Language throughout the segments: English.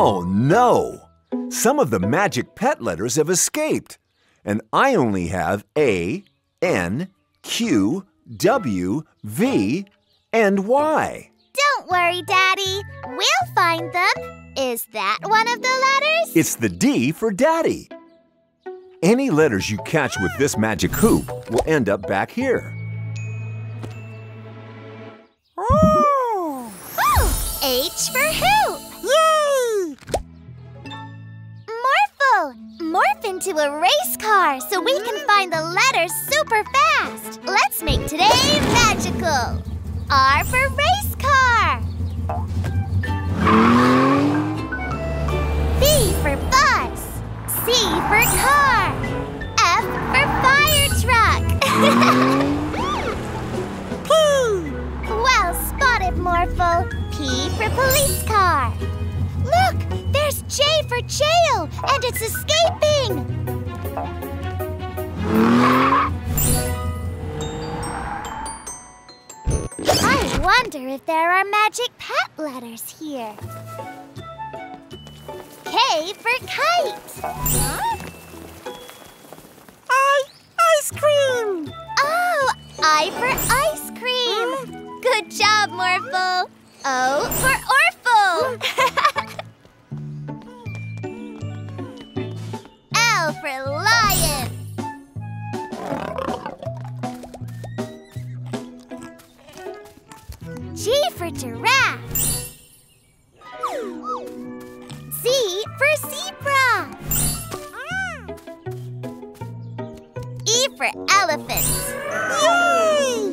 Oh, no! Some of the magic pet letters have escaped, and I only have A, N, Q, W, V, and Y. Don't worry, Daddy. We'll find them. Is that one of the letters? It's the D for Daddy. Any letters you catch with this magic hoop will end up back here. Oh! H for hoop. Morph into a race car so we can mm. find the letters super fast. Let's make today magical. R for race car. B for bus. C for car. F for fire truck. P. well spotted, Morphle. P for police car. Look, there's J for jail, and it's escaping. I wonder if there are magic pet letters here. K for kite. I. Ice cream. Oh, I for ice cream. Good job, Morphle. O for Orphle. L for lion. G for giraffe. Z for zebra. E for elephant. Yay!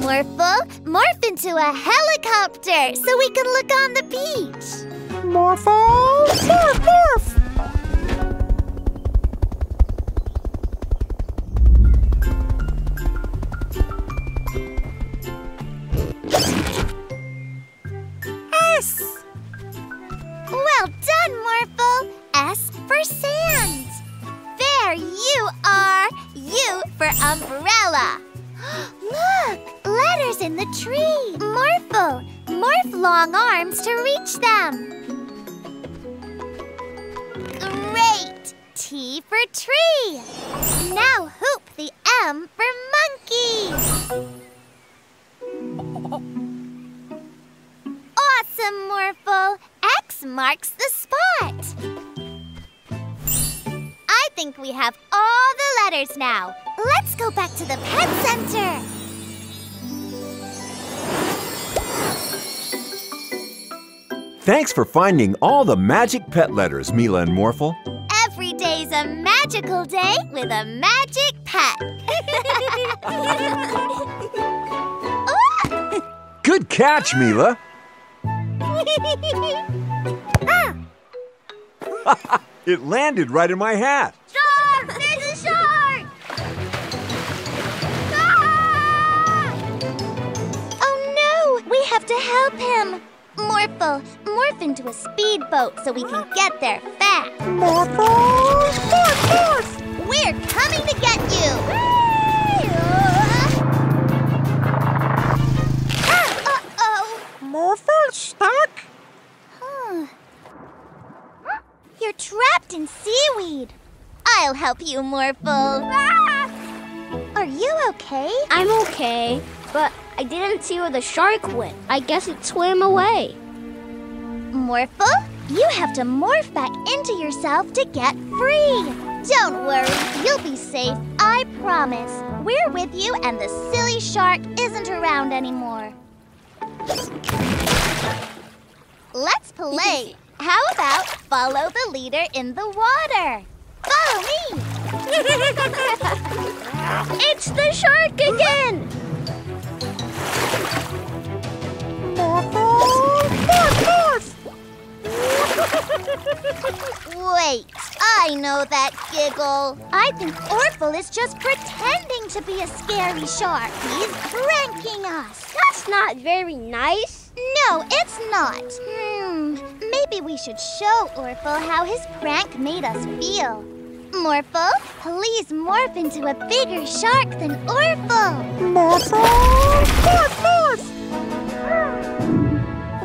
Morphle, morph into a helicopter so we can look on the beach. Morphle. Morph, morph. Sand. There you are. U for umbrella. Look, letters in the tree. Morpho. morph long arms to reach them. Great. T for tree. Now hoop the M for monkey. Awesome, Morphle. X marks the spot. I think we have all the letters now. Let's go back to the pet center. Thanks for finding all the magic pet letters, Mila and Morphle. Every day's a magical day with a magic pet. Good catch, Mila. ah, It landed right in my hat. Have to help him. Morphle, morph into a speedboat so we can get there fast. Morphle. Morph, morph. We're coming to get you! Uh-oh! Morphle stuck. Huh. You're trapped in seaweed. I'll help you, Morphle. Ah! Are you okay? I'm okay, but I didn't see where the shark went. I guess it swam away. Morphle, you have to morph back into yourself to get free. Don't worry, you'll be safe, I promise. We're with you and the silly shark isn't around anymore. Let's play. How about follow the leader in the water? Follow me. It's the shark again! Morphle. Morph, morph. Wait, I know that giggle. I think Orphle is just pretending to be a scary shark. He's pranking us. That's not very nice. No, it's not. Hmm, maybe we should show Orphle how his prank made us feel. Morphle, please morph into a bigger shark than Orphle. Morphle. Morph, morph.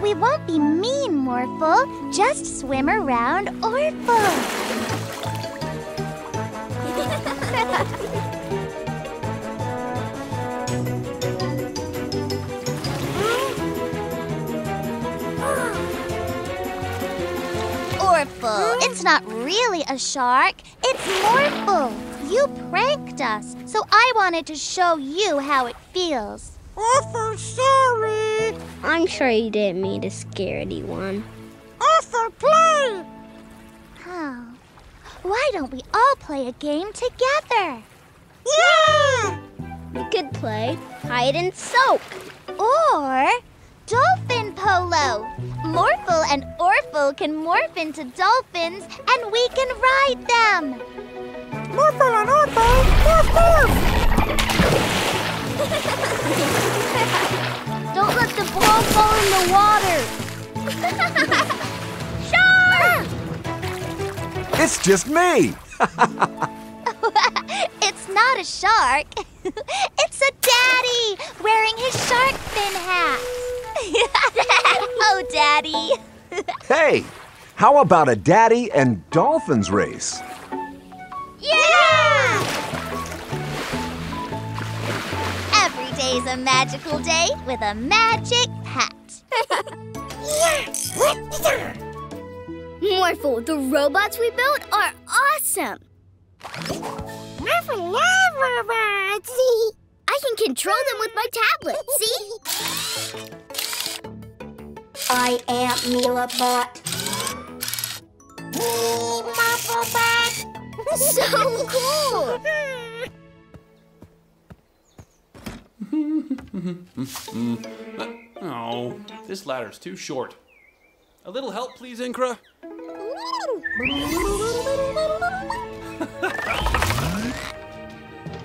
we won't be mean, Morphle. Just swim around Orphle. Orphle, it's not really a shark. It's Morphle. You pranked us, so I wanted to show you how it feels. Awful sorry. I'm sure you didn't mean to scare anyone. Awful play. Oh. Why don't we all play a game together? Yeah. We could play hide and soak. Or dolphin polo. Morphle and Orphle can morph into dolphins and we can ride them. Morphle and Orphle. Morph, morph. Don't let the ball fall in the water. Shark! It's just me. it's not a shark. it's a daddy wearing his shark fin hat. oh, daddy. Hey, how about a daddy and dolphins race? Yeah! Every day's a magical day with a magic hat. Morphle, the robots we built are awesome. Morphle robots. See? I can control them with my tablet, see? I am Mila Bot. Me, So cool. Oh, this ladder's too short. A little help, please, Inkra?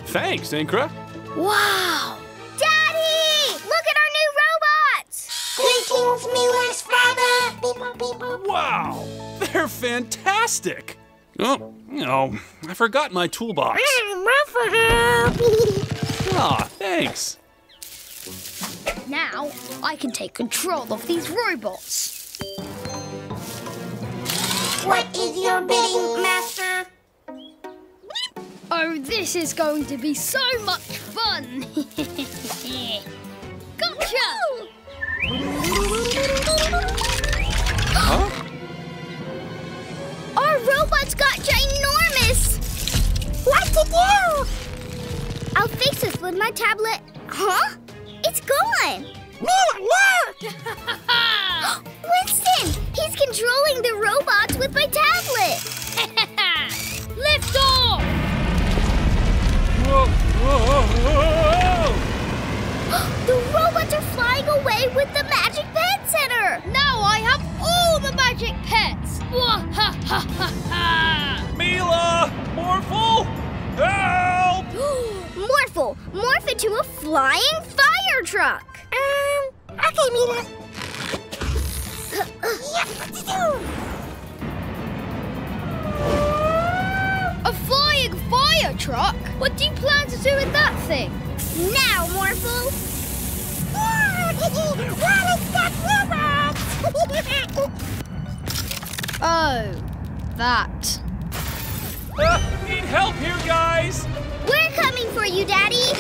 Thanks, Inkra. Wow. Daddy, look at our new robots. Greetings, Mila's father. Beep, boop, beep. Wow, they're fantastic. Oh, no, I forgot my toolbox. Morphle help. Ah, thanks. Now I can take control of these robots. What is your bidding, master? Oh, this is going to be so much fun! gotcha! Huh? Our robots got ginormous! What to do? I'll fix this with my tablet. Huh? It's gone! Mila, look. Winston! He's controlling the robots with my tablet! Lift off! Whoa, whoa, whoa, The robots are flying away with the Magic Pet Center! Now I have all the magic pets! whoa. Mila! Morphle! Help! Morphle, morph into a flying fire truck! Um, okay, Mila. A flying fire truck? What do you plan to do with that thing? Now, Morphle! Oh, that. Ah, need help here, guys! We're coming for you, Daddy!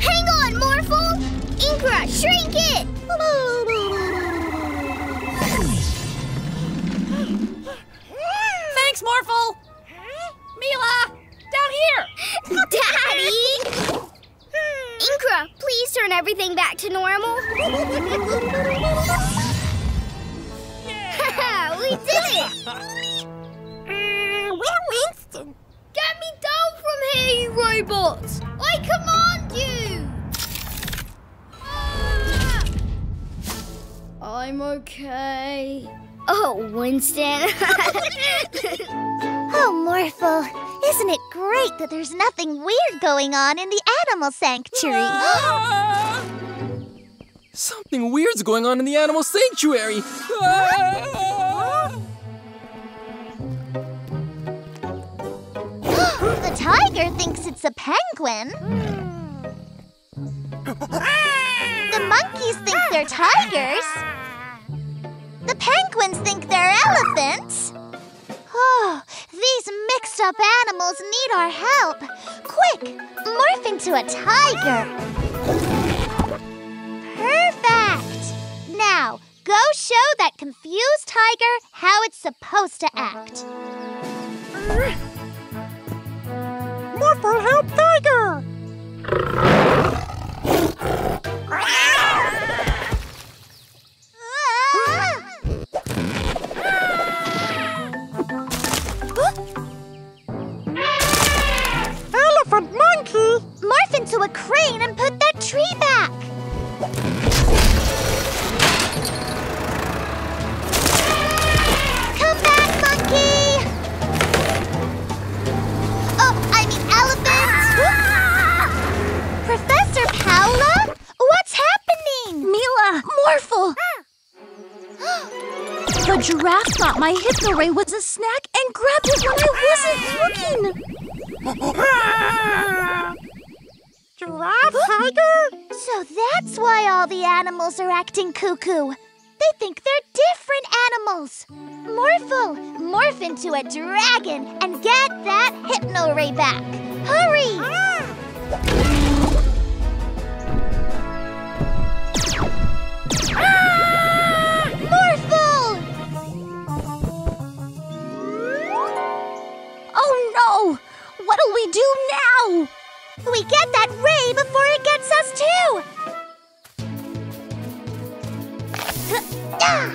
Hang on, Morphle! Inkra, shrink it! Thanks, Morphle. Mila, down here. Daddy! Inkra, please turn everything back to normal. we did it! Uh, where Winston? Get me down from here, you robots! I command you! Ah! I'm okay. Oh, Winston. Oh, Morphle, isn't it great that there's nothing weird going on in the animal sanctuary? Something weird's going on in the animal sanctuary. The The tiger thinks it's a penguin. Hmm. The monkeys think they're tigers. The penguins think they're elephants. Oh, these mixed up animals need our help. Quick, morph into a tiger. Perfect. Now, go show that confused tiger how it's supposed to act. Morphle help Tiger! Monkey! Morph into a crane and put that tree back. Come back, monkey! Oh, I mean elephant! Ah! Professor Paula? What's happening? Mila, Morphle! the giraffe thought my hypno ray was a snack and grabbed it when I wasn't looking. Giraffe Tiger? So that's why all the animals are acting cuckoo. They think they're different animals. Morphle, morph into a dragon and get that hypno ray back. Hurry! Morphle! What'll we do now? We get that ray before it gets us too. Ah!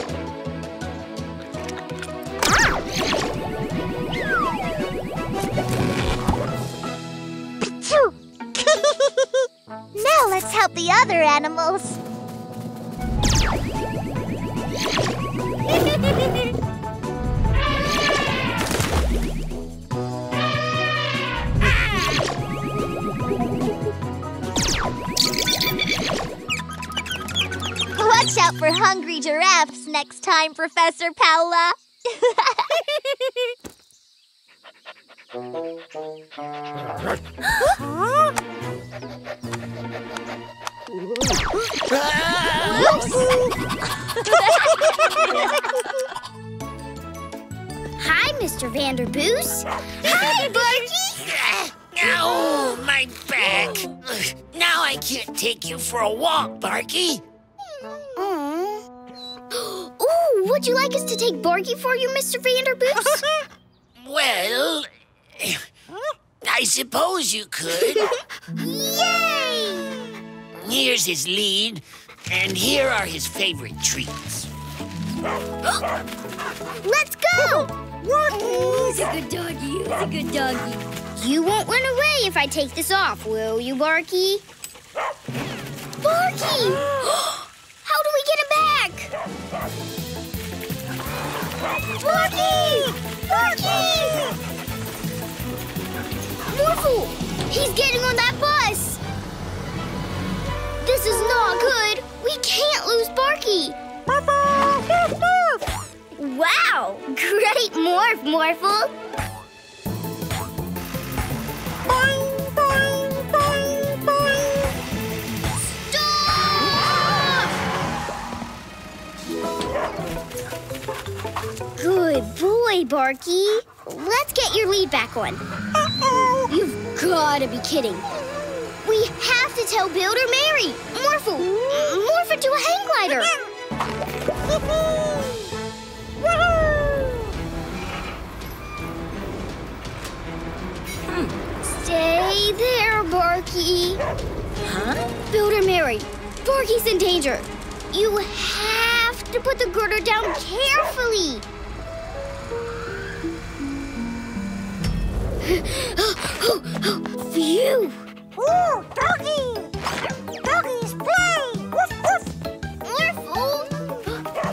now let's help the other animals. Watch out for hungry giraffes next time, Professor Paula. Hi, Mr. Vanderboos. Hi, Barky. Ow, my back. Now I can't take you for a walk, Barky. Ooh, would you like us to take Barky for you, Mr. Vanderboos? Well, I suppose you could. Yay! Here's his lead, and here are his favorite treats. Let's go! He's a good doggy. He's a good doggy. You won't run away if I take this off, will you, Barky? Barky! How do we get him back? Barky! Barky! He's getting on that bus! This is not good. We can't lose Barky. Wow! Great morph, Morphle! Good boy, Barky. Let's get your lead back on. You've gotta be kidding. We have to tell Builder Mary. Morphle, morph into a hang glider. Stay there, Barky. Huh? Builder Mary, Barky's in danger. You have to put the girder down carefully. Phew! Ooh, doggy! Doggies play! Woof, woof! Morphle!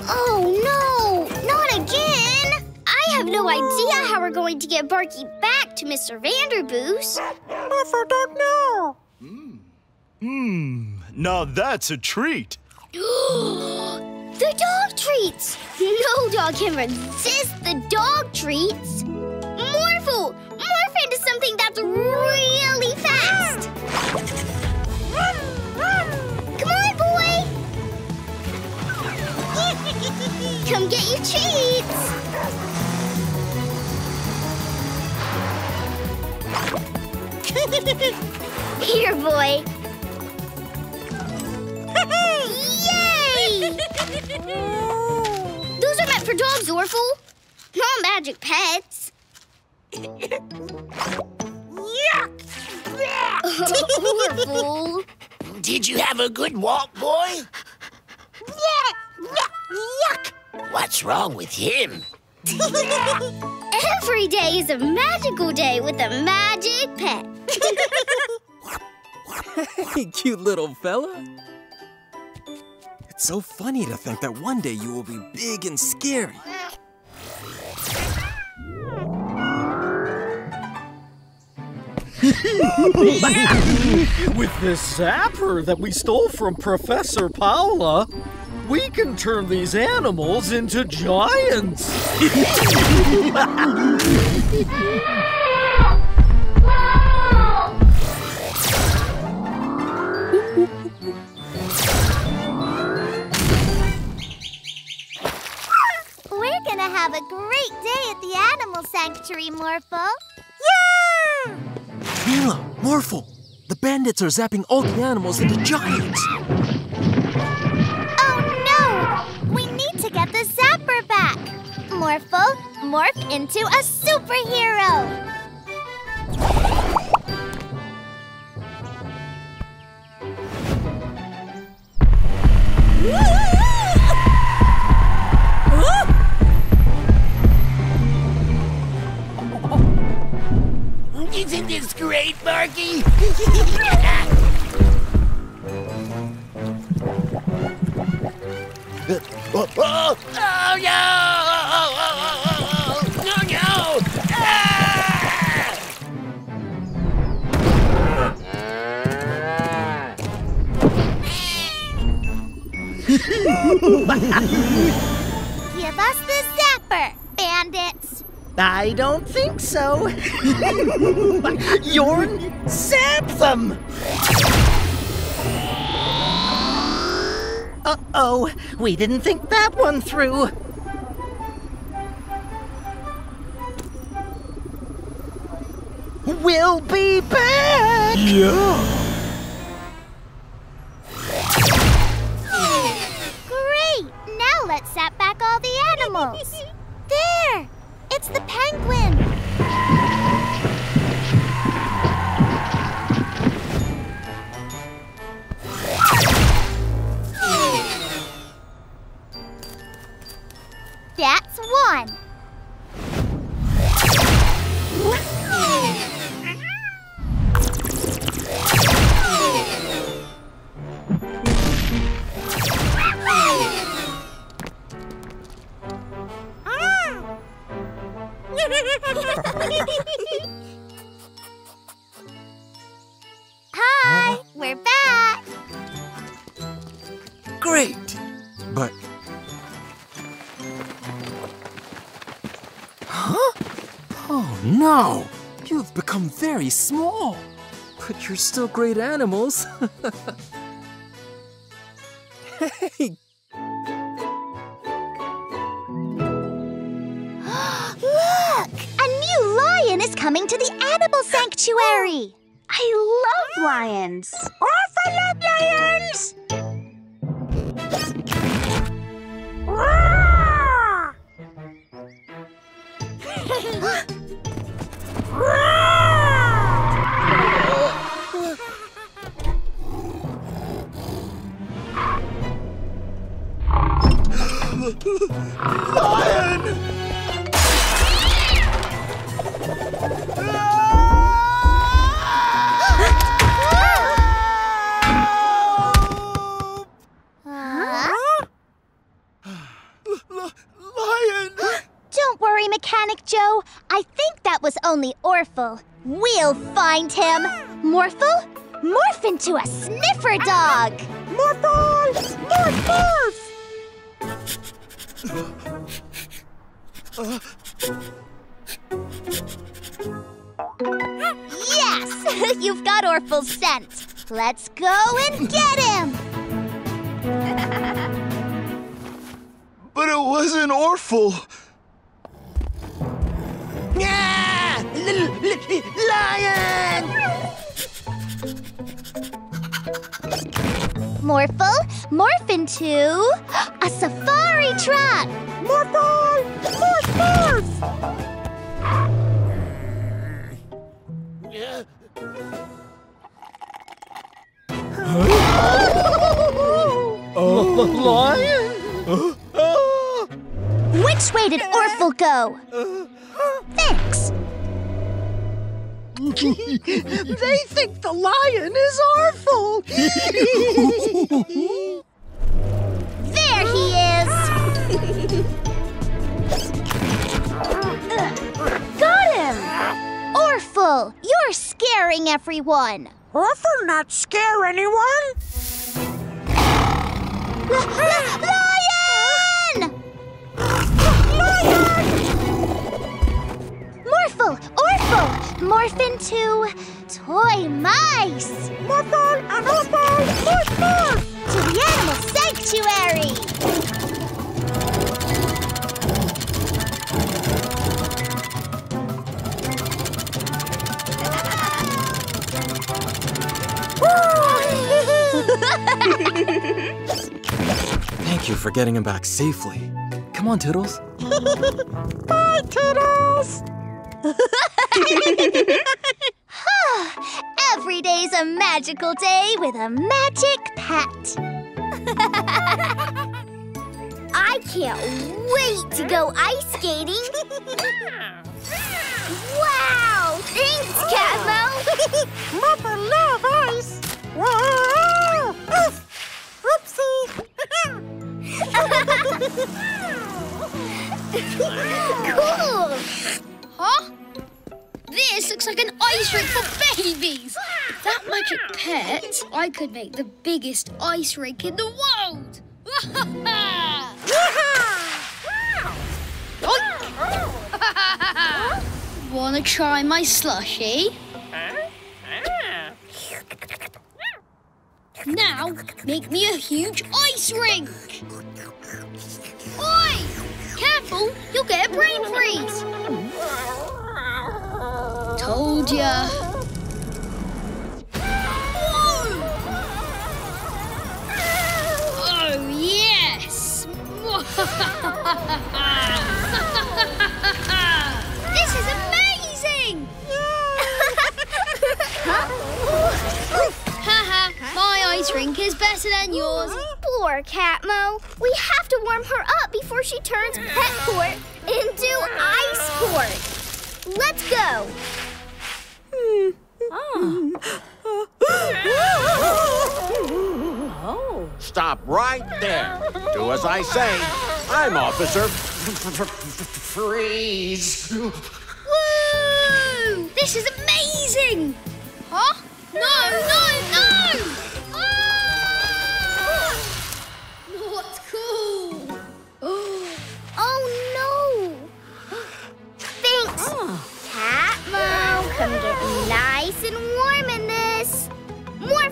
Oh no! Not again! I have no idea how we're going to get Barky back to Mr. Vanderboos. Morphle don't know. Hmm, now that's a treat. the dog treats! No dog can resist the dog treats. Morphle, morph into something that's really fast. Come on, boy. Come get your treats. Here, boy. Yay! Those are meant for dogs, Orphle. Not magic pets. Orphle. Did you have a good walk, boy? Yuck! What's wrong with him? Every day is a magical day with a magic pet. Cute little fella. It's so funny to think that one day you will be big and scary. With this zapper that we stole from Professor Paula, we can turn these animals into giants. We're gonna have a great day at the animal sanctuary, Morphle. Yeah! Mila, Morphle, the bandits are zapping all the animals into giants. Oh no! We need to get the zapper back. Morphle, morph into a superhero. So. Yorn, zap them! Uh-oh, we didn't think that one through. We'll be back! Yeah. Very small. But you're still great animals. sniffer dog. Morphle! Morph, Yes! You've got Orphle's scent. Let's go and get him! But it wasn't Orphle. Yeah! Lion! Morphle, morph into a safari truck. Morphle! Morph, morph! lion? Which way did Orphle go? Thanks. they think the lion is Orphle. There he is. Got him! Orphle, you're scaring everyone. Orphle not scare anyone? Lion! Morphle, Orphle, morph into toy mice. Morphle and Orphle! Morph, morph! To the animal sanctuary. Thank you for getting him back safely. Come on, Toodles. Bye, Toodles! Every day's a magical day with a magic pet. I can't wait to go ice skating. wow! Thanks, Catmo. Mother love ice! Whoa! Oof! Oopsie! cool. Huh? This looks like an ice rink for babies. That magic pet, I could make the biggest ice rink in the world. Wanna try my slushy? Now, make me a huge ice rink. Oi! Careful, you'll get a brain freeze. Told ya. Oh, yes! this is amazing! Haha, my ice rink is better than yours. Poor Catmo. We have to warm her up before she turns pet port into ice port. Let's go. Stop right there. Do as I say. I'm Officer Freeze. Woo! This is amazing! Huh? No, no, no!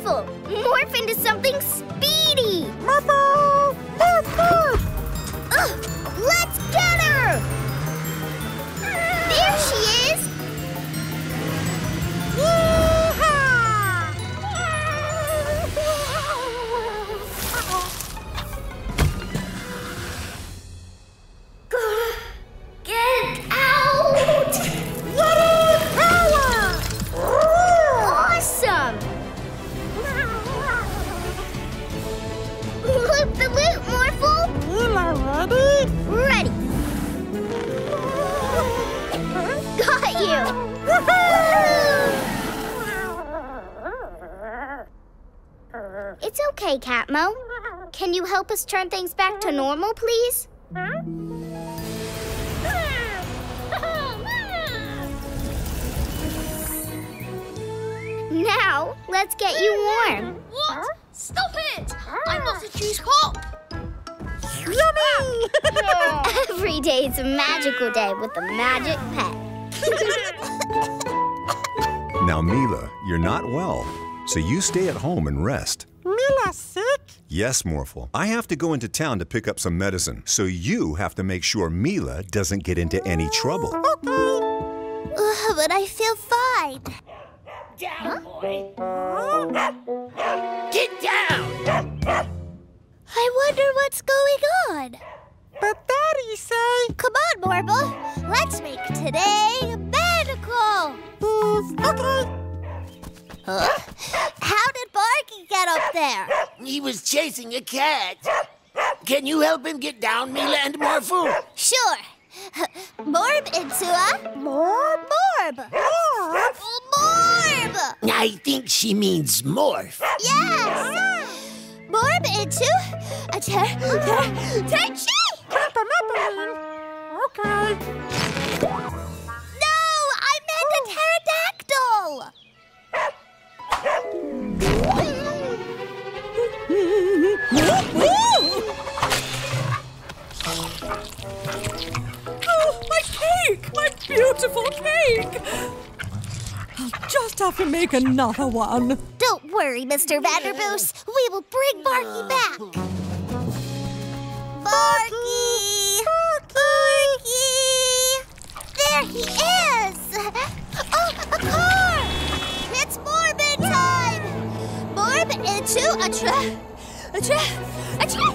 Morphle, morph into something speedy. Morph! Ugh, let's get her! It's okay, Catmo. Can you help us turn things back to normal, please? Now, let's get you warm. What? Stop it! I'm not a ah. cheese pop! Yummy! Every day is a magical day with the magic pet. Now, Mila, you're not well, so you stay at home and rest. Mila sick? Yes, Morphle. I have to go into town to pick up some medicine, so you have to make sure Mila doesn't get into any trouble. Ugh, but I feel fine. Down, boy. Get down! I wonder what's going on. But Daddy say... Come on, Morphle. Let's make today magical. okay. Huh? How did Barky get up there? He was chasing a cat. Can you help him get down, Mila and Morphle? Sure. Morb into a more morb. Morb? Morb! I think she means morph. Yes! Morb into a ter ter terchi! Okay. No! I meant a pterodactyl! Oh, my cake! My beautiful cake! I'll just have to make another one. Don't worry, Mr. Vanderboos. We will bring Barky back. Barky! Barky! There he is! Oh, a car! It's time! Into a tra... a tra... a tra...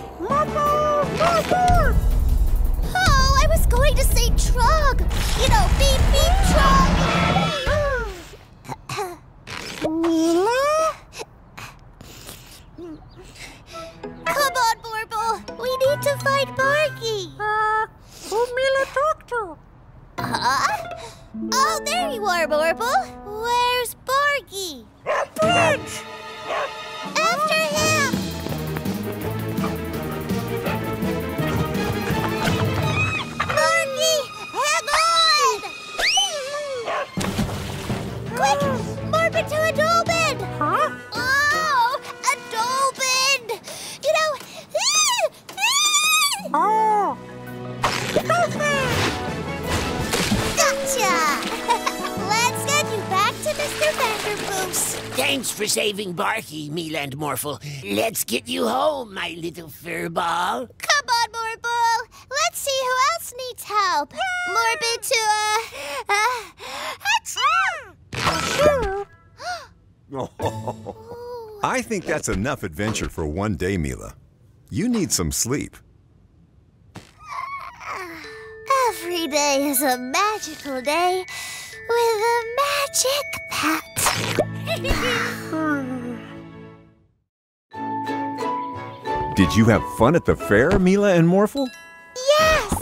Oh, I was going to say trug! You know, beep beep trug! Mila? Come on, Morble! We need to find Barky! Uh, who Mila talk to? Huh? Oh, there you are, Morble! Where's Barky? Bridge! After him! Hang on! Quick! Morb into a dolphin! Huh? Oh! You know... Oh. Mr. Vanderboos. Thanks for saving Barky, Mila and Morphle. Let's get you home, my little fur ball. Come on, Morble. Let's see who else needs help. Morbid to uh, uh, achoo! I think that's enough adventure for one day, Mila. You need some sleep. Every day is a magical day with a magic pet. Did you have fun at the fair, Mila and Morphle? yes!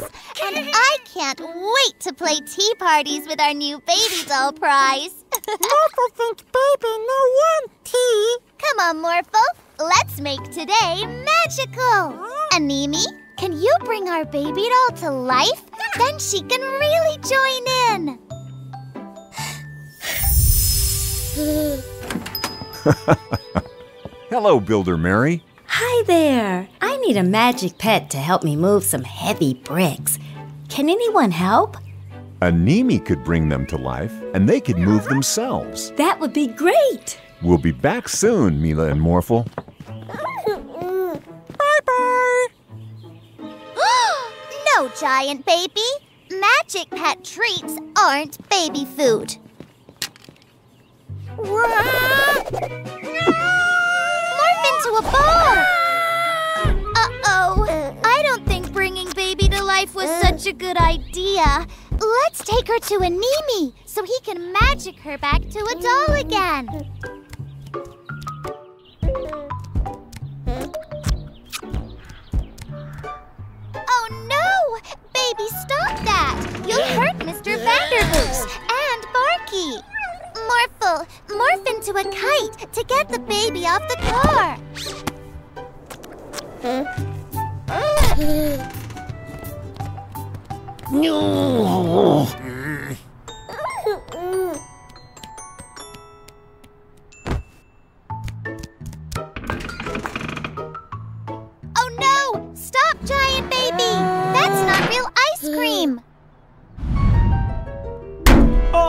And I can't wait to play tea parties with our new baby doll prize. Morphle thinks baby no one tea. Come on, Morphle. Let's make today magical. Animi, can you bring our baby doll to life? Then she can really join in. Hello, Builder Mary. Hi there. I need a magic pet to help me move some heavy bricks. Can anyone help? Anemi could bring them to life, and they could move themselves. That would be great. We'll be back soon, Mila and Morphle. Bye-bye. no, giant baby. Magic pet treats aren't baby food. Morph into a ball. Uh-oh. I don't think bringing baby to life was uh. such a good idea. Let's take her to Anemi so he can magic her back to a doll again. Oh no! Baby, stop that! You'll hurt Mr. Vanderboos and Barky. Morphle, morph into a kite to get the baby off the car. No. oh no! Stop, giant baby! That's not real ice cream!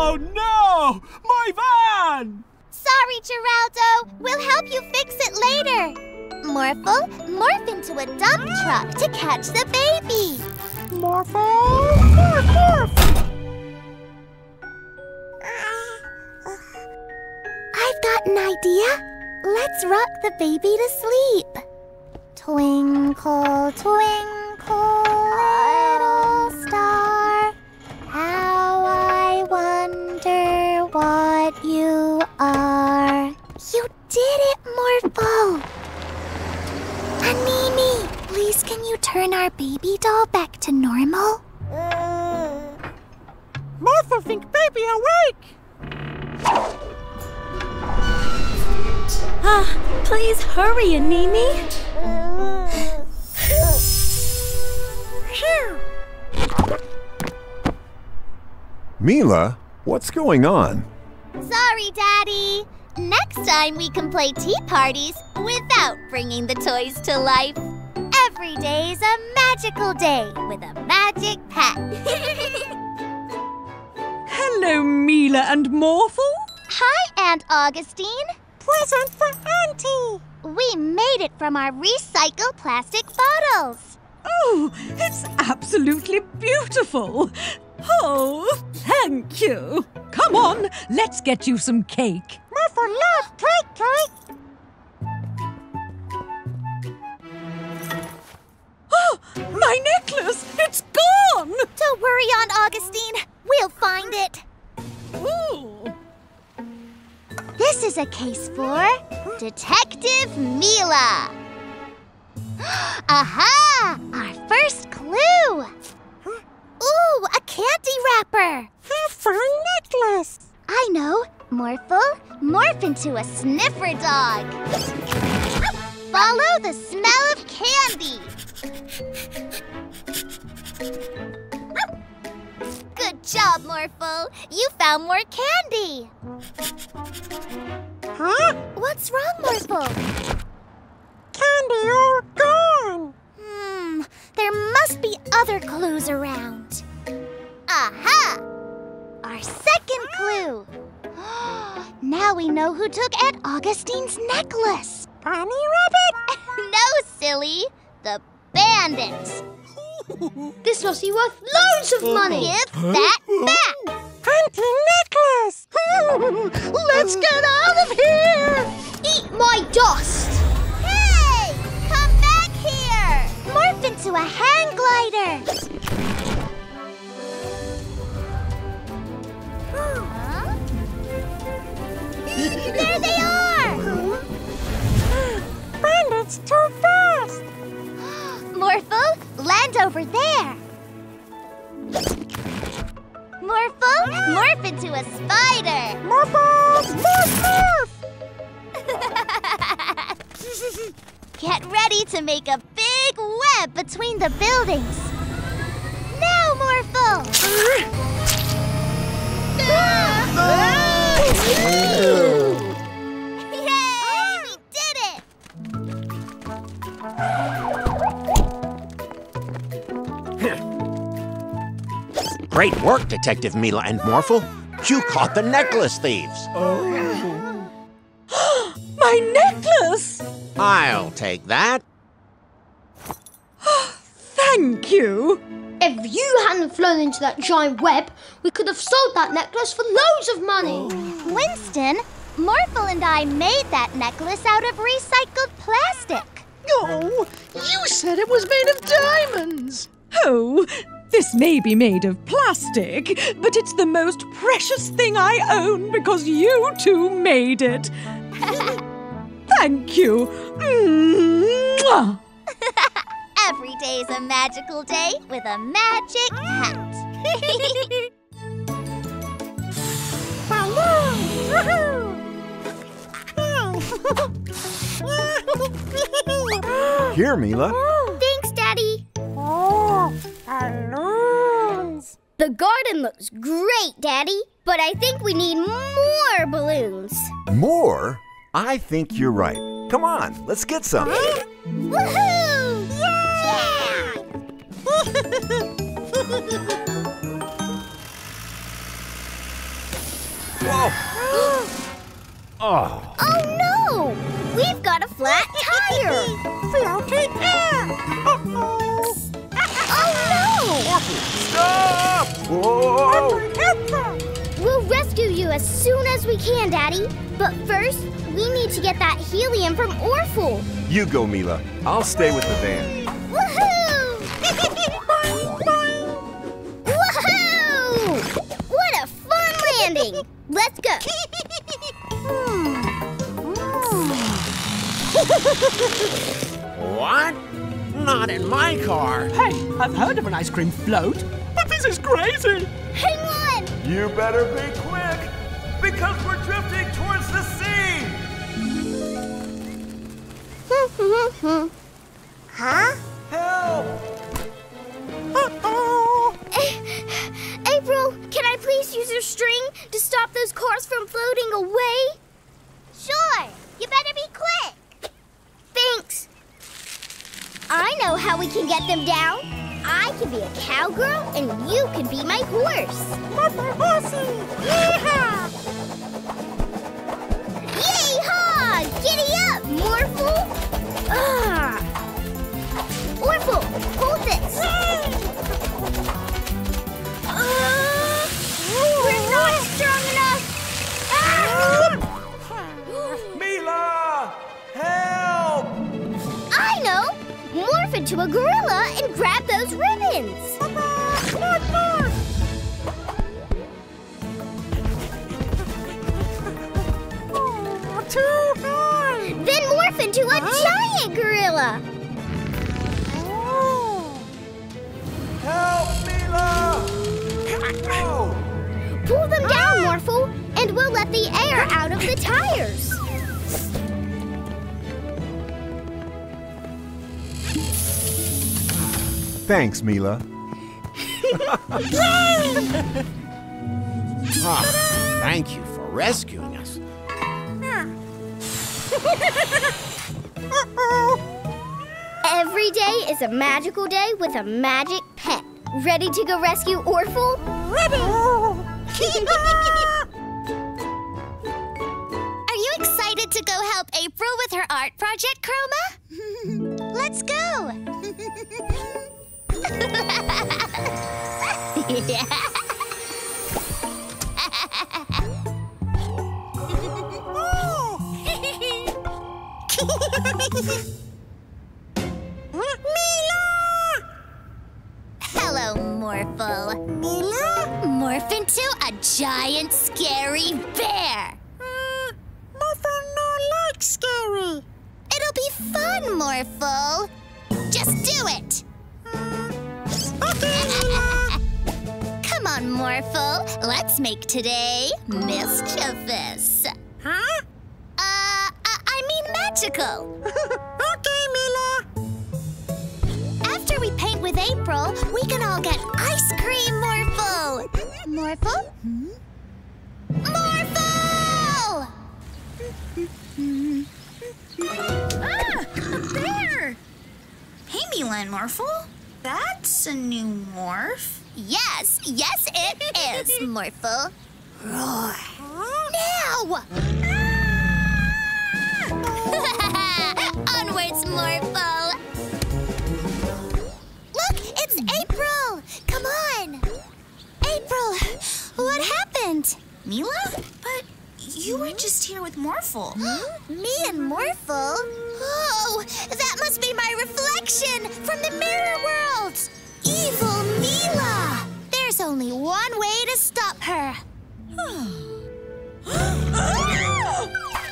Oh, My van! Sorry, Geraldo. We'll help you fix it later. Morphle, morph into a dump truck to catch the baby. Morphle, morph, morph! I've got an idea. Let's rock the baby to sleep. Twinkle, twinkle, little star, are. You did it, Morphle! Animi, please can you turn our baby doll back to normal? Morphle think baby awake! Ah, please hurry, Animi. Mila, what's going on? Sorry, Daddy. Next time we can play tea parties without bringing the toys to life. Every day is a magical day with a magic pet. Hello, Mila and Morphle. Hi, Aunt Augustine. Present for Auntie! We made it from our recycled plastic bottles. Oh, it's absolutely beautiful. Oh, thank you. Come on, let's get you some cake. Morphle love cake cake! Oh, my necklace! It's gone! Don't worry, Aunt Augustine. We'll find it. Ooh. This is a case for Detective Mila. Aha! Our first clue. Ooh, a candy wrapper. A fur necklace! I know. Morphle, morph into a sniffer dog. Follow the smell of candy. Good job, Morphle. You found more candy. Huh? What's wrong, Morphle? Candy all gone! Hmm, there must be other clues around. Aha! Our second clue. now we know who took Aunt Augustine's necklace. Bunny Rabbit? no, silly. The bandits! This must be worth loads of money. Give that back. Auntie necklace! Let's get out of here! Eat my dust! Morph into a hang glider. Huh? there they are! Bandit's too fast! Morphle, land over there. Morphle, morph into a spider. Morphle! Morph, morph! Get ready to make a big web between the buildings. Now, Morphle! Yay! We did it! Great work, Detective Mila and Morphle. You caught the necklace thieves. Oh. My necklace! I'll take that. Thank you. If you hadn't flown into that giant web, we could have sold that necklace for loads of money. Winston, Morphle and I made that necklace out of recycled plastic. Oh, you said it was made of diamonds! Oh, this may be made of plastic, but it's the most precious thing I own because you two made it. Thank you. Mwah. is a magical day with a magic hat. Here, Mila. Thanks, Daddy. Oh, balloons! The garden looks great, Daddy, but I think we need more balloons. More? I think you're right. Come on, let's get some. Woohoo! Yeah! Oh, Oh no! We've got a flat tire! Floating air. Uh-oh. Oh stop! Whoa! We'll rescue you as soon as we can, Daddy. But first, we need to get that helium from Orphle. You go, Mila. I'll stay with the van. Woohoo! Woohoo! What a fun landing! Let's go. What? Not in my car. Hey, I've heard of an ice cream float, but this is crazy. Hang on! You better be quick, because we're drifting huh? Help! Uh-oh. April, can I please use your string to stop those cars from floating away? Sure. You better be quick. Thanks. I know how we can get them down. I can be a cowgirl and you can be my horse. Morphle horsey. Yeehaw. Yay-haw! Giddy up, Morphle! Ah! Orphle, hold this! Ah! we're not strong enough! Ah! Mila! Help! I know! Morph into a gorilla and grab those ribbons! Oh, too high. Then morph into a giant gorilla! Oh. Help, Mila! Oh! Pull them down, Morphle, and we'll let the air out of the tires. Thanks, Mila. Ah, thank you for rescuing Every day is a magical day with a magic pet. Ready to go rescue Orphle? Ready. Are you excited to go help April with her art project, Chroma? Let's go. Hello, Morphle. Mila? Morph into a giant, scary bear. Uh, Morphle no like scary. It'll be fun, Morphle. Just do it. Okay, Mila. Come on, Morphle. Let's make today mischievous. Huh? Uh, I, mean magical. okay, Mila. After we paint with April, we can all get ice cream, Morphle. Morphle? Morphle! Ah, a bear! Hey, Mila and Morphle. That's a new morph. Yes, yes, it is, Morphle. Roar. Now! Onwards, Morphle. Look, it's April. Come on. April, what happened? Mila? But you were just here with Morphle. Me and Morphle? Oh, that must be my reflection from the mirror world. Evil Mila. There's only one way to stop her.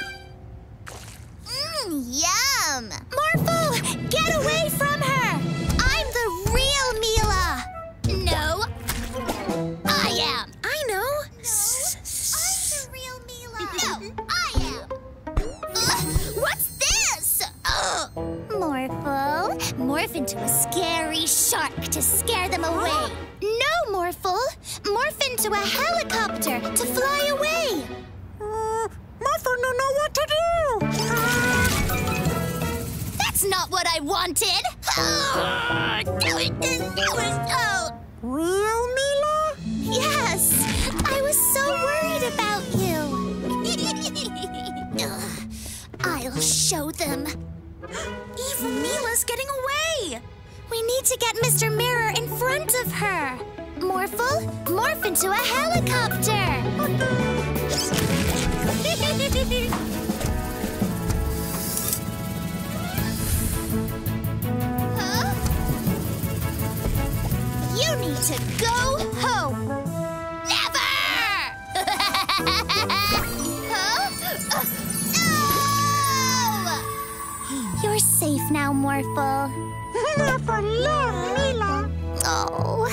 Mm, yum! Morphle, get away from her! I'm the real Mila! No, I am! I know! I'm the real Mila! No, I am! Ugh, what's this? Ugh. Morphle, morph into a scary shark to scare them away. No, Morphle, morph into a helicopter to wanted. Oh, do it, do it. Oh, Real Mila? yes. I was so worried about you. I'll show them. Evil Mila's getting away! We need to get Mr. Mirror in front of her. Morphle, morph into a helicopter. You need to go home. Never! huh? Uh, no! You're safe now, Morphle. For love, Mila. Oh.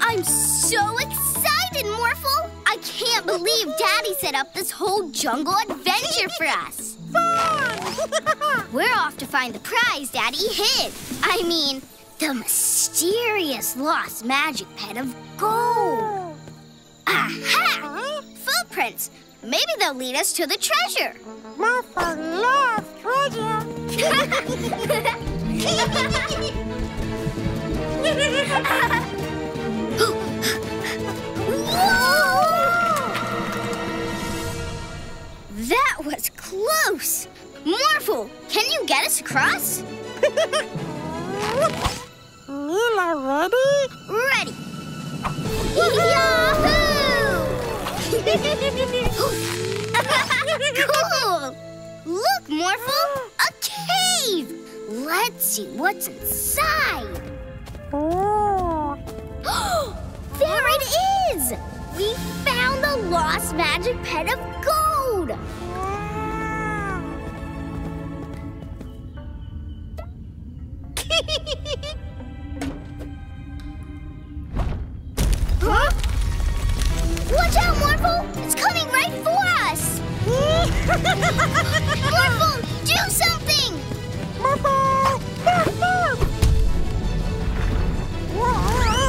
I'm so excited, Morphle! I can't believe Daddy set up this whole jungle adventure for us. We're off to find the prize Daddy hid. I mean, the mysterious lost magic pet of gold. Oh. Aha! Footprints. Maybe they'll lead us to the treasure. Morphle loves treasure. That was close! Morphle, can you get us across? Mila ready? Ready! Yahoo! cool! Look, Morphle! A cave! Let's see what's inside. Oh. there it is! We found the lost magic pet of gold! huh? Watch out, Morphle! It's coming right for us! Morphle, do something! Morphle! Morphle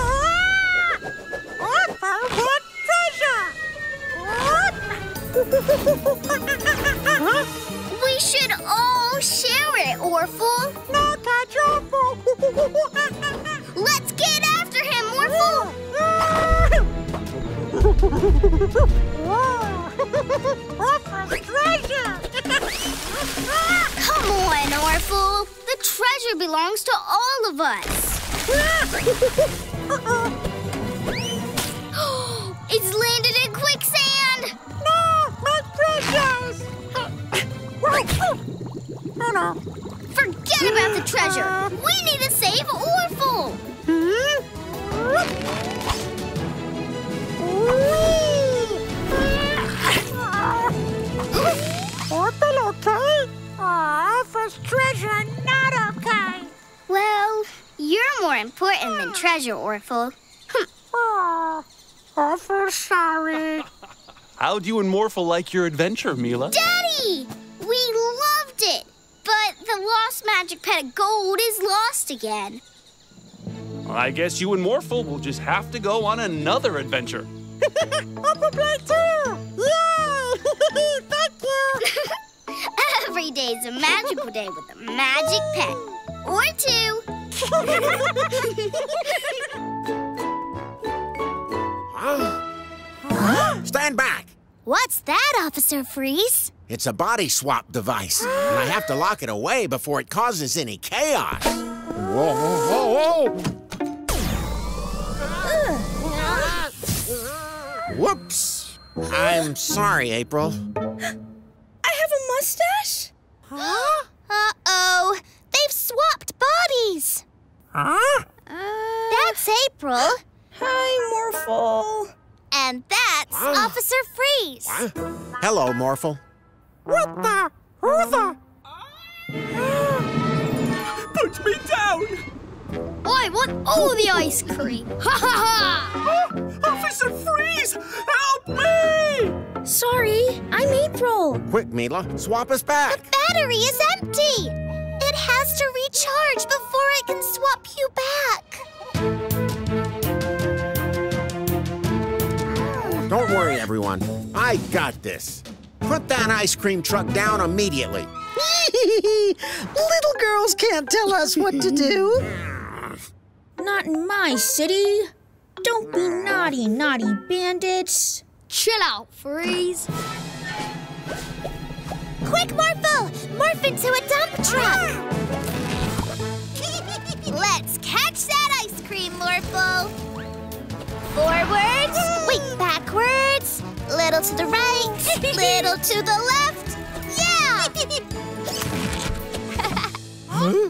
treasure! We should all share it, Orphle. No touch Orphle! Let's get after him, Morphle! Orphle's treasure! Come on, Orphle. The treasure belongs to all of us. it's landed in quicksand! Oh no. Forget about the treasure. We need to save Orphle. Orphle okay? Aw, Orphle's treasure not okay. Well, you're more important than treasure, Orphle. Oh, Orphle's sorry. How'd you and Morphle like your adventure, Mila? Daddy! We loved it! But the lost magic pet of gold is lost again. I guess you and Morphle will just have to go on another adventure. Orphle play too! Yay! Thank you! Every day's a magical day with a magic pet. Or two. Ah. Stand back! What's that, Officer Freeze? It's a body swap device, and I have to lock it away before it causes any chaos. Whoa, whoa, whoa, whoa! Whoops! I'm sorry, April. I have a mustache? Huh? Uh-oh. They've swapped bodies. Huh? Uh, that's April. Hi, Morphle. And that's Huh? Officer Freeze. Hello, Morphle. What the? Who the? Put me down! I want all the ice cream. Ha ha ha! Officer Freeze! Help me! Sorry, I'm April. Quick, Mila, swap us back. The battery is empty. It has to recharge before it can swap you back. Don't worry, everyone. I got this. Put that ice cream truck down immediately. Little girls can't tell us what to do. Not in my city. Don't be naughty, naughty bandits. Chill out, Freeze. Quick, Morphle! Morph into a dump truck! Let's catch that ice cream, Morphle! Forwards, wait, backwards, little to the right, little to the left. Yeah!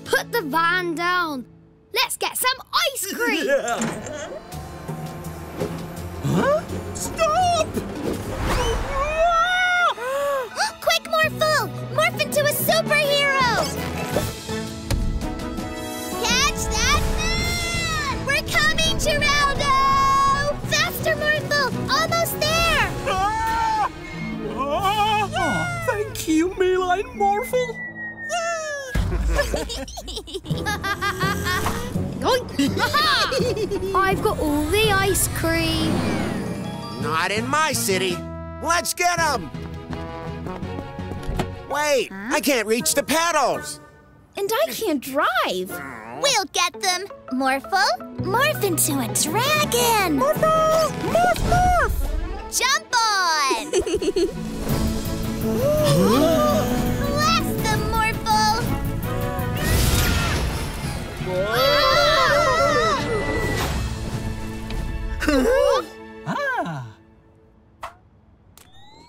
Put the van down. Let's get some ice cream. Yeah. Huh? Stop! Oh, quick, Morphle! Morph into a superhero! Catch that man! We're coming, Geraldo! Faster, Morphle! Almost there! Thank you, Meline Morphle. I've got all the ice cream. Not in my city. Let's get them. Wait, I can't reach the pedals. And I can't drive. We'll get them! Morphle, morph into a dragon! Morphle! Morph, morph! Jump on! Blast them, Morphle! Ah.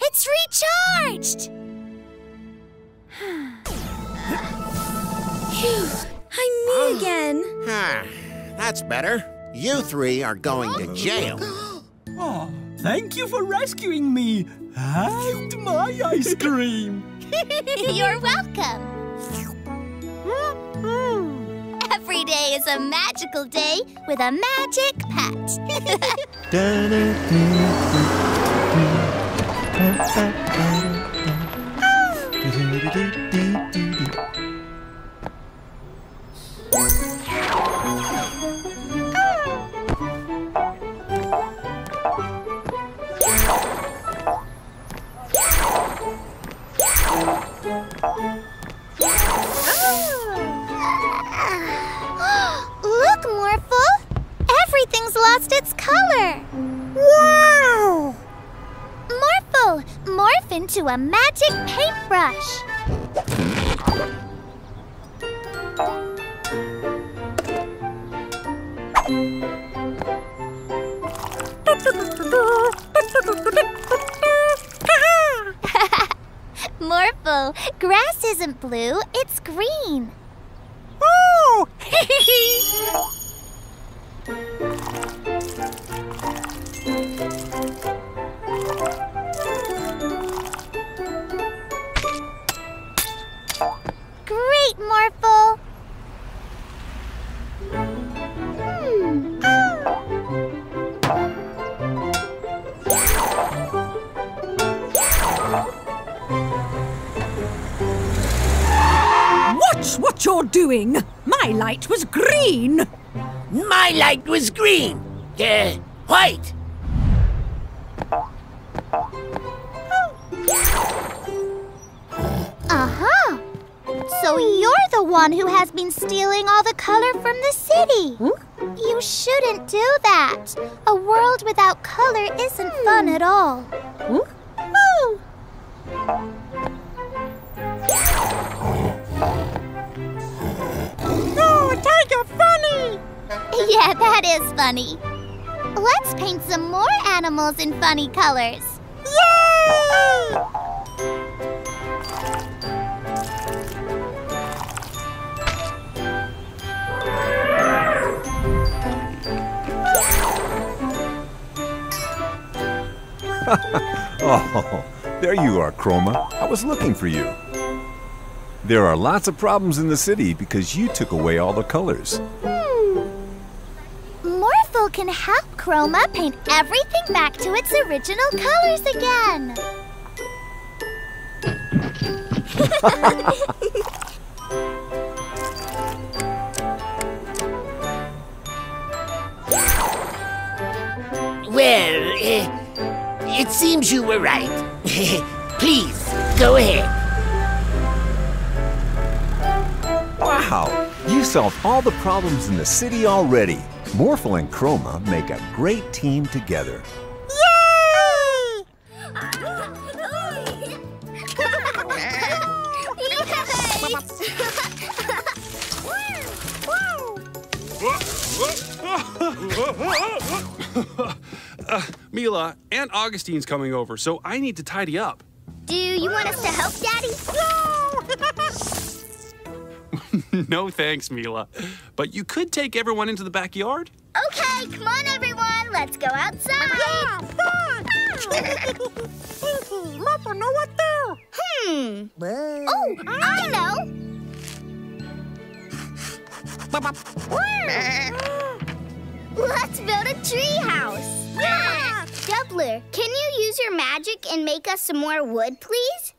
It's recharged! Phew, I'm me again. Ah, that's better. You three are going to jail. Oh, thank you for rescuing me and my ice cream. You're welcome! Every day is a magical day with a magic pet. Look, Morphle! Everything's lost its color! Wow! Morphle, morph into a magic paintbrush! Morphle, grass isn't blue, it's green. Oh! Great, Morphle! Hmm. Watch what you're doing! My light was green! My light was green. Uh, white. Uh-huh. So you're the one who has been stealing all the color from the city. You shouldn't do that. A world without color isn't fun at all. No, Tiger funny! Yeah, that is funny. Let's paint some more animals in funny colors. Yay! oh, there you are, Chroma. I was looking for you. There are lots of problems in the city because you took away all the colors. Morphle can help Chroma paint everything back to its original colors again. Well, uh, it seems you were right. Please, go ahead. Wow, you solved all the problems in the city already. Morphle and Chroma make a great team together. uh, Mila, Aunt Augustine's coming over, so I need to tidy up. Do you want us to help, Daddy? no thanks, Mila. But you could take everyone into the backyard. Okay, come on, everyone. Let's go outside. Yeah, fun. Mother, know what to? Hmm. Oh, I know. Let's build a tree house. Yeah. Doubler, can you use your magic and make us some more wood, please?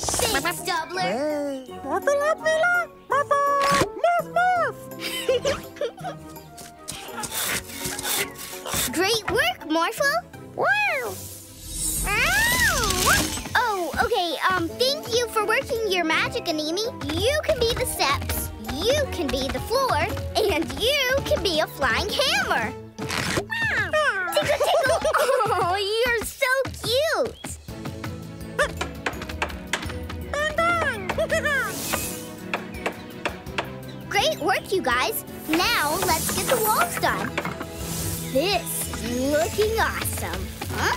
Thanks, Doubler. Morphle up, Mila. Morph, morph. Great work, Morphle. Wow. Oh, okay. Um, thank you for working your magic, Animi. You can be the steps, you can be the floor, and you can be a flying hammer. Wow. tickle, tickle. Oh, you're Great work, you guys. Now, let's get the walls done. This is looking awesome. Huh?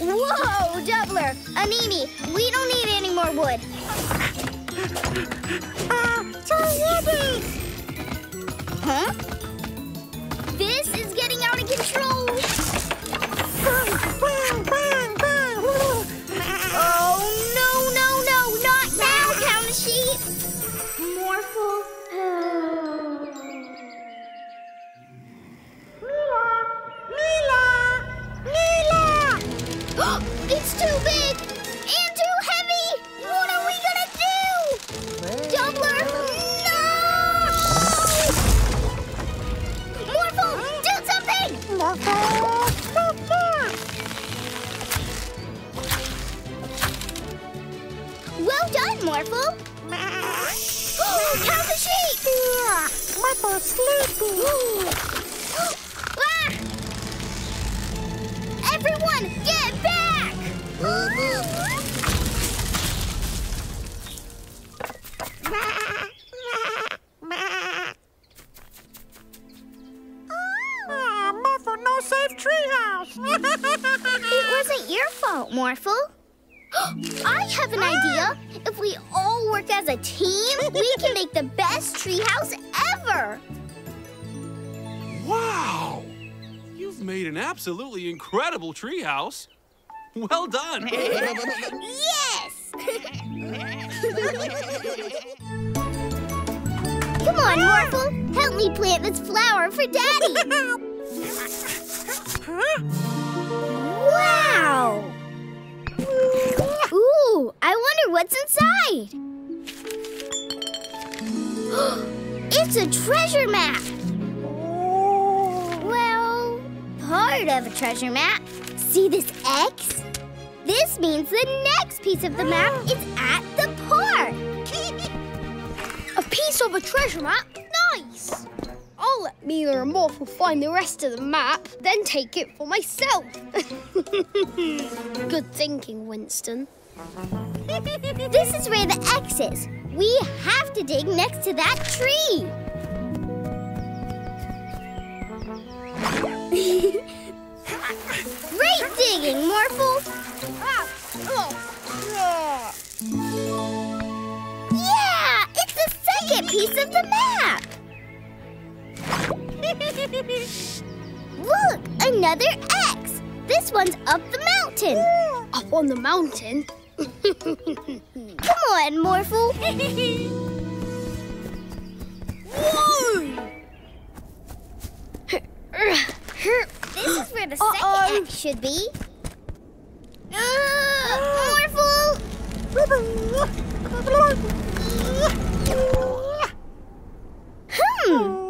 Whoa, Doubler! Animi, we don't need any more wood. Uh, huh? This is getting out of control. it's too big and too heavy. What are we gonna do? Doubler, no! Morphle, do something! Well done, Morphle. Count the sheep. Morphle sleepy. it wasn't your fault, Morphle. I have an idea. If we all work as a team, we can make the best treehouse ever. Wow! You've made an absolutely incredible treehouse. Well done. yes! Come on, Morphle. Help me plant this flower for Daddy. wow! Ooh, I wonder what's inside. it's a treasure map. Well, part of a treasure map. See this X? This means the next piece of the map is at the park. a piece of a treasure map? Nice! I'll let Mila and Morphle find the rest of the map, then take it for myself. Good thinking, Winston. this is where the X is. We have to dig next to that tree. Great digging, Morphle. Yeah, it's the second piece of the map. Look, another X. This one's up the mountain. Up on the mountain? Come on, Morphle. Whoa! this is where the uh -oh. second X should be. Uh, Morphle! Hmm.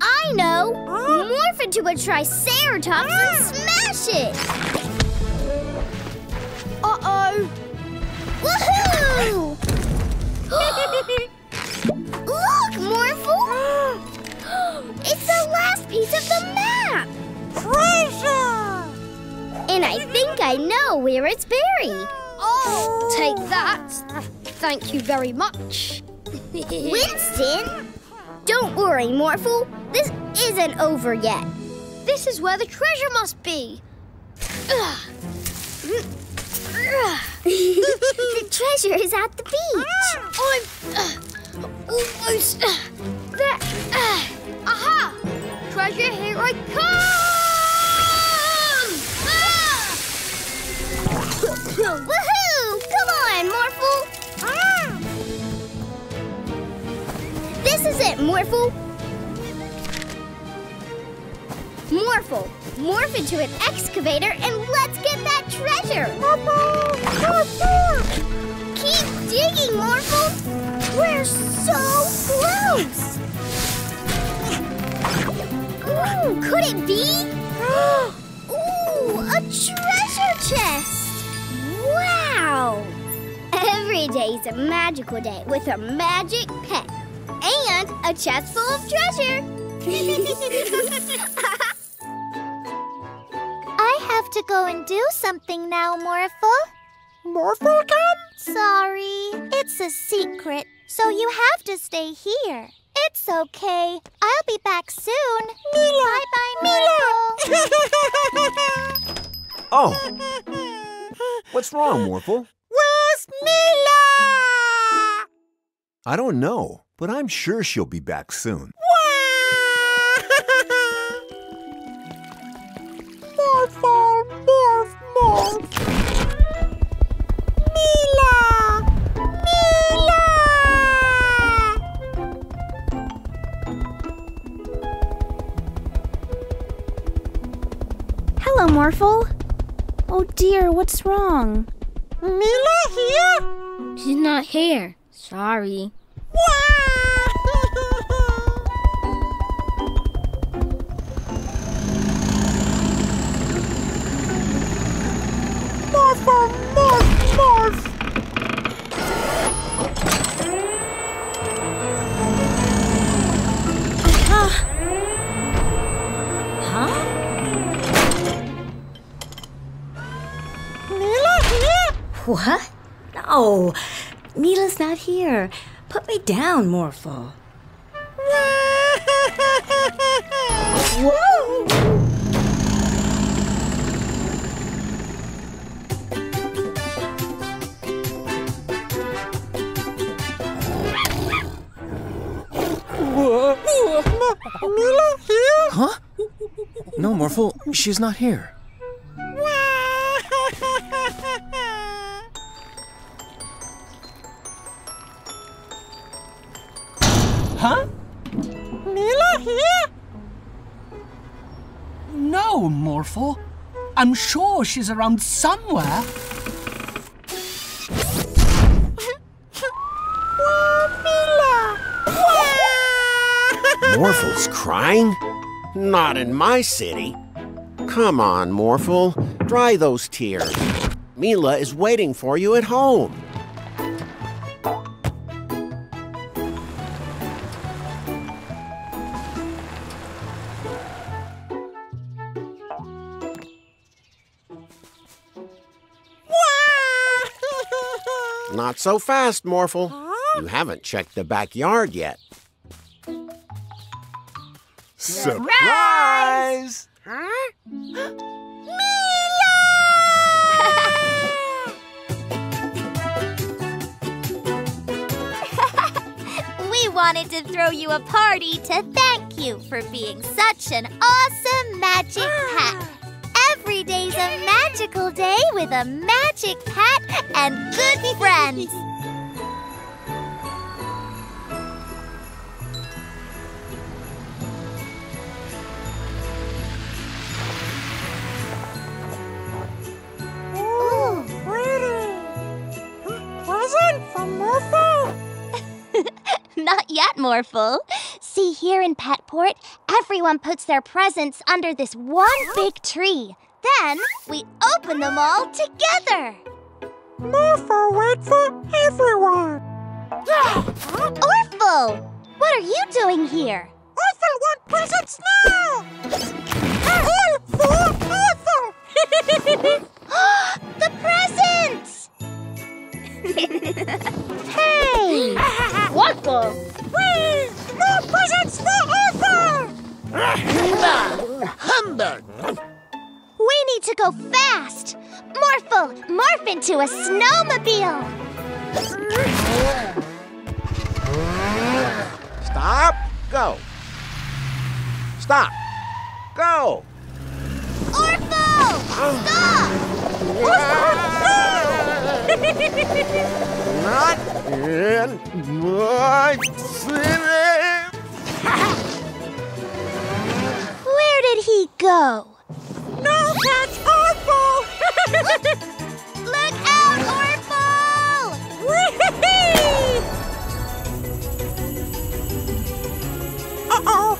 I know. Morph into a Triceratops and hmm. smash it. Uh-oh. Woohoo! Look, Morphle! it's the last piece of the map! Treasure! And I think I know where it's buried. Oh! Take that. Thank you very much. Winston! Don't worry, Morphle. This isn't over yet. This is where the treasure must be. the treasure is at the beach. I'm uh, almost uh, there. Uh, aha! Treasure, here I come! Woohoo! Come on, Morphle. This is it, Morphle. Morphle, morph into an excavator and let's get that treasure. Keep digging, Morphle. We're so close. Ooh, could it be? Ooh, a treasure chest. Wow. Every day's a magical day with a magic pet and a chest full of treasure. I have to go and do something now, Morphle. Morphle come? Sorry, it's a secret, so you have to stay here. It's okay. I'll be back soon. Mila! Bye-bye, Morphle. Oh, what's wrong, Morphle? Where's Mila? I don't know, but I'm sure she'll be back soon. Morphle, morph, morph. Mila! Mila! Hello, Morphle. Oh dear, what's wrong? Mila here? She's not here. Sorry. What? No, Mila's not here. Put me down, Morphle. Whoa! Mila here? Huh? No, Morphle, she's not here. No, Morphle. I'm sure she's around somewhere. Mila! Morphle's crying? Not in my city. Come on, Morphle. Dry those tears. Mila is waiting for you at home. So fast, Morphle. You haven't checked the backyard yet. Surprise! huh We wanted to throw you a party to thank you for being such an awesome magic ah. pet. Every day's a magical day with a magic pet and good friends. Ooh, pretty. Present from? Not yet, Morphle. See, here in Petport, everyone puts their presents under this one big tree. Then we open them all together. Morphle wait for everyone. Orphle! What are you doing here? Orphle want presents now! Orphle! Orphle! the presents! hey! What the? More presents for Orphle! Humbug! We need to go fast! Morphle, morph into a snowmobile! Stop. Go. Stop. Go. Orphle! Stop! Not in my city. Where did he go? No catch Orphle! Look out! Whee! Uh-oh!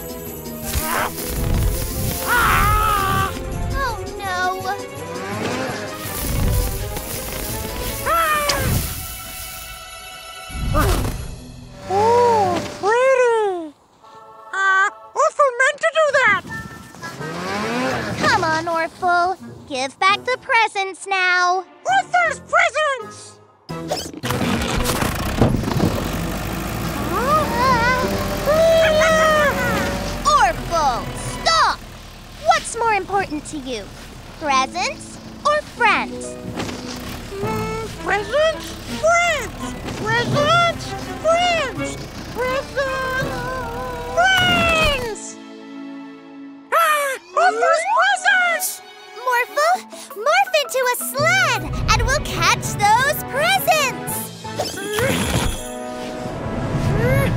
On, Orphle. Give back the presents now. Orphle's presents! Orphle, stop! What's more important to you? Presents or friends? Mm, presents? Friends! Presents! Friends! Presents! Orphle's presents! Morphle, morph into a sled and we'll catch those presents!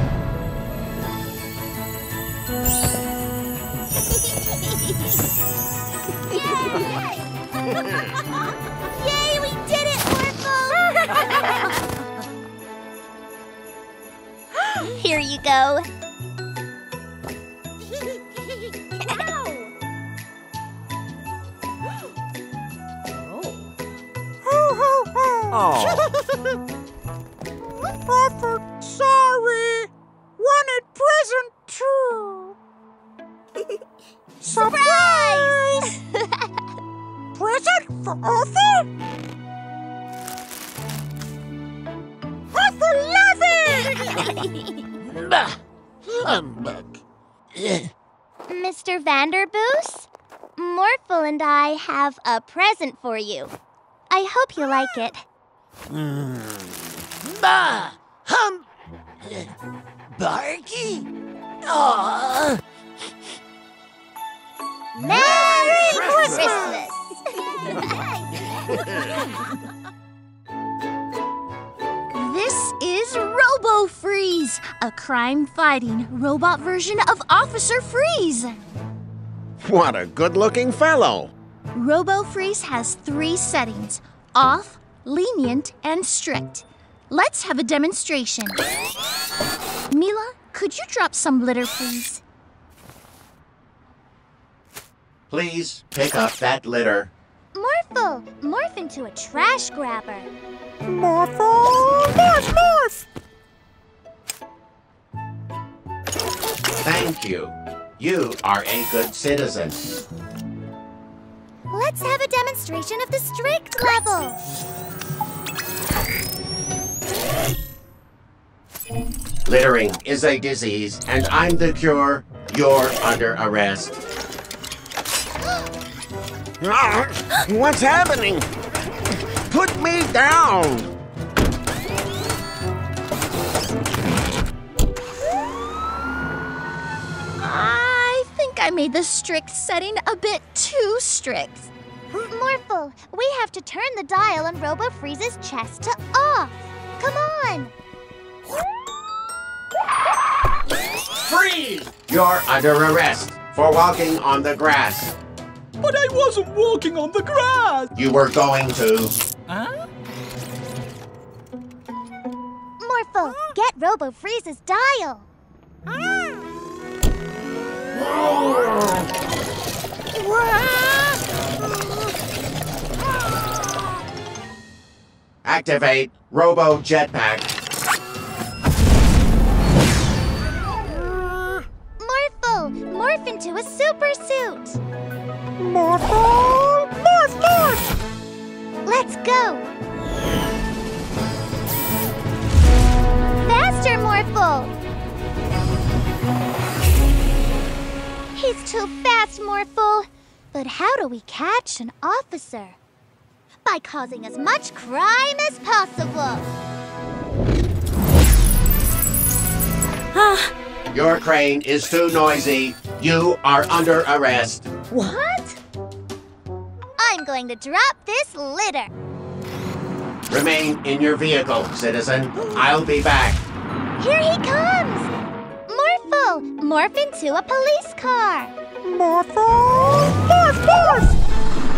Yay, a present for you. I hope you like it. Bah! Hum! Barky? Aww! Merry Christmas. This is Robo Freeze, a crime fighting robot version of Officer Freeze. What a good looking fellow. Robo Freeze has three settings off, lenient, and strict. Let's have a demonstration. Mila, could you drop some litter, please? Please pick up that litter. Morphle, morph into a trash grabber. Morphle! Morph, morph! Thank you. You are a good citizen. Let's have a demonstration of the strict level. Littering is a disease, and I'm the cure. You're under arrest. What's happening? Put me down! I made the strict setting a bit too strict. Morphle, we have to turn the dial on Robo Freeze's chest to off. Come on. Freeze! You're under arrest for walking on the grass. But I wasn't walking on the grass! You were going to. Huh? Morphle, get Robo Freeze's dial. Activate Robo Jetpack. Morphle! Morph into a super suit! Morphle! Morph, morph! Let's go! Faster, Morphle! He's too fast, Morphle. But how do we catch an officer? By causing as much crime as possible. Ah. Your crane is too noisy. You are under arrest. What? I'm going to drop this litter. Remain in your vehicle, citizen. I'll be back. Here he comes! Morphle, morph into a police car. Morphle! Morph, morph!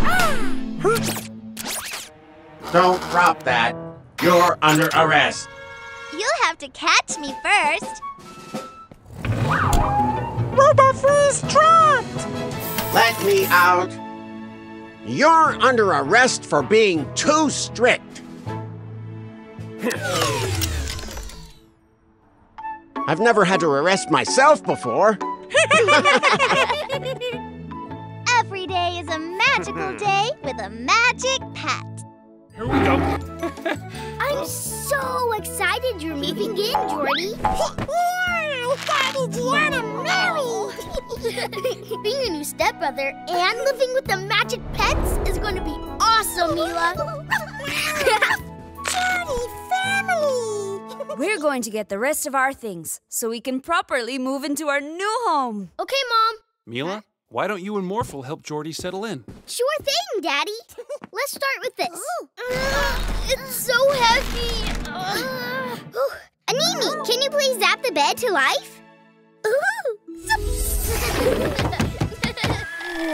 Ah! Don't drop that. You're under arrest. You'll have to catch me first. Robo Freeze trapped! Let me out. You're under arrest for being too strict. I've never had to arrest myself before. Every day is a magical day with a magic pet. Here we go. I'm so excited you're moving in, Jordy. Wow! Daddy Deanna Mary! Being a new stepbrother and living with the magic pets is going to be awesome, Mila. Jordy family! We're going to get the rest of our things so we can properly move into our new home. Okay, Mom. Mila, why don't you and Morphle help Jordy settle in? Sure thing, Daddy. Let's start with this. it's so heavy. Ooh. Animi, can you please zap the bed to life?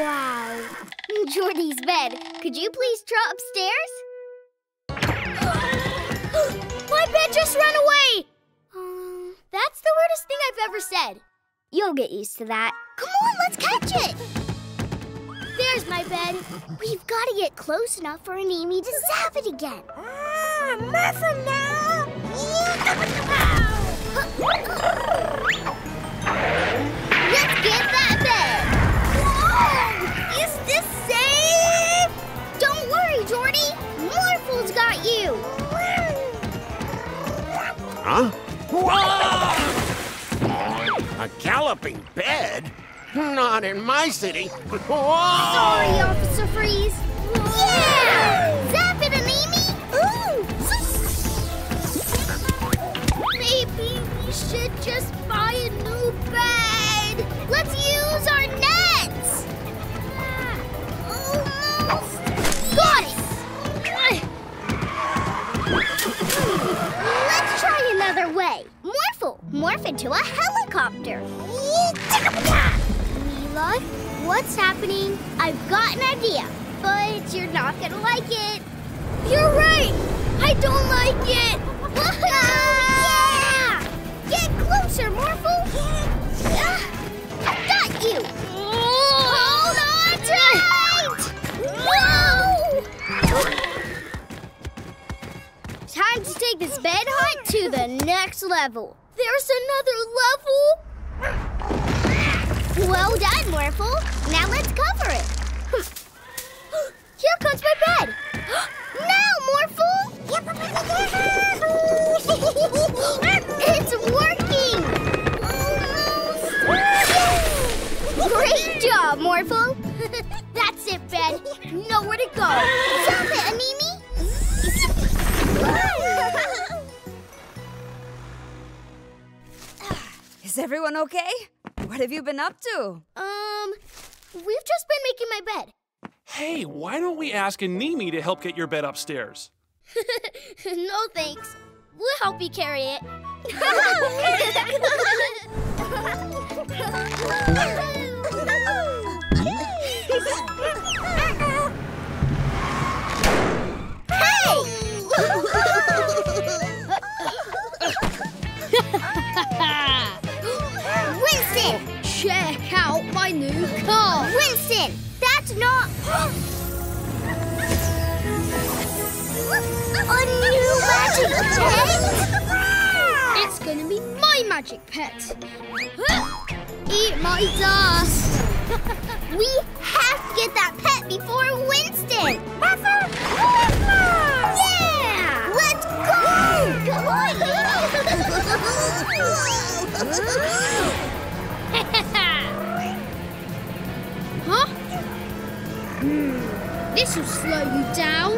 wow. Jordy's bed. Could you please trot upstairs? My bed just ran away! Um, that's the weirdest thing I've ever said. You'll get used to that. Come on, let's catch it! There's my bed. We've got to get close enough for Animi to zap it again. Ah, Muffin now! Let's get that bed! Whoa! Is this safe? Don't worry, Jordy. Morphle's got you. Huh? A galloping bed? Not in my city. Sorry, Officer Freeze. Yeah! Zap it, Animi! Ooh! Maybe we should just buy a new bed. Let's use our nets. Morph into a helicopter. Mila, what's happening? I've got an idea, but you're not gonna like it. You're right. I don't like it. yeah! Get closer, Morphle. Ah, Got you. Hold on tight. Whoa! Time to take this bed hunt to the next level. There's another level. Well done, Morphle. Now let's cover it. Here comes my bed. now, Morphle. it's working. Great job, Morphle. That's it, Ben. Nowhere to go. Stop it, Animi. Is everyone okay? What have you been up to? Um, we've just been making my bed. Hey, why don't we ask Animi to help get your bed upstairs? no thanks. We'll help you carry it. Check out my new car! Winston! That's not... A new magic pet? It's gonna be my magic pet. Eat my dust! we have to get that pet before Winston! Yeah! Let's go! huh? Hmm, this will slow you down.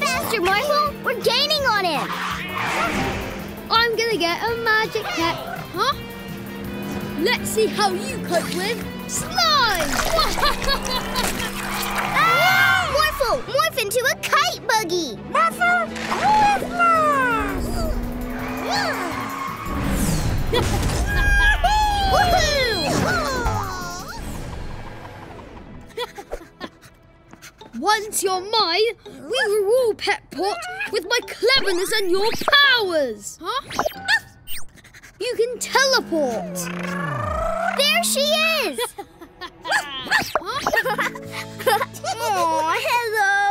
Faster, Michael! We're gaining on him! I'm gonna get a magic pet, huh? Let's see how you cope with slime! Morphle! Morph into a kite buggy! Morphle! Once you're mine, we will rule Petport with my cleverness and your powers. Huh? You can teleport. There she is. Aw, hello.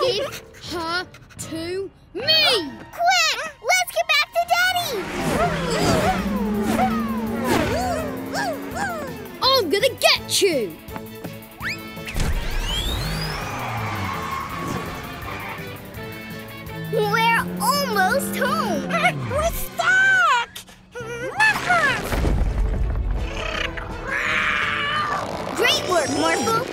Give her to me. Quick, let's get back to Daddy. I'm gonna get you. We're almost home. We're stuck. Great work, Morphle.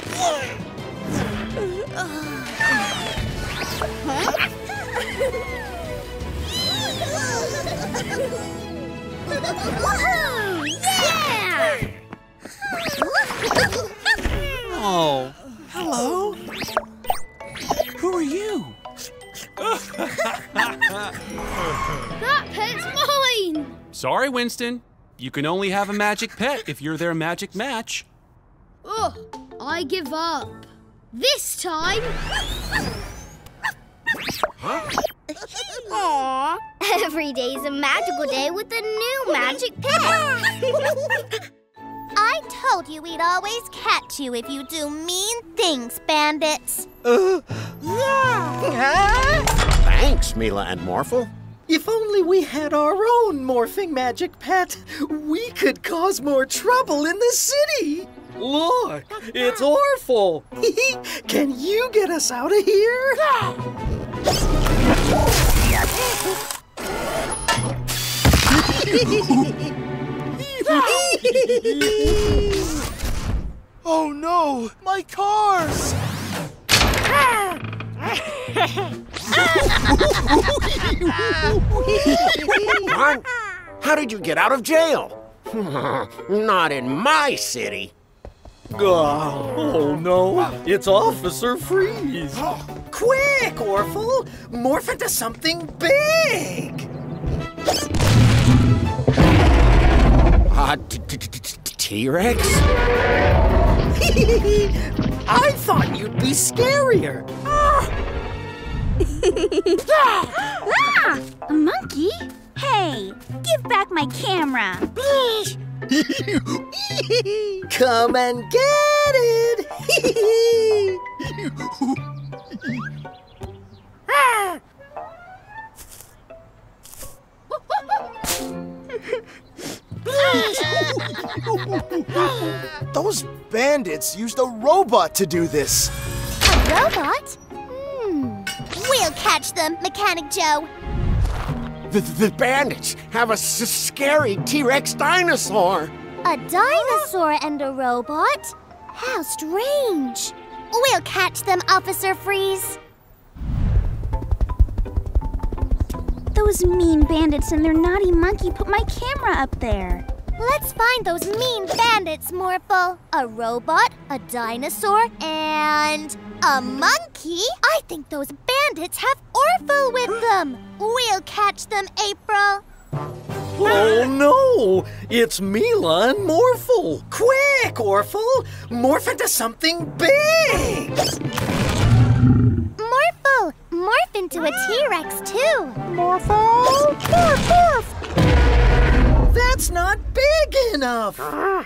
Woohoo! Yeah! Oh, hello. Who are you? That pet's mine! Sorry, Winston. You can only have a magic pet if you're their magic match. Oh, I give up. This time. huh? Aww. Every day's a magical day with a new magic pet. I told you we'd always catch you if you do mean things, bandits. Uh, yeah. Thanks, Mila and Morphle. If only we had our own morphing magic pet, we could cause more trouble in the city. Look, it's Orphle. Can you get us out of here? oh no, my cars! Ron, how did you get out of jail? Not in my city. Oh, oh no, it's Officer Freeze. Quick, Orphle, morph into something big. Uh, T-Rex? I thought you'd be scarier. ah, a monkey? Hey, give back my camera. Come and get it. Those bandits used a robot to do this. A robot? Hmm. We'll catch them, Mechanic Joe. The, the bandits have a s- scary T-Rex dinosaur. A dinosaur and a robot? How strange. We'll catch them, Officer Freeze. Those mean bandits and their naughty monkey put my camera up there. Let's find those mean bandits, Morphle. A robot, a dinosaur, and a monkey? I think those bandits have Orphle with them. We'll catch them, April. Oh no! It's Mila and Morphle! Quick, Orphle! Morph into something big! Morphle, morph into a T-Rex too. Morphle! Morph, morph! That's not big enough! Huh?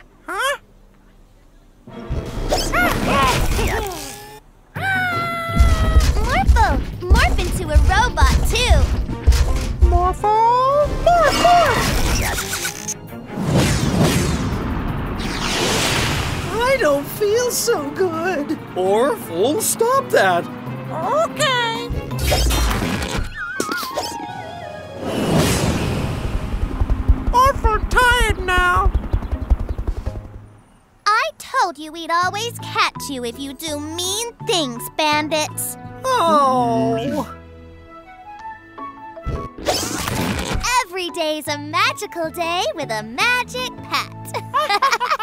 Morphle, morph into a robot too. Morphle, morph, morph. I don't feel so good. Orphle, stop that. Okay. Orphle tired now. I told you we'd always catch you if you do mean things, bandits. Oh. Every day's a magical day with a magic pet.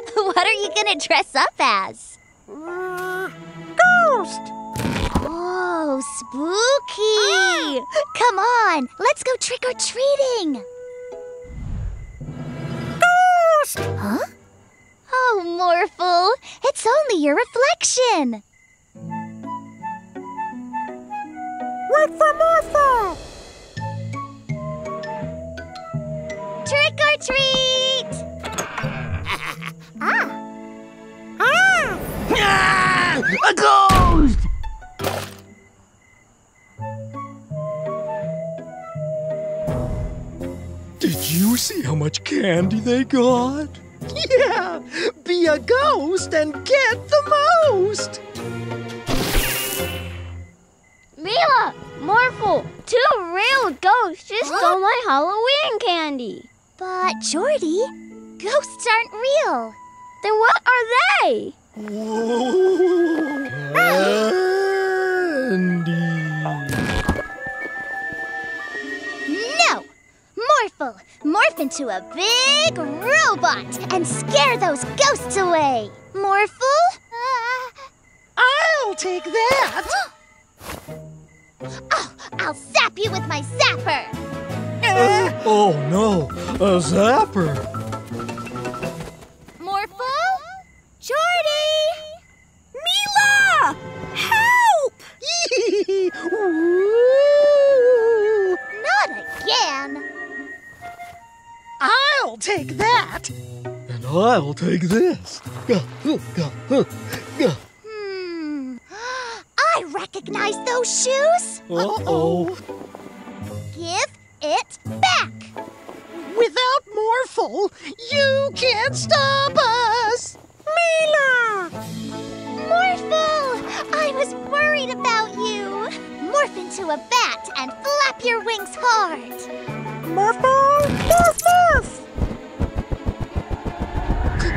what are you gonna dress up as? Ghost. Oh, spooky! Ah! Come on, let's go trick or treating. Ghost. Huh? Oh, Morphle, it's only your reflection. Wait for Morphle. Trick or treat! ah, Ah. ah! A ghost! Did you see how much candy they got? Yeah, be a ghost and get the most. Mila, Morphle, two real ghosts just stole my Halloween candy. but Jordy, ghosts aren't real. Then what are they? Candy. No! Morphle, morph into a big robot and scare those ghosts away. Morphle? I'll take that. Oh, I'll zap you with my zapper. Uh, oh no, a zapper. Jordy! Mila! Help! Not again. I'll take that. And I'll take this. Hmm. I recognize those shoes. Uh-oh. Give it back. Without Morphle, you can't stop us. Mila. Morphle! I was worried about you. Morph into a bat and flap your wings hard. Morphle, morph, morph.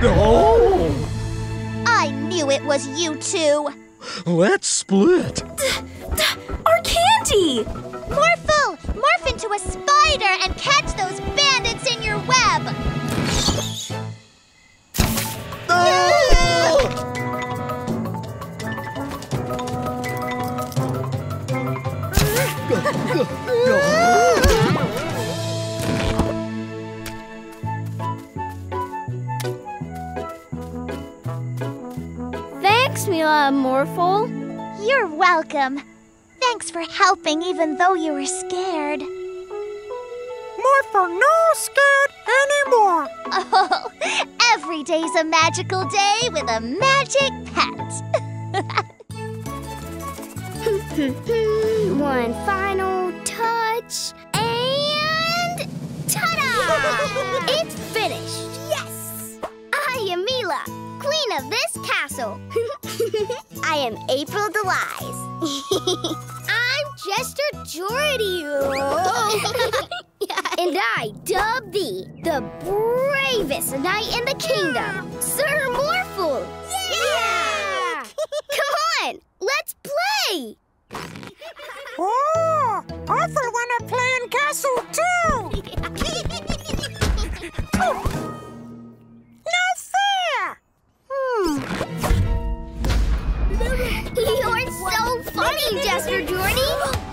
No. I knew it was you two. Let's split. Our candy! Morphle, morph into a spider and catch those bandits in your web. Thanks, Mila and Morphle. You're welcome. Thanks for helping even though you were scared. Morphle no scared anymore. Oh, every day's a magical day with a magic pet. One final touch, and ta-da! it's finished. yes! I am Mila, queen of this castle. I am April Delise. I'm Jester Jordy. And I dub thee the bravest knight in the kingdom, Sir Morphle. Yeah! Come on, let's play. Oh, Orphle wanna play in castle too. no fair. Hmm. You're so funny, Jester Jordy.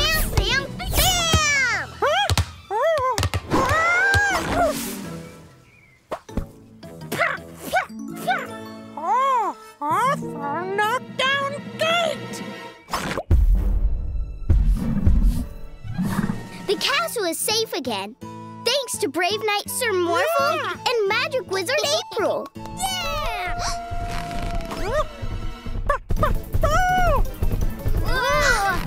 Oh, Orphle knockdown gate! The castle is safe again. Thanks to Brave Knight Sir Morphle and Magic Wizard April. Whoa!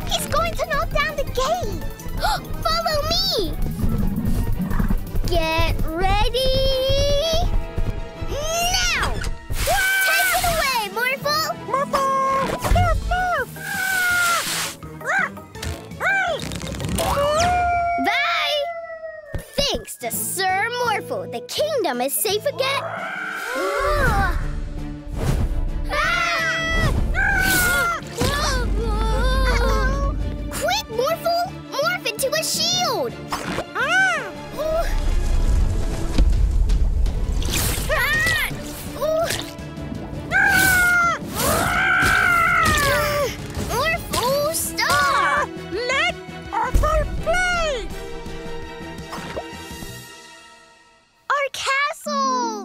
He's going to knock down the gate! Follow me! Get ready! To Sir Morphle, the kingdom is safe again. Ah! Quick, Morphle! Morph into a shield!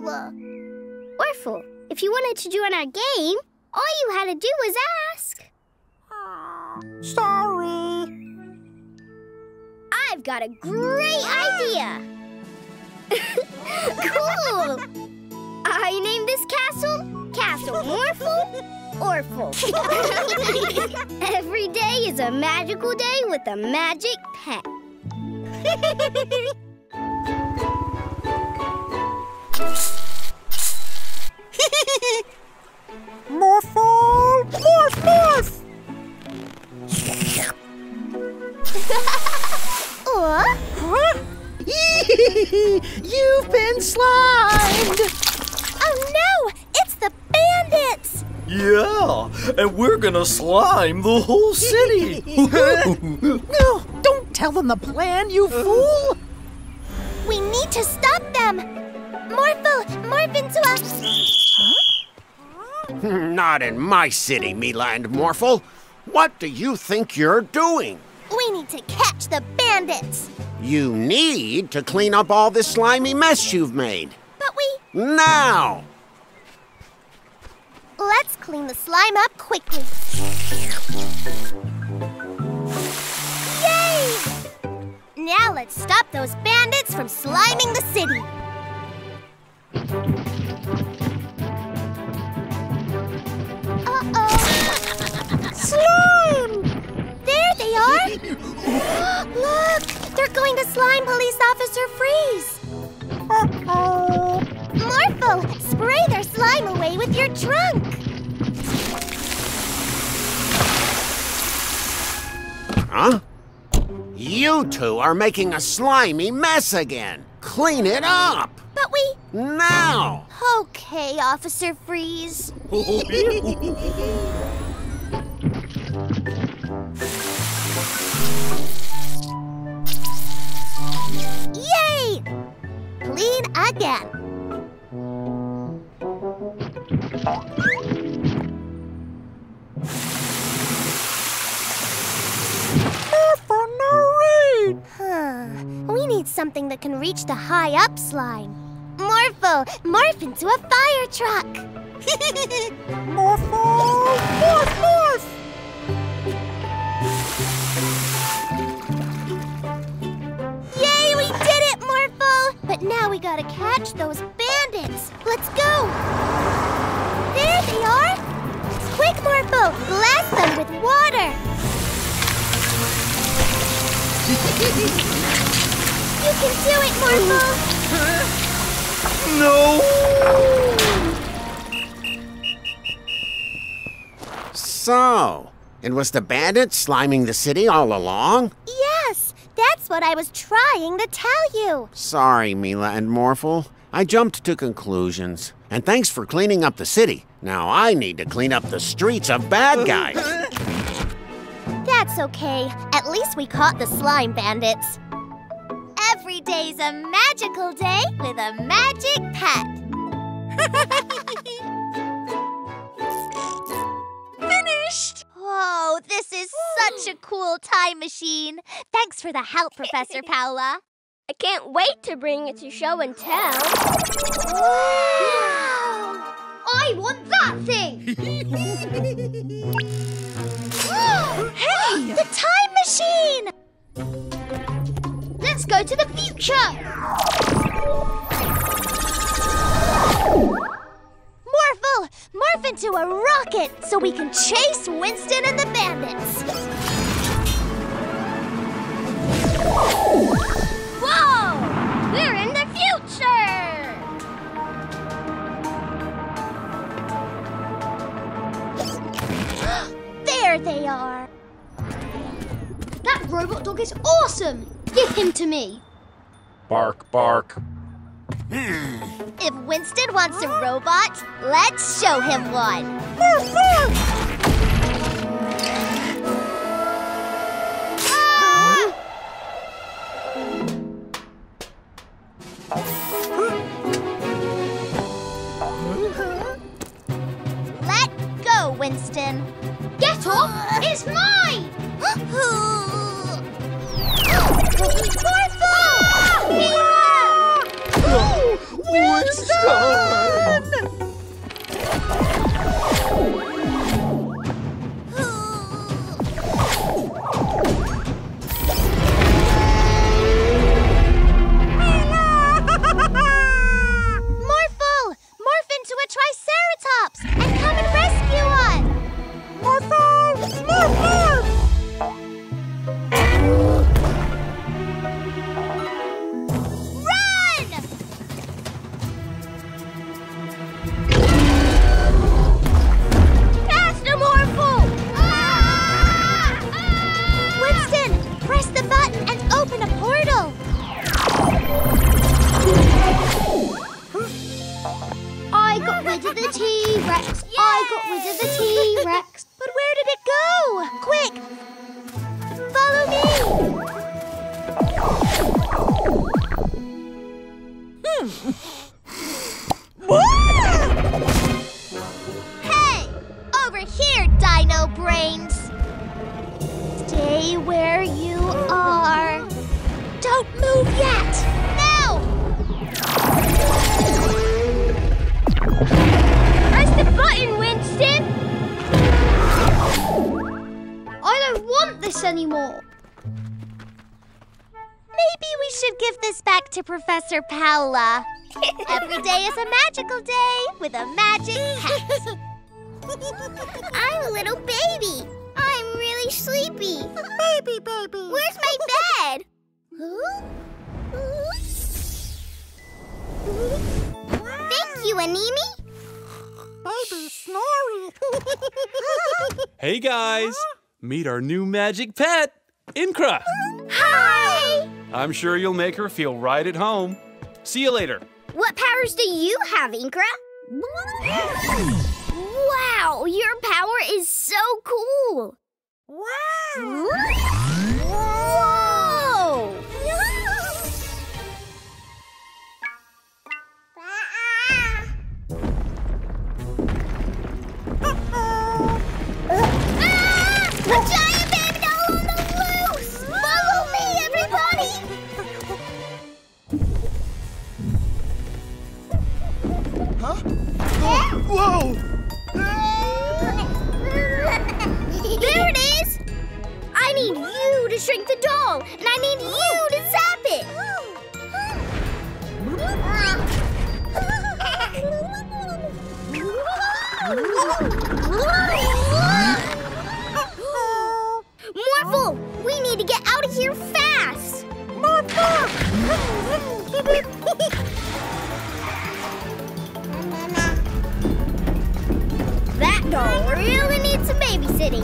Castle! Morphle, if you wanted to join our game, all you had to do was ask. Sorry. I've got a great idea! cool! I named this castle Castle Morphle Orphle. Every day is a magical day with a magic pet. Morphle! Morph, morph! Or You've been slimed! Oh no! It's the bandits! Yeah, and we're gonna slime the whole city. No, don't tell them the plan, you fool! We need to stop them! Morphle, morph into a... Not in my city, Mila and Morphle. What do you think you're doing? We need to catch the bandits! You need to clean up all this slimy mess you've made. But we... Now! Let's clean the slime up quickly. Yay! Now let's stop those bandits from sliming the city. Uh-oh. Slime! There they are! Look! They're going to slime Police Officer Freeze! Uh-oh. Morphle, spray their slime away with your trunk! Huh? You two are making a slimy mess again. Clean it up! But we... Now! Okay, Officer Freeze. Yay! Clean again. Morphle, no read! Huh. We need something that can reach the high up Morphle, morph into a fire truck. Morphle! Morph, morph! Yay, we did it, Morphle! But now we gotta catch those bandits. Let's go! There they are! Quick, Morphle! Blast them with water! you can do it, Morphle! No! So, it was the bandits sliming the city all along? Yes, that's what I was trying to tell you. Sorry, Mila and Morphle. I jumped to conclusions. And thanks for cleaning up the city. Now I need to clean up the streets of bad guys. That's okay. At least we caught the slime bandits. Every day's a magical day with a magic pet. Finished! Oh, this is such a cool time machine. Thanks for the help, Professor Paula. I can't wait to bring it to show and tell. Wow! I want that thing! hey! The time machine! Let's go to the future! Morphle, morph into a rocket so we can chase Winston and the bandits. Whoa! We're in the future! there they are. That robot dog is awesome! Give him to me. Bark, bark. If Winston wants a robot, let's show him one. Ah! Let go, Winston. Get off! It's mine! Morphle! Of the T-Rex. I got rid of the T-Rex. But where did it go? Quick! Follow me! Hmm. Hey! Over here, Dino Brains! Stay where you are. Don't move yet! The button, Winston! I don't want this anymore. Maybe we should give this back to Professor Paula. Every day is a magical day with a magic hat. I'm a little baby. I'm really sleepy. Baby, baby. Where's my bed? Thank you, Animi. Baby snoring. Hey guys, meet our new magic pet, Inkra. Hi! I'm sure you'll make her feel right at home. See you later. What powers do you have, Inkra? wow, your power is so cool. Wow! A giant baby on the loose! Follow me, everybody! Huh? Whoa! There it is! I need you to shrink the doll, and I need you to zap it! Morphle, we need to get out of here fast! That doll really needs some babysitting.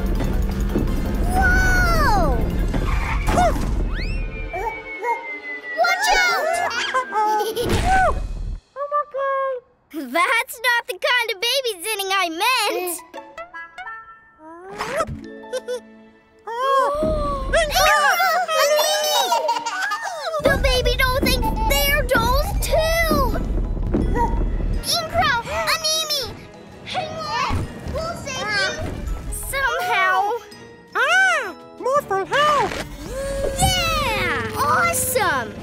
Whoa! Watch out! Oh my god! That's not the kind of babysitting I meant. Oh! the baby they're dolls too! Animi! Hang on! We'll save you! Somehow! Ah! Help! Yeah! Awesome!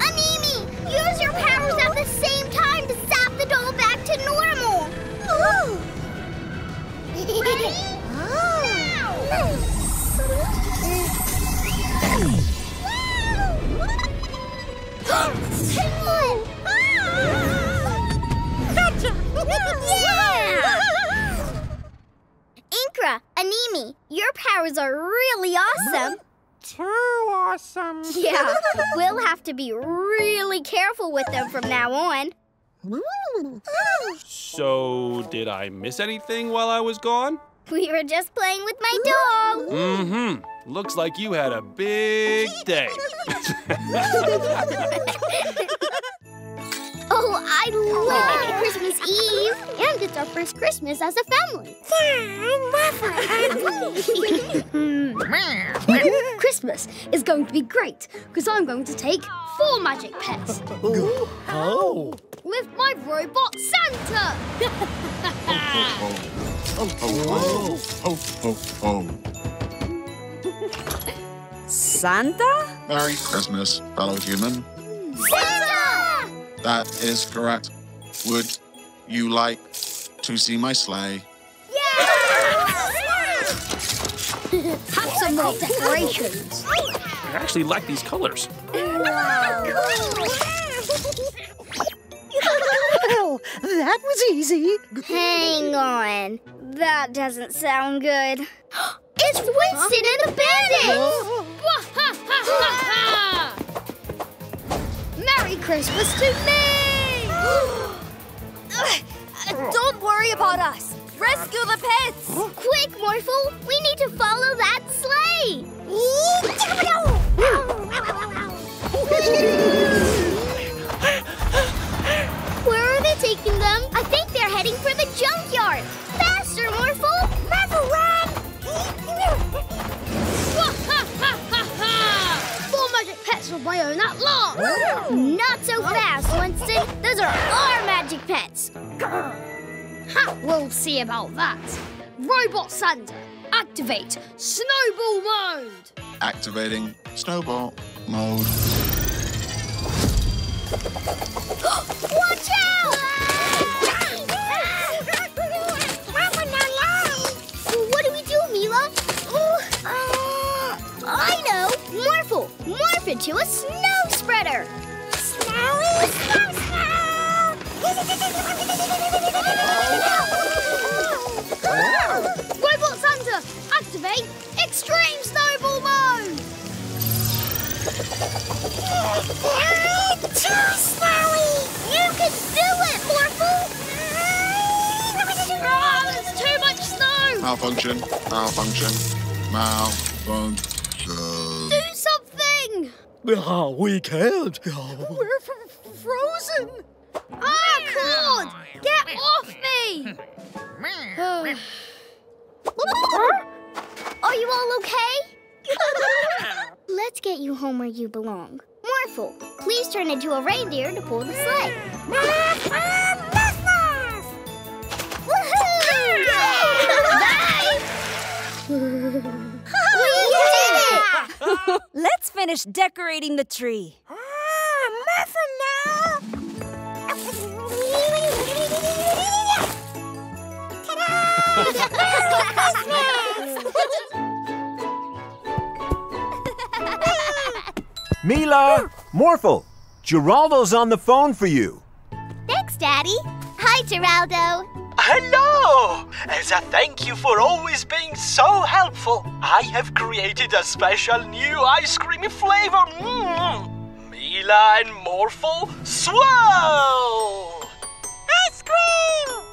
Animi! Use your powers at the same time to zap the doll back to normal. Ooh. Penguin! Yeah, we'll have to be really careful with them from now on. So, did I miss anything while I was gone? We were just playing with my doll. Mm-hmm. Looks like you had a big day. Oh, I love Christmas Eve. And it's our first Christmas as a family. Yeah, Christmas is going to be great because I'm going to take four magic pets. Oh. With my robot Santa. Santa? Merry Christmas, fellow human. Santa! That is correct. Would you like to see my sleigh? Yeah! Have some more decorations. I actually like these colors. Well, that was easy. Hang on. That doesn't sound good. It's Winston and the Bandits! Merry Christmas to me! Uh, don't worry about us. Rescue the pets. Quick, Morphle! We need to follow that sleigh! Where are they taking them? I think they're heading for the junkyard! Faster, Morphle! Morphle, magic pets of my own at last! Not so fast, Winston! Those are our magic pets! Ha! We'll see about that. Robot Santa, activate snowball mode! Activating snowball mode. Watch out! Morph into a snow spreader! Snowy snow snow! Robot Santa, activate extreme snowball mode! Too snowy! You can do it, Morphle! Ah, there's too much snow! Malfunction. Malfunction. Malfunction. Do! Oh, we can't. We're f- frozen! Ah, Claude! Get off me! Are you all okay? Let's get you home where you belong. Morphle, please turn into a reindeer to pull the sleigh. Woohoo! we did it! Let's finish decorating the tree. Mila! Morphle! Geraldo's on the phone for you. Thanks, Daddy. Hi, Geraldo. Hello! As a thank you for always being so helpful, I have created a special new ice cream flavor. Mm. Mila and Morphle Swirl! Ice cream!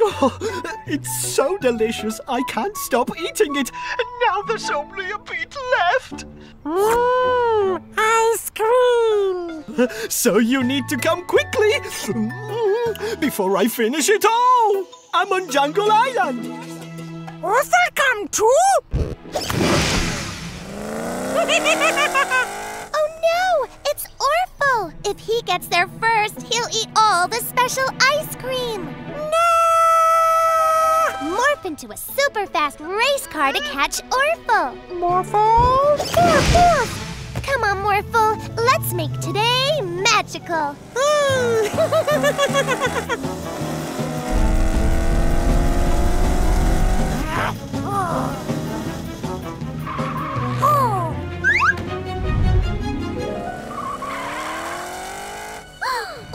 Oh, it's so delicious, I can't stop eating it. And now there's only a bit left. Mmm, ice cream. So you need to come quickly mm, before I finish it all. I'm on Jungle Island. Arthur come too? Oh no! It's Orphle! If he gets there first, he'll eat all the special ice cream! No! Morph into a super fast race car to catch Orphle! Morphle? Morph, morph! Come on, Morphle! Let's make today magical.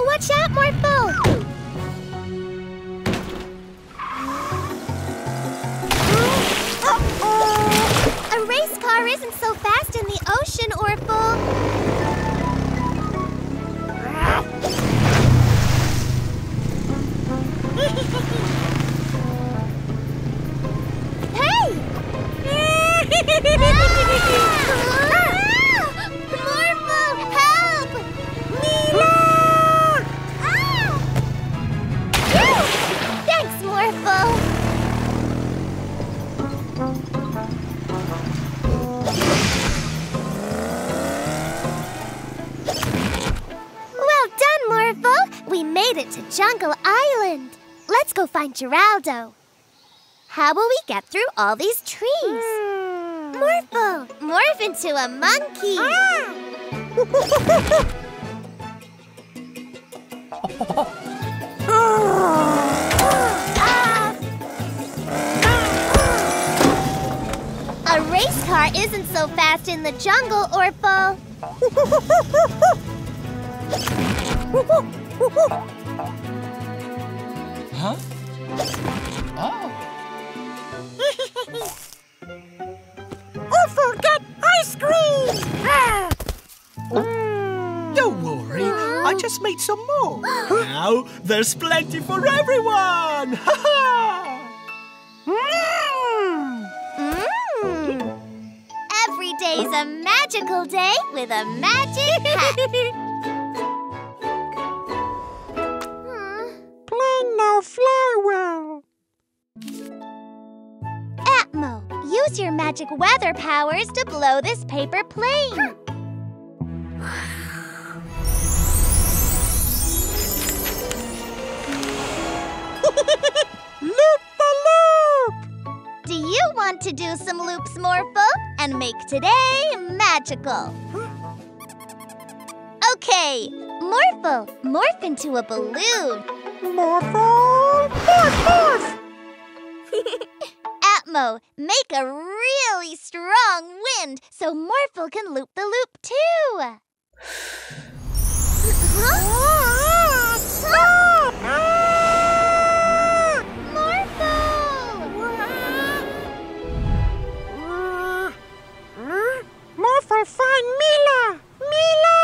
Watch out, Morphle! Race car isn't so fast in the ocean, Orphle. hey! Ah! Jungle Island. Let's go find Geraldo. How will we get through all these trees? Hmm. Morphle, morph into a monkey. Ah. A race car isn't so fast in the jungle, Orphle. Huh? Oh. Orphle, get ice cream! Ah! Don't worry, I just made some more. now there's plenty for everyone. Ha Mm. Every day's a magical day with a magic hat. Plane now fly well. Atmo, use your magic weather powers to blow this paper plane. Loop the loop! Do you want to do some loops, Morphle, and make today magical? Okay, Morphle, morph into a balloon. Morphle, morph, morph! Atmo, make a really strong wind so Morphle can loop the loop too. Ah, stop! Morphle, find Mila! Mila!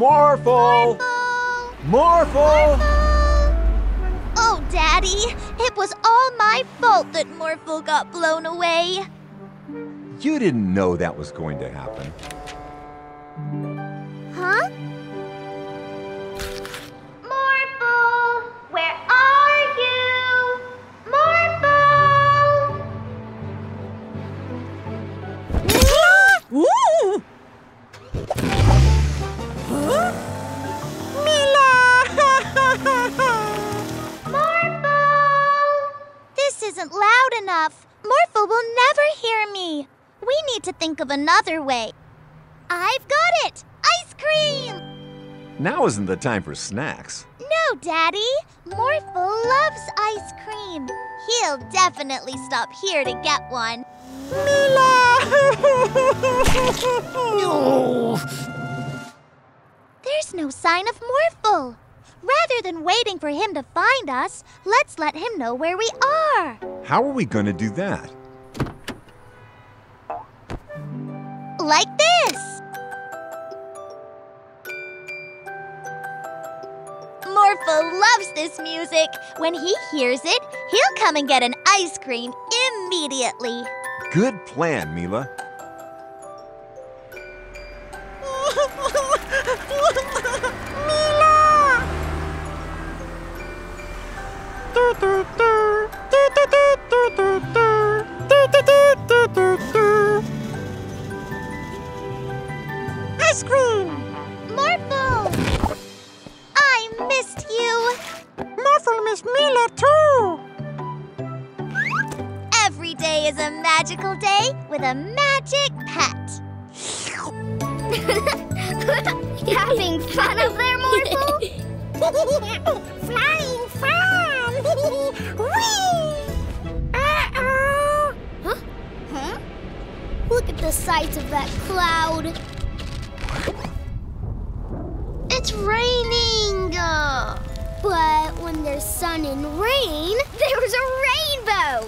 Morphle! Morphle! Oh, Daddy, it was all my fault that Morphle got blown away. You didn't know that was going to happen. Huh? Morphle, where are you? Morphle! Ooh! Morphle! This isn't loud enough. Morphle will never hear me. We need to think of another way. I've got it! Ice cream! Now isn't the time for snacks. No, Daddy. Morphle loves ice cream. He'll definitely stop here to get one. Mila! no! There's no sign of Morphle. Rather than waiting for him to find us, let's let him know where we are. How are we going to do that? Like this. Morphle loves this music. When he hears it, he'll come and get an ice cream immediately. Good plan, Mila. Ice cream! Morphle! I missed you. Morphle missed Mila too! Every day is a magical day with a magic pet. Having fun up there, Morphle? Flying fun! Uh-oh! Huh? Huh? Look at the size of that cloud. It's raining. But when there's sun and rain, there's a rainbow.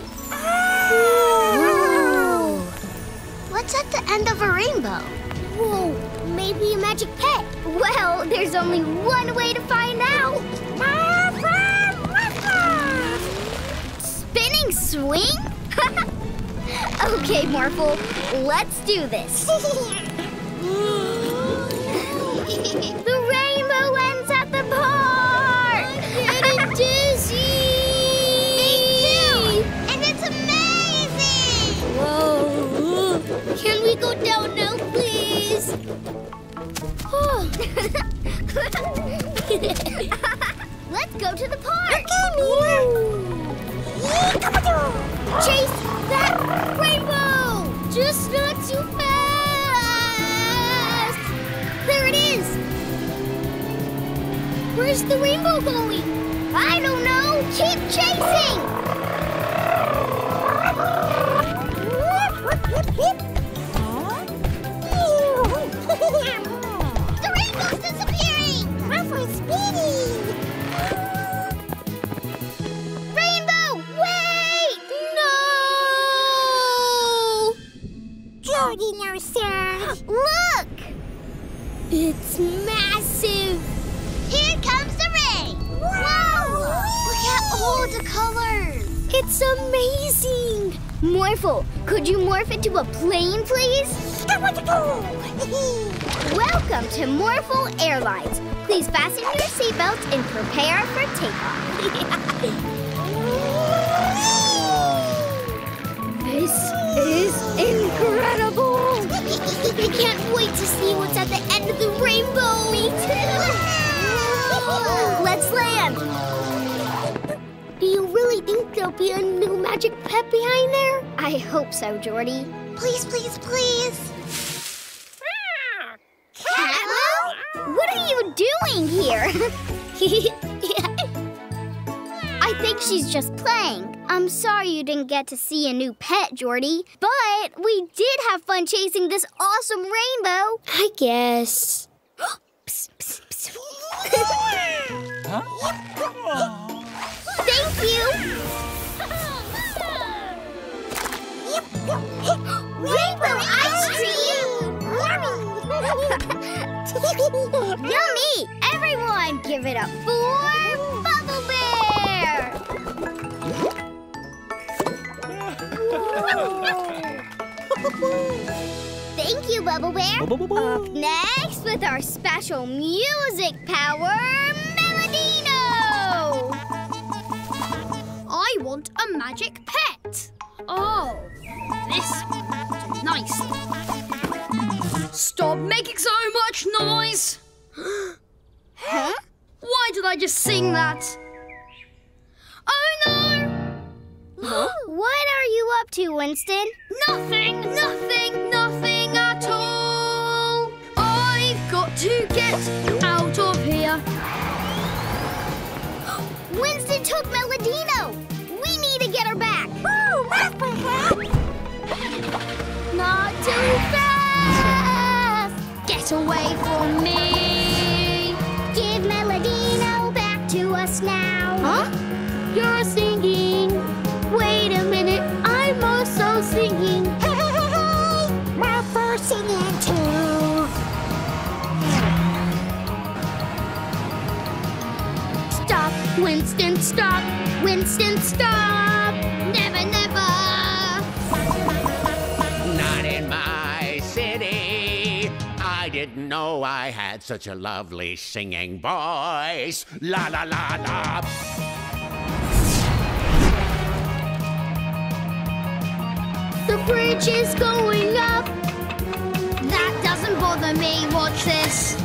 What's at the end of a rainbow? Whoa, maybe a magic pet. Well, there's only one way to find out. Swing? okay, Morphle, let's do this. the rainbow ends at the park. I'm getting dizzy. Me too. And it's amazing. Whoa. Can we go down now, please? Let's go to the park. Okay, Mila. Chase that rainbow! Just not too fast! There it is! Where's the rainbow going? I don't know! Keep chasing! Fasten your seatbelts and prepare for takeoff. this is incredible! I can't wait to see what's at the end of the rainbow! Me too! Let's land! Do you really think there'll be a new magic pet behind there? I hope so, Jordy. Please, please, please. You didn't get to see a new pet, Jordy, but we did have fun chasing this awesome rainbow. I guess. Psst, psst, psst. Thank you. Rainbow ice cream! Yummy! Everyone, give it up for Thank you, Bubble Bear. Up next with our special music power, Melodino! I want a magic pet. Oh, this is nice. Stop making so much noise. huh? Why did I just sing that? Oh no! what are you up to, Winston? Nothing, nothing, nothing at all. I've got to get out of here. Winston took Melodino! We need to get her back! Not too fast! Get away from me! Give Melodino back to us now! Huh? Winston, stop! Winston, stop! Never, never! Not in my city. I didn't know I had such a lovely singing voice. La la la la. The bridge is going up! That doesn't bother me. Watch this.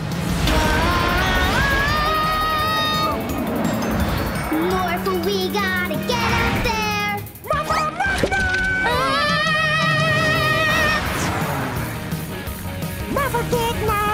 more, for we gotta get up there! Never!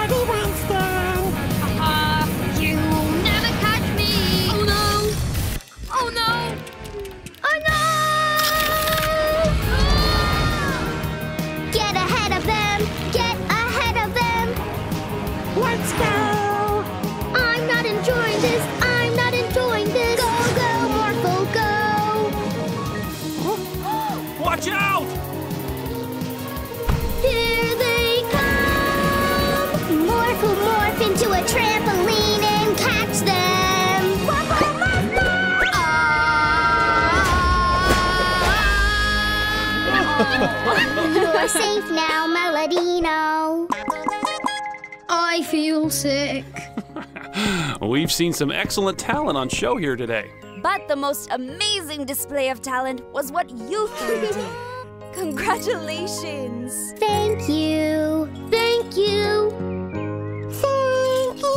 You're safe now, Melodino. I feel sick. We've seen some excellent talent on show here today. But the most amazing display of talent was what you three did. Congratulations! Thank you. Thank you. Thank you!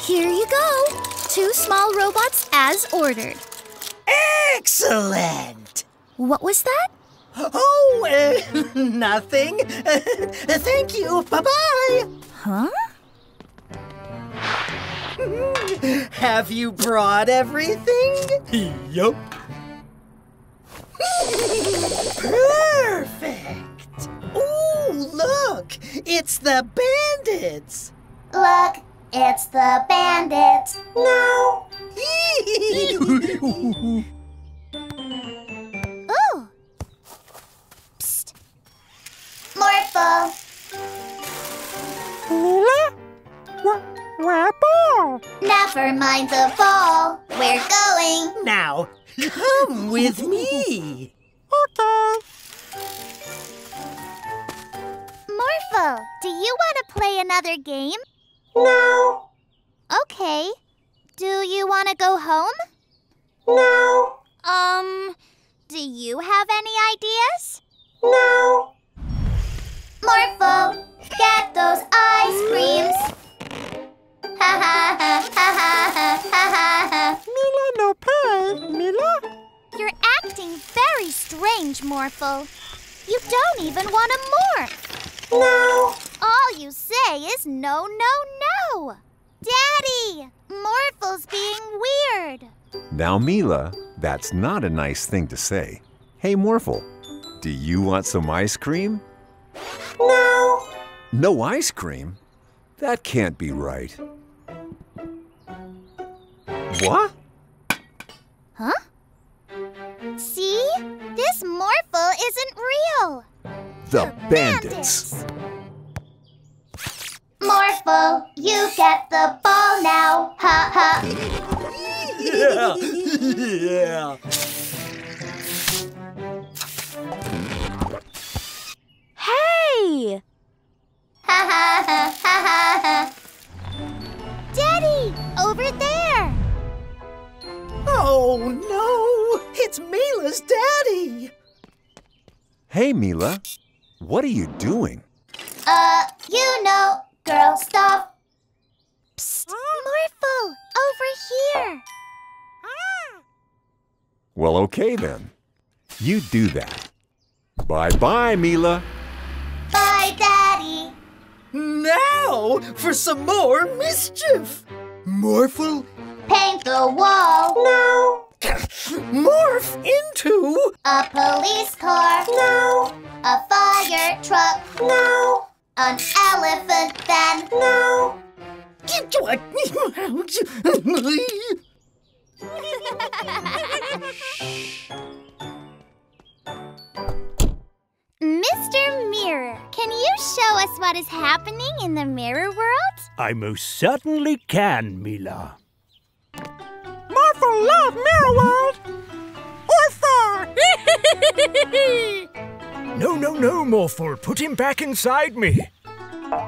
Here you go. Two small robots as ordered. Excellent! What was that? Oh, uh, nothing. Thank you. Bye bye. Huh? Have you brought everything? Yup. Perfect. Ooh, look! It's the bandits. Look, it's the bandits. No. Ooh. Psst. Morphle. Never mind the ball. We're going. now, come with me. Morphle, do you want to play another game? No. Okay. Do you want to go home? No. Um, do you have any ideas? No. Morphle, get those ice creams. Ha ha ha ha ha ha ha ha. Mila no pie, Mila. You're acting very strange, Morphle. You don't even want to morph. No. All you say is no, no, no. Daddy, Morphle's being weird. Now, Mila, that's not a nice thing to say. Hey, Morphle, do you want some ice cream? No. No ice cream? That can't be right. What? Huh? See? This Morphle isn't real. The bandits. Morphle, you get the ball now. Ha ha. Yeah. yeah. Hey! Ha ha ha ha ha ha. Daddy, over there. Oh no! It's Mila's daddy. Hey, Mila, what are you doing? Uh, you know, girl stop! Psst, Morphle, over here. Well, okay then. You do that. Bye bye, Mila. Bye, Daddy. Now for some more mischief. Morphle, Paint the wall. No. morph into. A police car. No. A fire truck. No. An elephant then. No. Mr. Mirror, can you show us what is happening in the mirror world? I most certainly can, Mila. Morphle love Mirror World. Orthar! No, no, no, Morphle. Put him back inside me.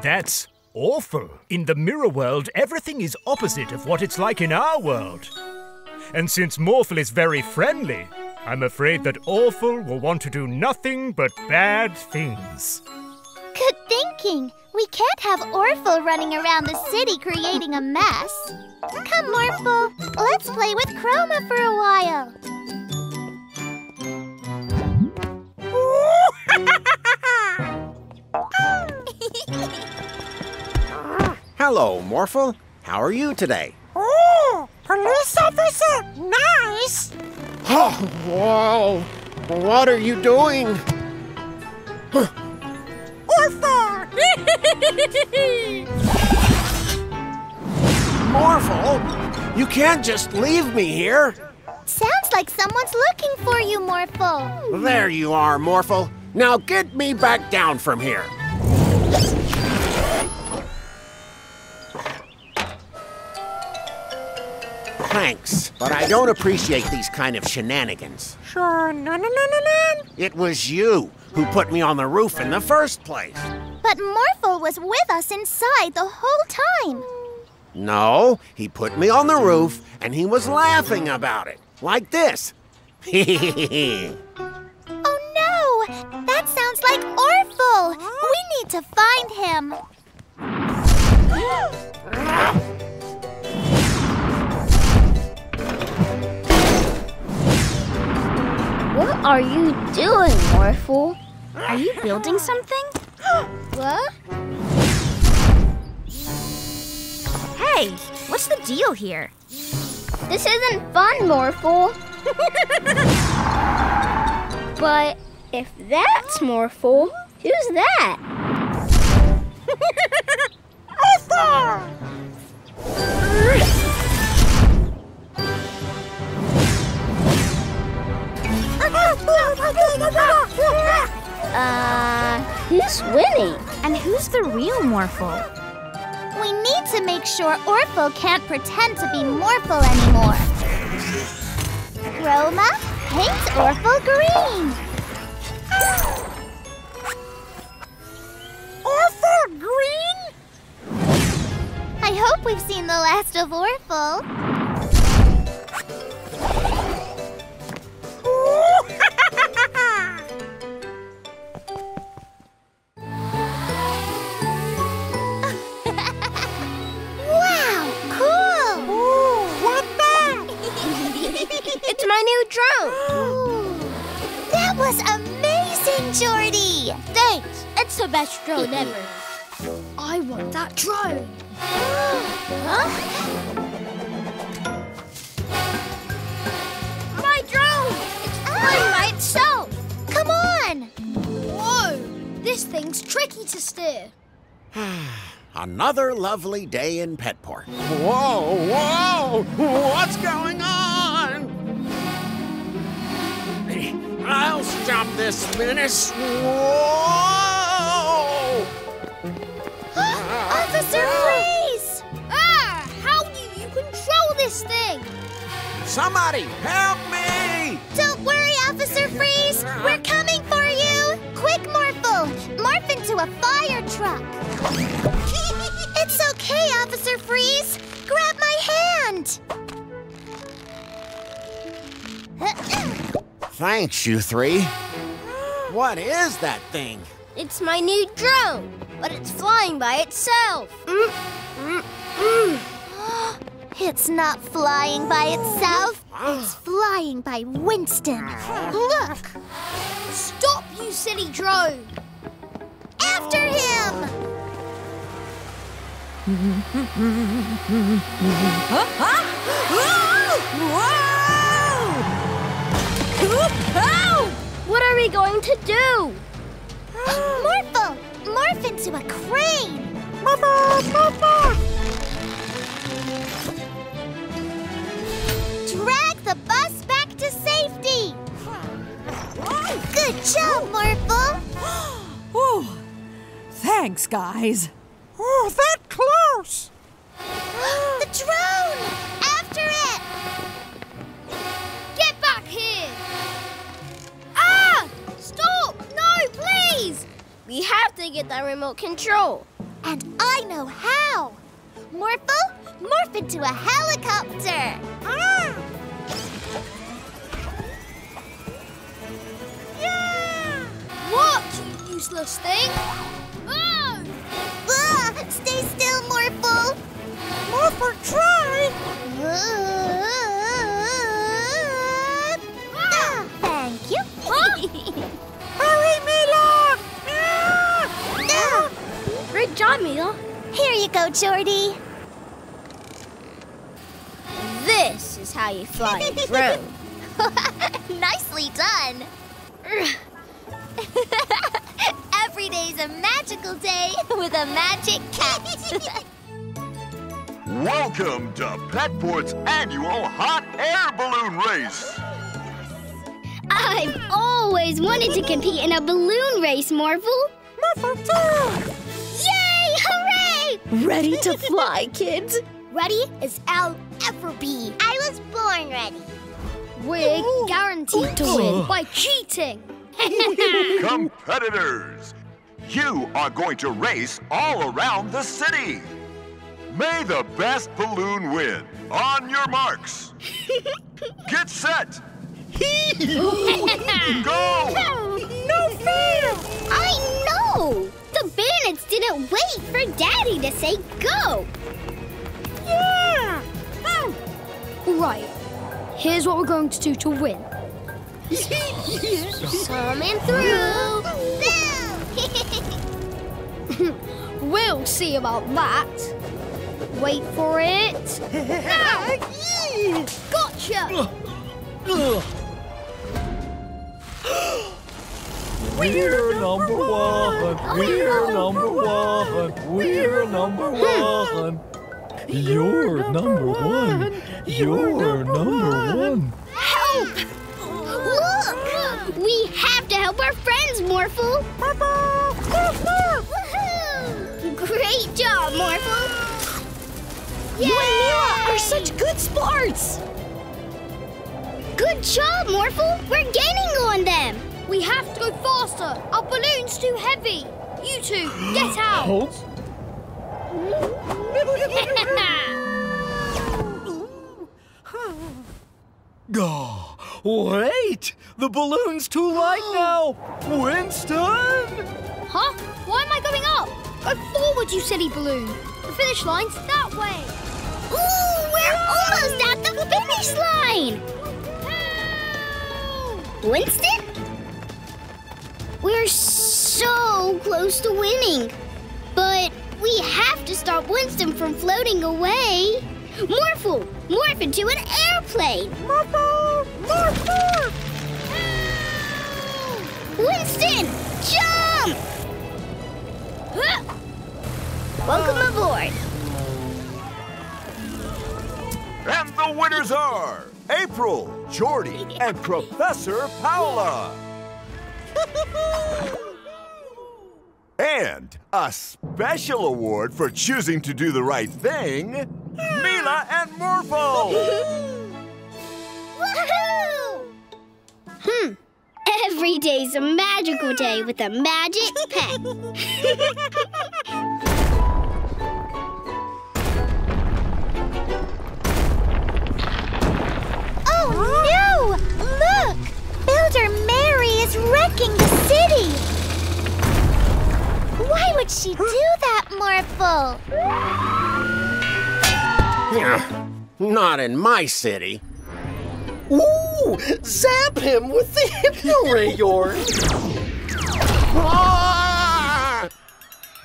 That's awful. In the mirror world, everything is opposite of what it's like in our world. And since Morphle is very friendly, I'm afraid that Orphle will want to do nothing but bad things. Good thinking. We can't have Orphle running around the city creating a mess. Come, Morphle. Let's play with Chroma for a while. Hello, Morphle. How are you today? Oh, police officer, nice. Oh, whoa! What are you doing? Orthar! Morphle? You can't just leave me here. Sounds like someone's looking for you, Morphle. There you are, Morphle. Now get me back down from here. Thanks, but I don't appreciate these kind of shenanigans. Sure, no, no, no, no, no. It was you who put me on the roof in the first place. But Morphle was with us inside the whole time. No, he put me on the roof and he was laughing about it. Like this. Oh Orphle! We need to find him. What are you doing, Morphle? Are you building something? What? Hey, what's the deal here? This isn't fun, Morphle. but if that's Morphle, who's that? Uh, who's winning? And who's the real Morphle? We need to make sure Orphle can't pretend to be Morphle anymore. Chroma, paint Orphle green. Orphle green? I hope we've seen the last of Orphle. wow, cool! What that? It's my new drone. That was amazing, Jordy! Thanks. It's the best drone ever. I want that drone. huh? My drone! It's ah! flying by itself. Come on! Whoa! This thing's tricky to steer. Another lovely day in Petport. Whoa, whoa! What's going on? I'll stop this menace. Whoa! Officer Freeze! Ah! How do you control this thing? Somebody help me! Don't worry, Officer Freeze! We're coming for you! Quick, Morphle! Morph into a fire truck! it's okay, Officer Freeze! Grab my hand! Thanks, you three. What is that thing? It's my new drone, but it's flying by itself. Mm, mm, mm. It's not flying by itself. It's flying by Winston. Look! Stop, you silly drone! After him! What are we going to do? Morphle! Morph into a crane! Drag the bus back to safety! Good job, Morphle! Oh, thanks, guys. Oh, that close. the drone! After it! Please! We have to get that remote control. And I know how! Morphle, morph into a helicopter! Ah! Yeah! What, you useless thing? Oh! Ah, stay still, Morphle! Morphle, try. Ah, thank you. Hurry, Mila! Ah, Great job, Mila. Here you go, Jordy. This is how you fly a drone. Nicely done. Every day's a magical day with a magic cat. Welcome to Petport's annual hot air balloon race. I've always wanted to compete in a balloon race, Morphle. Morphle too! Yay! Hooray! Ready to fly, kids? Ready as I'll ever be. I was born ready. We're guaranteed to win by cheating. Competitors, you are going to race all around the city. May the best balloon win. On your marks. Get set. Go! No fair! I know! The bandits didn't wait for Daddy to say go. Yeah! Right. Here's what we're going to do to win. Coming through. we'll see about that. Wait for it. Now! Gotcha! We're number one. We're number one. We're number one. You're number one. You're number one. Help! Look! We have to help our friends, Morphle. Woohoo! Great job, Morphle. You and Mila are such good sports. Good job, Morphle. We're gaining on them. We have to go faster. Our balloon's too heavy. You two, get out. Hold. Oh, wait! The balloon's too light now! Winston! Huh? Why am I going up? Go forward, you silly balloon. The finish line's that way. Ooh, we're almost at the finish line! Winston? We're so close to winning. But we have to stop Winston from floating away. Morphle, morph into an airplane. Morphle! Morph, morph! Winston, jump! Huh. Welcome aboard. And the winners are April, Jordy, and Professor Paula. and a special award for choosing to do the right thing, Mila and. Woohoo! Hmm. Every day's a magical day with a magic pet. wrecking the city! Why would she do that, Morphle? Yeah, Not in my city. Ooh! Zap him with the hypno ray, York! Ah!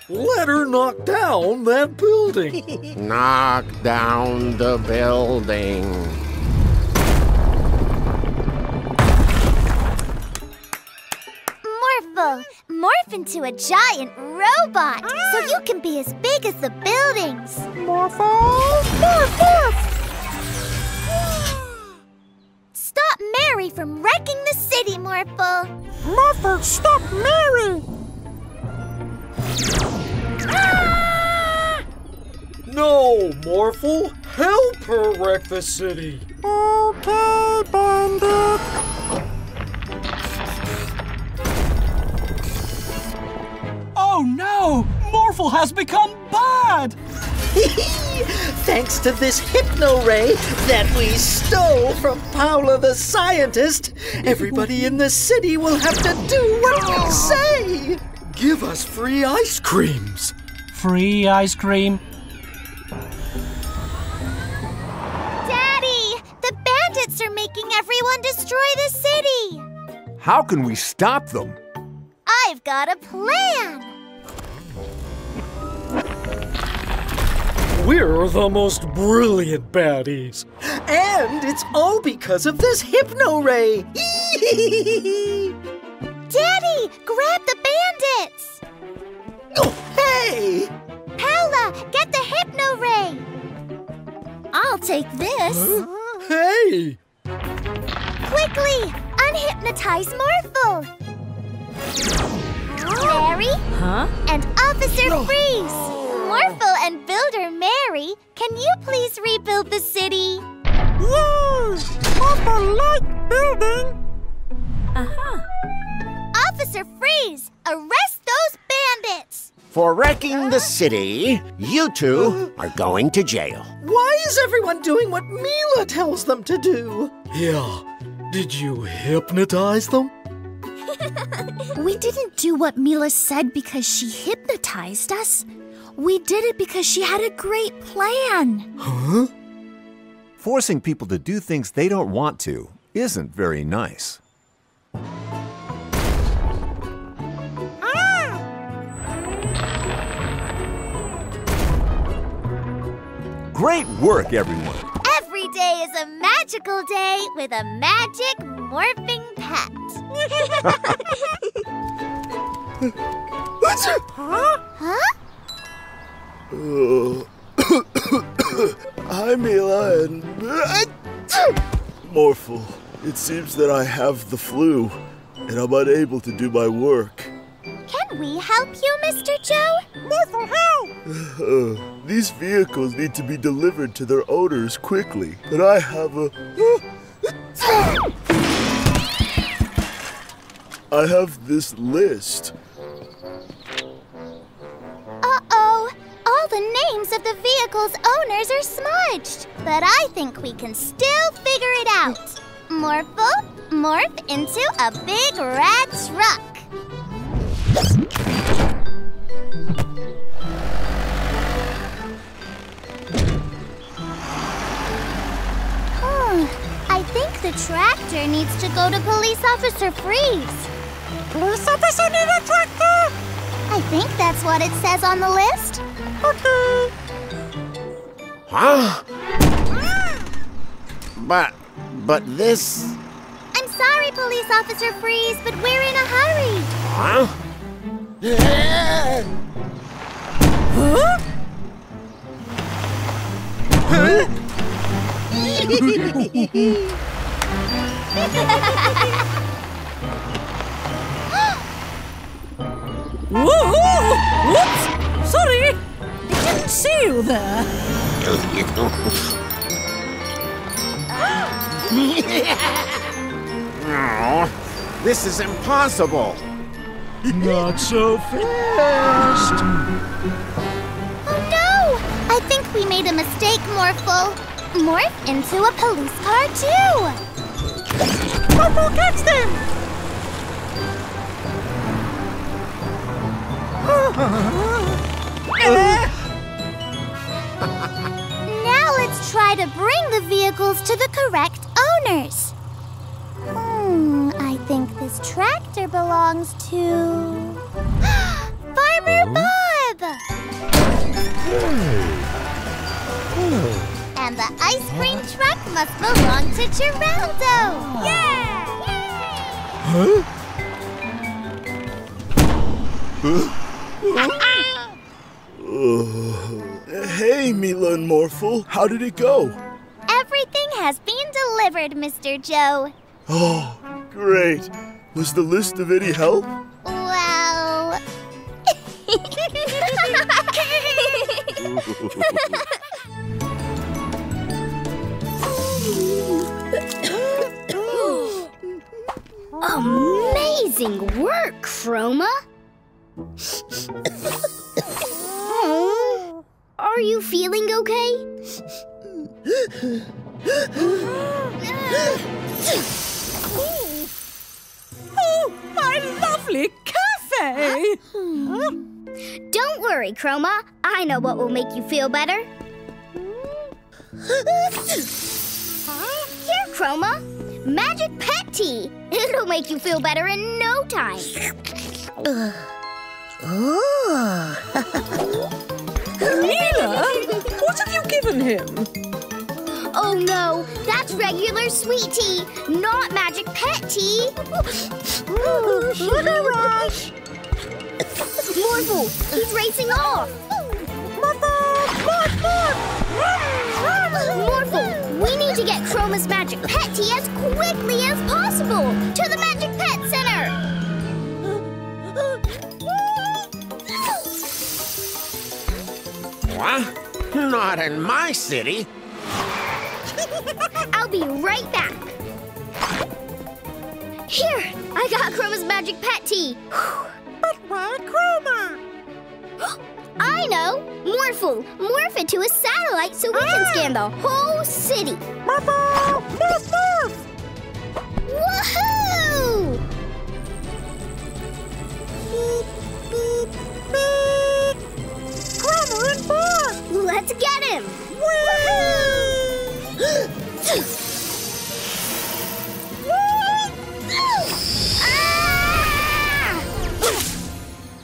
Let her knock down that building. Knock down the building. Into a giant robot so you can be as big as the buildings. Morphle, morph, morph! Stop Mary from wrecking the city, Morphle. Morphle, stop Mary! No, Morphle! Help her wreck the city! Okay, Bandit. Oh no! Morphle has become bad! Thanks to this hypno ray that we stole from Paula the scientist, everybody in the city will have to do what we oh. say. Give us free ice creams. Free ice cream? Daddy, the bandits are making everyone destroy the city. How can we stop them? I've got a plan. We're the most brilliant baddies. And it's all because of this hypno ray. Daddy, grab the bandits. Oh, hey! Paula, get the hypno ray. I'll take this. Hey! Quickly, unhypnotize Morphle. Mary Huh? and Officer Freeze. Morphle and Builder Mary, can you please rebuild the city? Yes! Papa like building! Uh-huh. Officer Freeze, arrest those bandits. For wrecking the city, you two are going to jail. Why is everyone doing what Mila tells them to do? Yeah. Did you hypnotize them? We didn't do what Mila said because she hypnotized us. We did it because she had a great plan. Huh? Forcing people to do things they don't want to isn't very nice. Ah! Great work, everyone. Every day is a magical day with a magic morphing pet. Huh? huh? Hi, Mila and. Morphle, it seems that I have the flu, and I'm unable to do my work. Can we help you, Mr. Joe? Morphle, help! Uh, these vehicles need to be delivered to their owners quickly, and I have a. I have this list. All the names of the vehicle's owners are smudged. But I think we can still figure it out. Morphle, morph into a big red truck. Hmm, I think the tractor needs to go to Police Officer Freeze. Police officer need a tractor? I think that's what it says on the list. Okay. Huh? But, but this. I'm sorry, Police Officer Freeze, but we're in a hurry. Huh? Huh? Whoa! Whoops! Sorry! I didn't see you there. oh, this is impossible. Not so fast. Oh no! I think we made a mistake, Morphle. Morph into a police car, too. Morphle, catch them! Now let's try to bring the vehicles to the correct owners. Hmm, I think this tractor belongs to. Farmer Bob! And the ice cream truck must belong to Geraldo! Yeah! Huh? Uh, hey, Mila and Morphle, how did it go? Everything has been delivered, Mr. Joe. Oh, great. Was the list of any help? Well. Amazing work, Chroma! Oh, Are you feeling okay? Oh, my lovely cafe! Hmm. Don't worry, Chroma. I know what will make you feel better. Here, Chroma. Magic pet tea. It'll make you feel better in no time. Oh. Mila, what have you given him? Oh no, that's regular sweet tea, not magic pet tea. Rush! Morphle, he's racing off. Morphle! Morphle! Morphle, we need to get Chroma's Magic Pet Tea as quickly as possible to the Magic Pet Center. Uh, uh, What? Not in my city. I'll be right back. Here, I got Chroma's Magic Pet Tea. But why Chroma? I know! Morphle! Morph it to a satellite so we can ah! scan the whole city! Morphle! Morph, morph! Woohoo! Beep, beep. Chroma and Morph! Let's get him!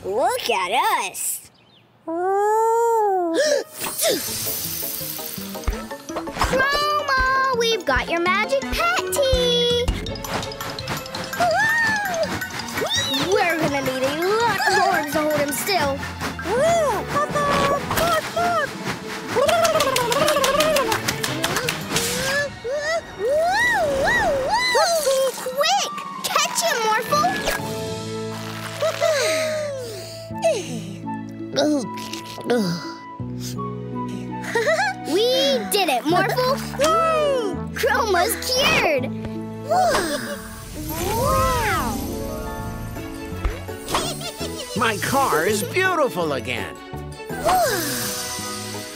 Look at us! Chroma, we've got your magic pet tea! We're gonna need a lot of horns to hold him still. We did it, Morphle! Chroma's cured! wow! My car is beautiful again.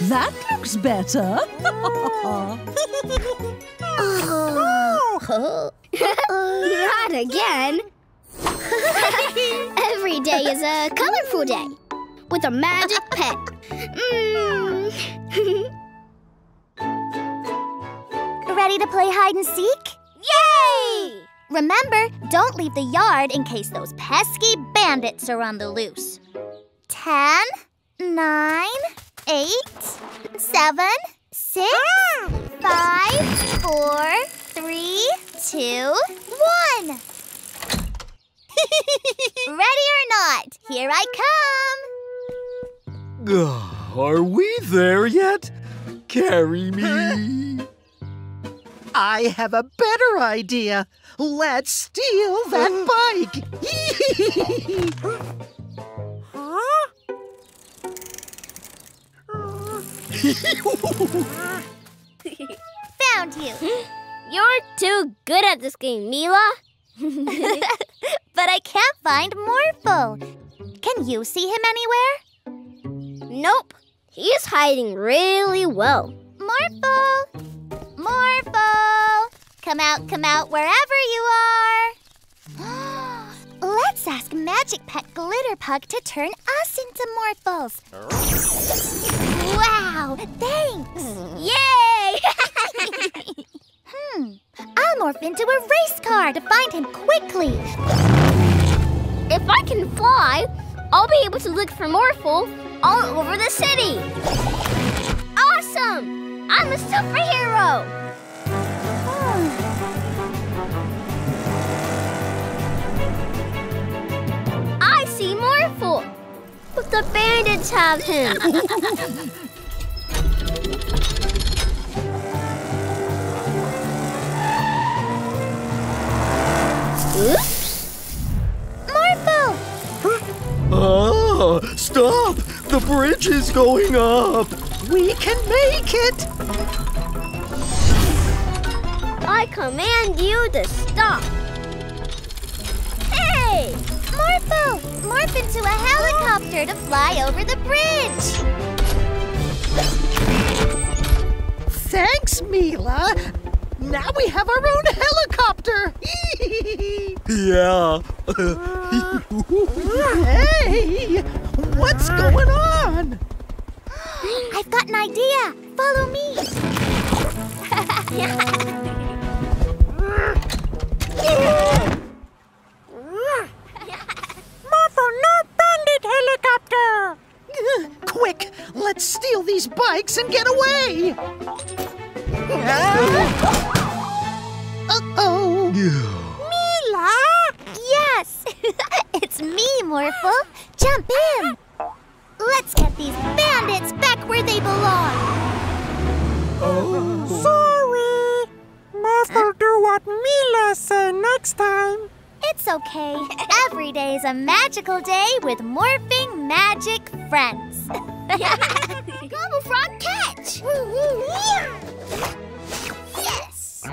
That looks better. Not again. Every day is a colorful day with a magic pet. Mm. Ready to play hide and seek? Yay! Remember, don't leave the yard in case those pesky bandits are on the loose. Ten, nine, eight, seven, six, five, four, three, two, one. Ready or not, here I come. Are we there yet? Carry me. I have a better idea. Let's steal that uh. bike. Found you. You're too good at this game, Mila. but I can't find Morphle. Can you see him anywhere? Nope. He's hiding really well. Morphle! Morphle! Come out, come out, wherever you are. Let's ask Magic Pet Glitterpug to turn us into Morphles. wow, thanks! Yay! hmm, I'll morph into a race car to find him quickly. If I can fly, I'll be able to look for Morphle all over the city. Awesome! I'm a superhero! See Morphle! But the bandits have him! Oops! Morphle! Ah, stop! The bridge is going up. We can make it. I command you to stop! Hey! Morphle! Morph into a helicopter to fly over the bridge! Thanks, Mila. Now we have our own helicopter. Yeah. hey, what's going on? I've got an idea. Follow me. Morphle, no bandit helicopter! Quick, let's steal these bikes and get away. Uh-oh. Mila! Yes! it's me, Morphle. Jump in. Let's get these bandits back where they belong. Oh. Sorry! Just say next time. It's okay. Every day is a magical day with morphing magic friends. Gobble Frog, catch! yes!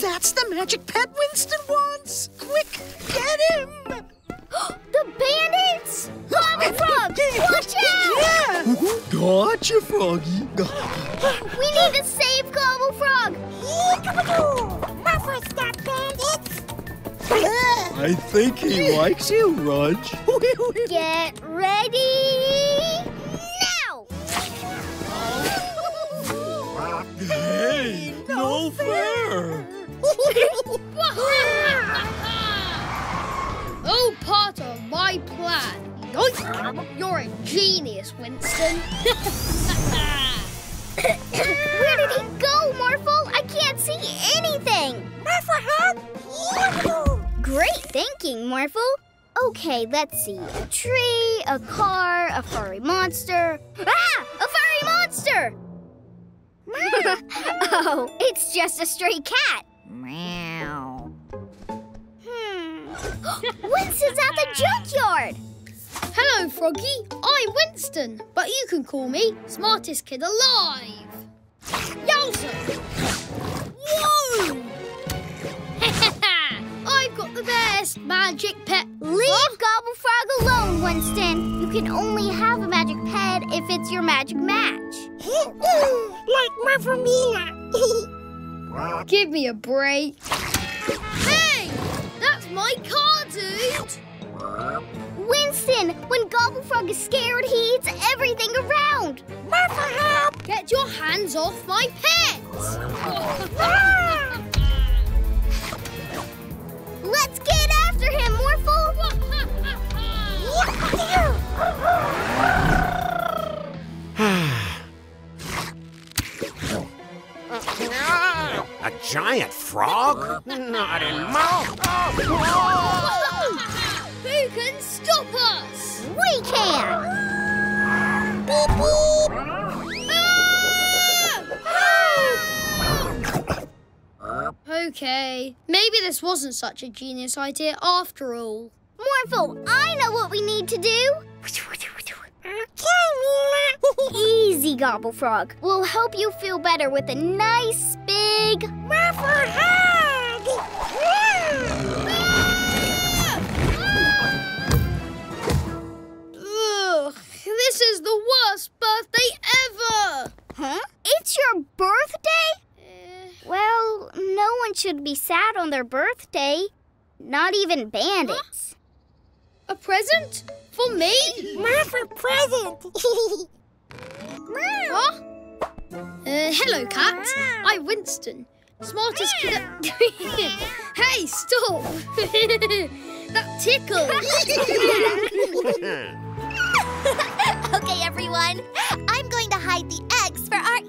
That's the magic pet Winston wants! Quick, get him! the bandits! Gobble Frog, watch out! Gotcha, Froggy. We need to save Gobble Frog! Morphle, stop bandits! I think he likes you, Rudge. Get ready! Hey, no fair! oh, part of my plan. Yoink! You're a genius, Winston. Where did he go, Morphle? I can't see anything. Morphle, Great thinking, Morphle. Okay, let's see. A tree, a car, a furry monster. Ah! A furry monster! oh, it's just a stray cat. Meow. Hmm. Winston's at the junkyard. Hello, Froggy. I'm Winston, but you can call me smartest kid alive. Yowza! Whoa! I've got the best magic pet. Leave Gobble Frog alone, Winston. You can only have a magic pet if it's your magic match. like Morphle Give me a break. Hey! That's my car, dude! Winston, when Gobble Frog is scared, he eats everything around. Morphle, help! Get your hands off my pet! Let's get after him, Morphle! A giant frog? Not in my... Who can stop us? We can! Beep, beep. Ah! Okay, maybe this wasn't such a genius idea after all. Morphle, I know what we need to do. Okay, Mila. Easy, Gobble Frog. We'll help you feel better with a nice big Morphle hug. Ugh, this is the worst birthday ever! Huh? It's your birthday? Well, no one should be sad on their birthday. Not even bandits. A present? For me? Morphle present. Huh? Uh, hello, cat. I'm Winston. Smartest kid. hey, stop! that tickles. okay, everyone. I'm going to hide the for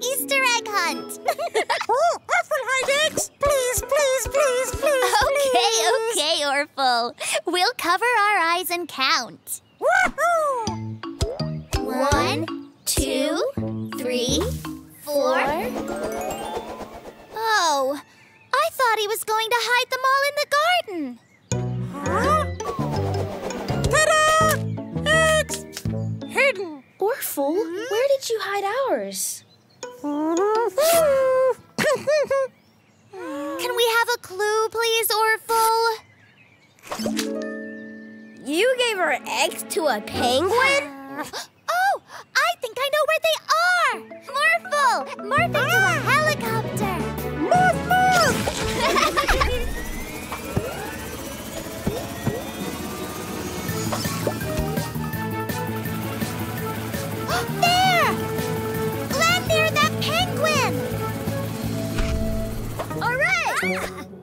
Easter egg hunt. oh, Morphle hide eggs. Please, please, please, please. Okay, please. okay, Orphle. We'll cover our eyes and count. Woohoo! One, two, three, four. Oh, I thought he was going to hide them all in the garden. Huh? Ta-da! Eggs! Hidden. Orphle, where did you hide ours? Mm-hmm. Can we have a clue, please, Orphle? You gave her eggs to a penguin? Oh, I think I know where they are! Morphle! Morph into a helicopter! Morph, there! All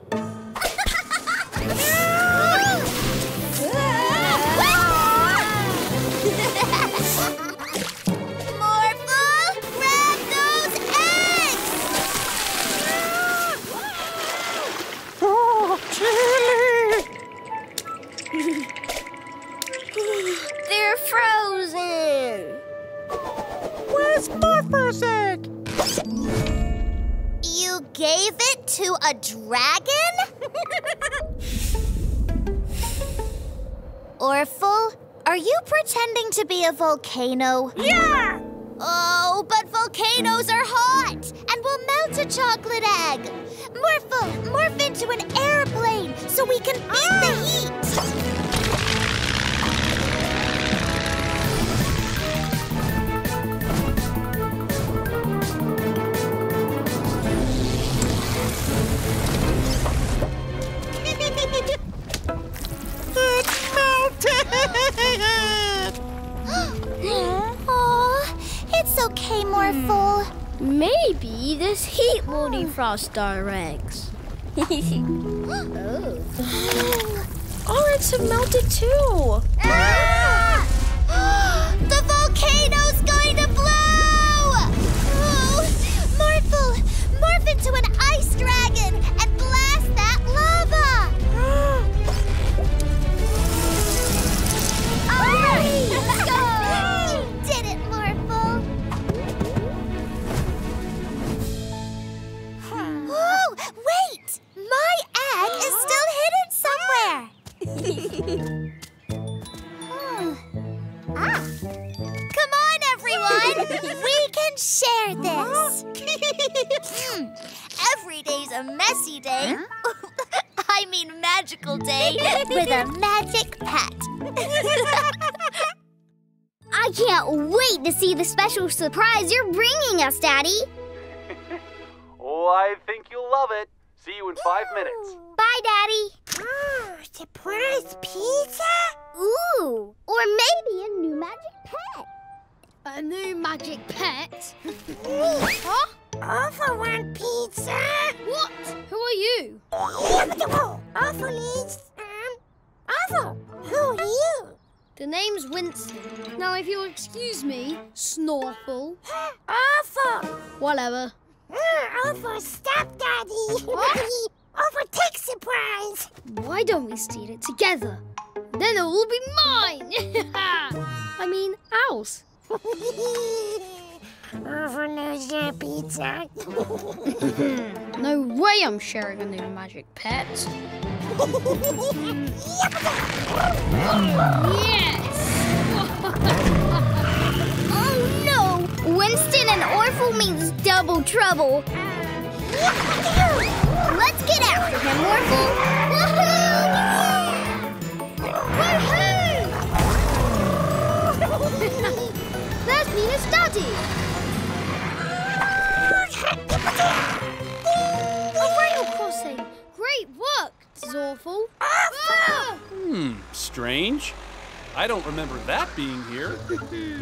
gave it to a dragon? Orphle, are you pretending to be a volcano? Yeah! Oh, but volcanoes are hot and will melt a chocolate egg. Morphle, morph into an airplane so we can beat the ah! heat. Okay, Morphle. Maybe this heat will defrost our eggs. oh. Our eggs have melted too. Ah! the volcano's going to blow! Oh, Morphle, morph into an ice dragon we can share this! Hmm. Every day's a messy day. I mean magical day with a magic pet. I can't wait to see the special surprise you're bringing us, Daddy. Oh, I think you'll love it. See you in five minutes. Bye, Daddy. surprise pizza? Ooh, or maybe a new magic pet. A new magic pet? huh? Arthur want pizza. What? Who are you? Arthur needs, um, Arthur, who are you? The name's Winston. Now, if you'll excuse me, Snorkel. Arthur! Whatever. Arthur, stop, Daddy. Arthur, take surprise. Why don't we steal it together? Then it will be mine! I mean, ours. Arthur knows your pizza. no way I'm sharing a new magic pet. yes! oh no! Winston and Orphle means double trouble. Let's get after him, Orphle. Woohoo! There's Mila's daddy. A rail crossing. Great work, Orphle. Ah! Hmm, strange. I don't remember that being here.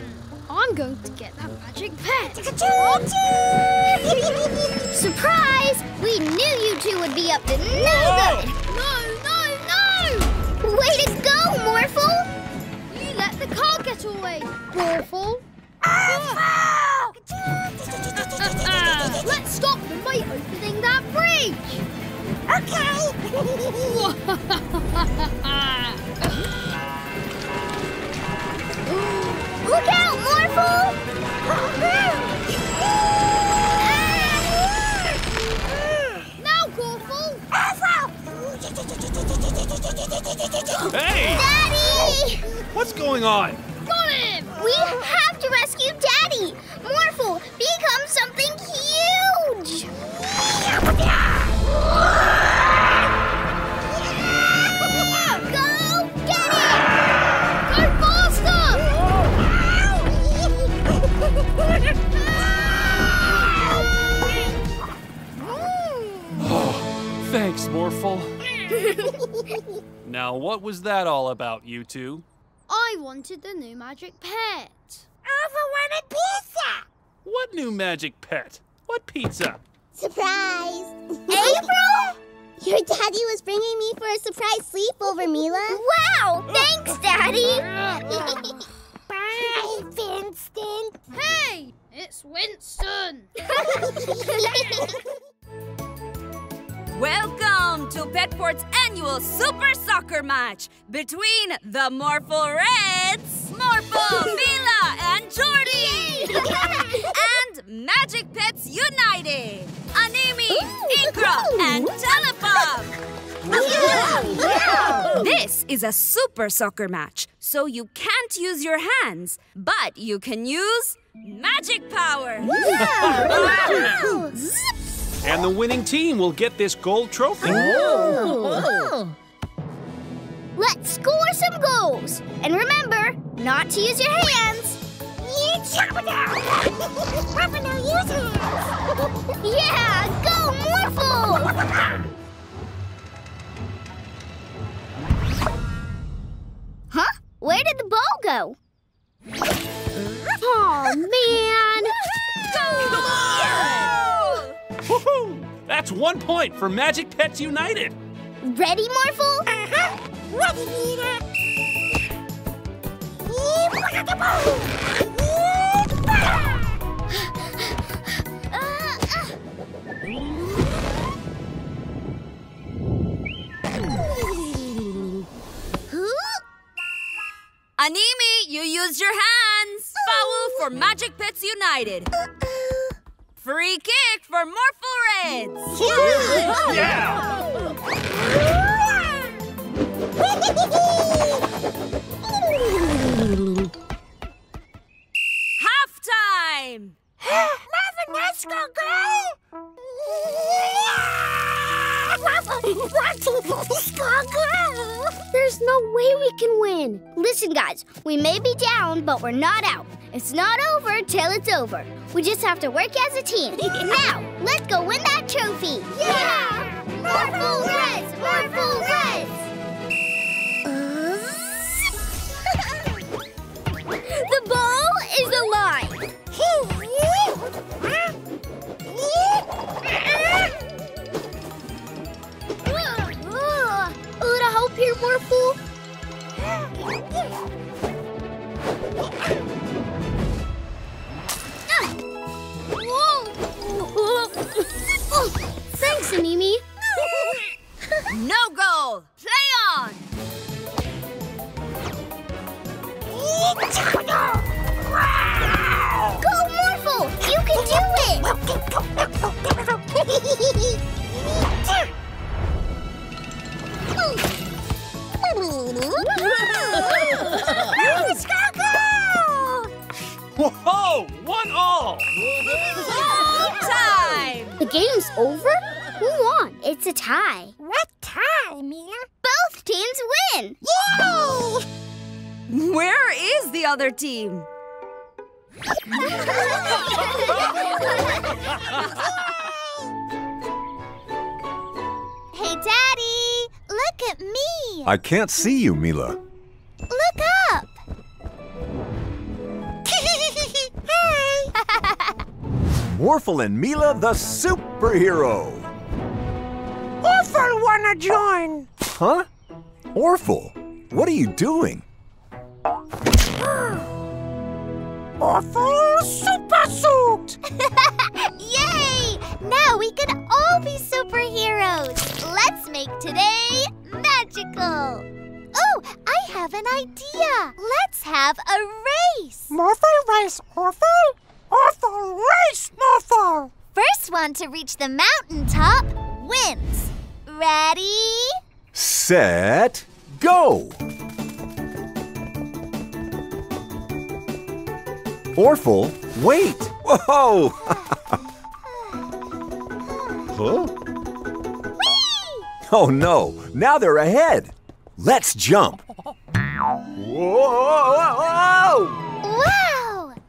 I'm going to get that magic pet. Surprise! We knew you two would be up to no good. No, no, no! Way to go, Morphle! You let the car get away, Morphle. Let's stop them by opening that bridge. Okay! Look out, Morphle! now, Corfle. Hey! Daddy! What's going on? We have to rescue Daddy! Morphle, become something huge! Go get it! Go Oh, thanks, Morphle. Now, what was that all about, you two? I wanted the new magic pet. Arthur wanted pizza. What new magic pet? What pizza? Surprise! April? Your daddy was bringing me for a surprise sleepover, Mila. Wow! Thanks, Daddy! Bye, Winston. Hey, it's Winston. Welcome to Petport's annual Super Soccer match between the Morphle Reds, Morphle, Mila, and Jordy, and Magic Pets United! Animi, Ikra, and Telepop! This is a super soccer match, so you can't use your hands, but you can use magic power! And the winning team will get this gold trophy. Let's score some goals. And remember, not to use your hands. yeah, go Morphle! huh? Where did the ball go? Oh, man! That's one point for Magic Pets United. Ready, Morphle? Uh-huh. Ready, Peter. Animi, you used your hands! Foul for Magic Pets United! Free kick for Morphle Reds! Halftime! Marvin, let's go, girl! There's no way we can win. Listen, guys, we may be down, but we're not out. It's not over till it's over. We just have to work as a team. now, let's go win that trophy. Yeah! Morphle Reds! Morphle Reds! the ball is alive. Help here, Morphle? Whoa! Thanks, Animi. No goal! Play on! Go, Morphle! You can do it! Whoa! One all! Time! The game's over? Who won? It's a tie. What time, Mila? Both teams win! Yay! Where is the other team? Hey, Daddy! Look at me! I can't see you, Mila. Look up! Morphle and Mila, the superhero. Orphle wanna join! Huh? Orphle, what are you doing? Ah. Orphle Super Suit! Yay! Now we can all be superheroes! Let's make today magical! Oh, I have an idea! Let's have a race! Morphle race Orphle? Orphle race Morphle! First one to reach the mountaintop wins. Ready? Set, go! Orphle, wait! Whoa! huh? Oh no, now they're ahead. Let's jump. Whoa! Wow!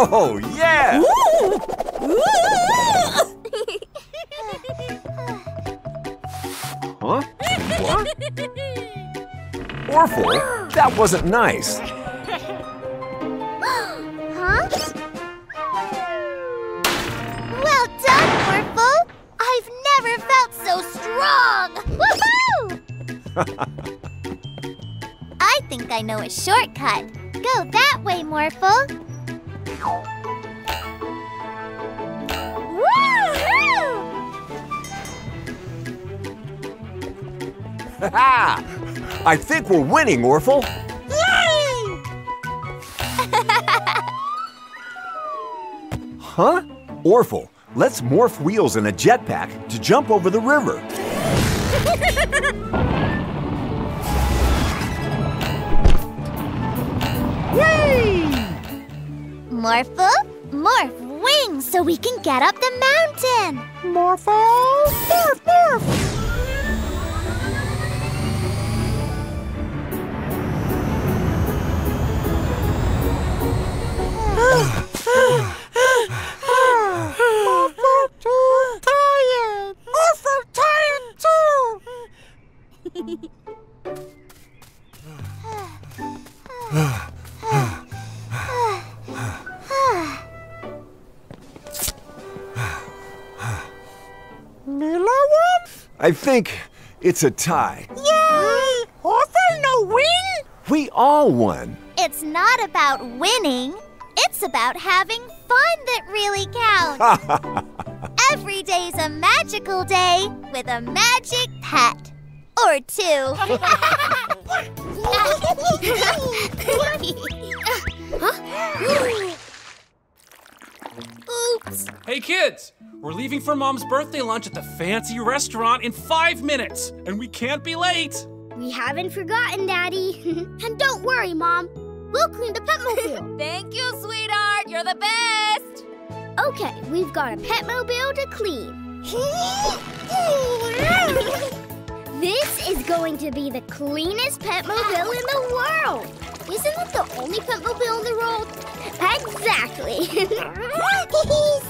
Oh yeah! Huh? What? Orphle, that wasn't nice. Huh? Well done, Morphle! I've never felt so strong! Woohoo! I think I know a shortcut. Go that way, Morphle. Woohoo! I think we're winning, Orphle. Huh? Orphle, let's morph wheels in a jetpack to jump over the river. Yay! Morphle, morph wings so we can get up the mountain. Morphle, morph, morph. Morphle too tired. Morphle tired too. Mila won? I think it's a tie. Yay! Orphle no win? We all won. It's not about winning. It's about having fun that really counts. Every day's a magical day with a magic pet. Or two. Oops. Hey kids, we're leaving for Mom's birthday lunch at the fancy restaurant in five minutes, and we can't be late. We haven't forgotten, Daddy. and don't worry, Mom. We'll clean the Petmobile. Thank you, sweetheart. You're the best. Okay, we've got a Petmobile to clean. this is going to be the cleanest Petmobile in the world. Isn't it the only Petmobile in the world? Exactly.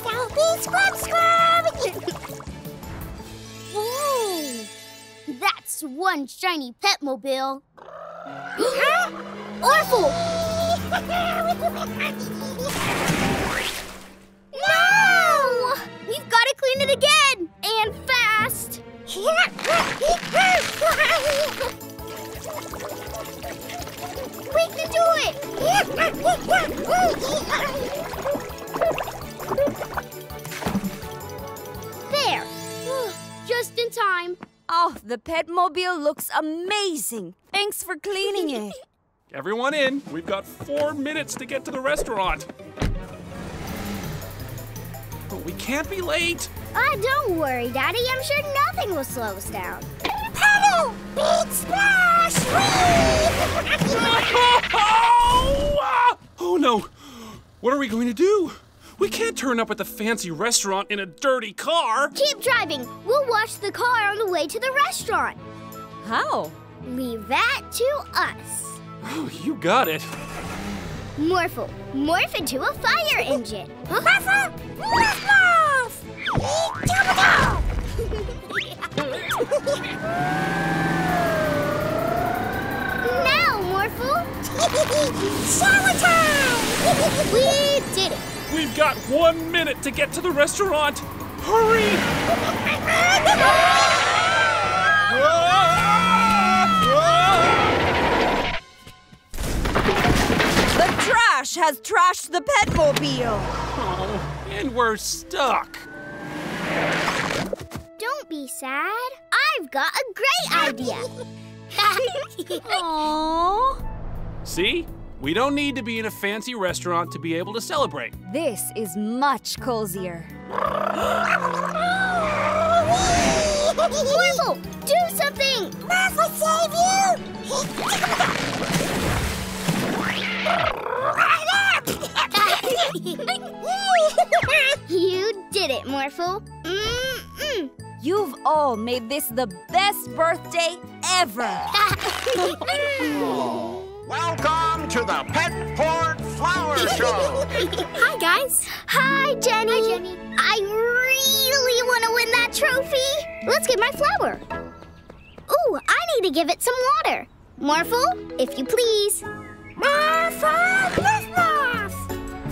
Selfie scrub scrub. Whoa! That's one shiny Petmobile. Orphle! no! We've got to clean it again! And fast! we can do it! There! Just in time. Oh, the Petmobile looks amazing. Thanks for cleaning it. Everyone in. We've got four minutes to get to the restaurant. But we can't be late. Ah, don't worry, Daddy. I'm sure nothing will slow us down. Paddle! Big splash! oh no! What are we going to do? We can't turn up at the fancy restaurant in a dirty car. Keep driving. We'll watch the car on the way to the restaurant. How? Leave that to us. Oh, you got it. Morphle, morph into a fire engine. Morphle! Morph, morph! now, Morphle! Shower time! we did it! We've got one minute to get to the restaurant. Hurry! Ah! Ah! Ah! The trash has trashed the Petmobile. Oh, and we're stuck. Don't be sad. I've got a great idea. Aww. See? We don't need to be in a fancy restaurant to be able to celebrate. This is much cozier. Morphle, do something! Morphle, save you! you did it, Morphle. Mm-mm. You've all made this the best birthday ever. Welcome to the Petport Flower Show. Hi, guys. Hi, Jenny. Hi, Jenny. I really want to win that trophy. Let's get my flower. Ooh, I need to give it some water. Morphle, if you please. Morph, morph.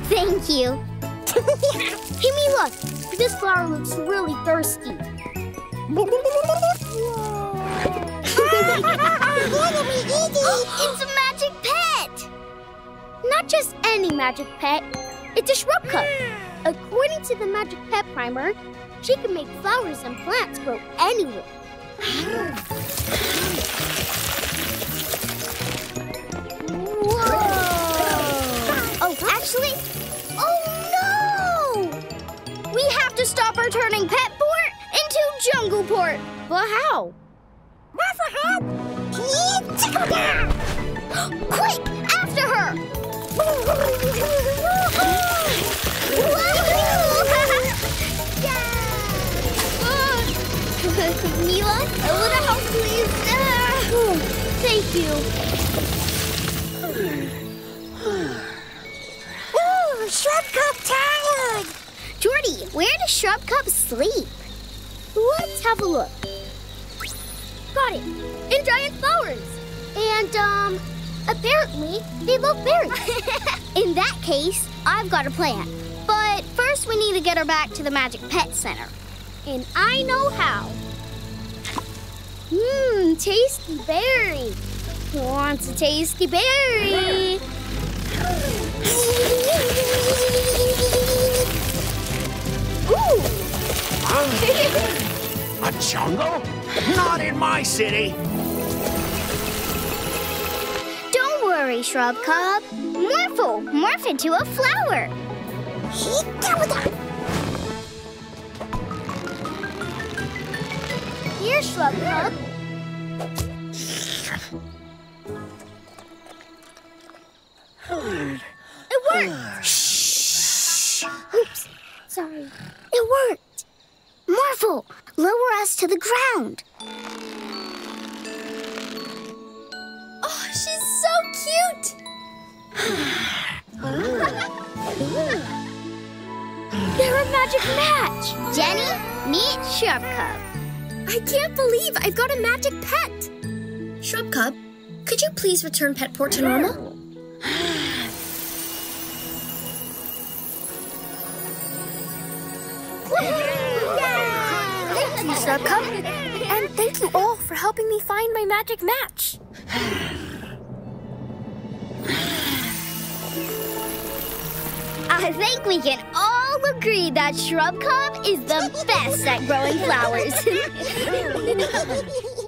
Thank you. hey, me look. This flower looks really thirsty. it's a magic pet! Not just any magic pet, it's a Shrub Cub. According to the Magic Pet Primer, she can make flowers and plants grow anywhere. Oh, actually, oh no! to stop her turning Petport into Jungleport. But how? Quick, after her! Mila, a little help, please. Thank you. Ooh, Shrub Cub tired. Jordy, where does Shrub Cub sleep? Let's have a look. Got it. In giant flowers. And, um, apparently they love berries. In that case, I've got a plan. But first, we need to get her back to the Magic Pet Center. And I know how. Mmm, tasty berry. Who wants a tasty berry? A jungle? Not in my city. Don't worry, Shrub Cub. Morphle, morph into a flower. Here, Shrub Cub. It worked! Shh. Oops, sorry. It worked! Morphle, lower us to the ground. Oh, she's so cute! They're a magic match! Jenny, meet Shrub Cub. I can't believe I've got a magic pet! Shrub Cub, could you please return Petport to normal? Thank you, And thank you all for helping me find my magic match. I think we can all agree that Shrub Cub is the best at growing flowers.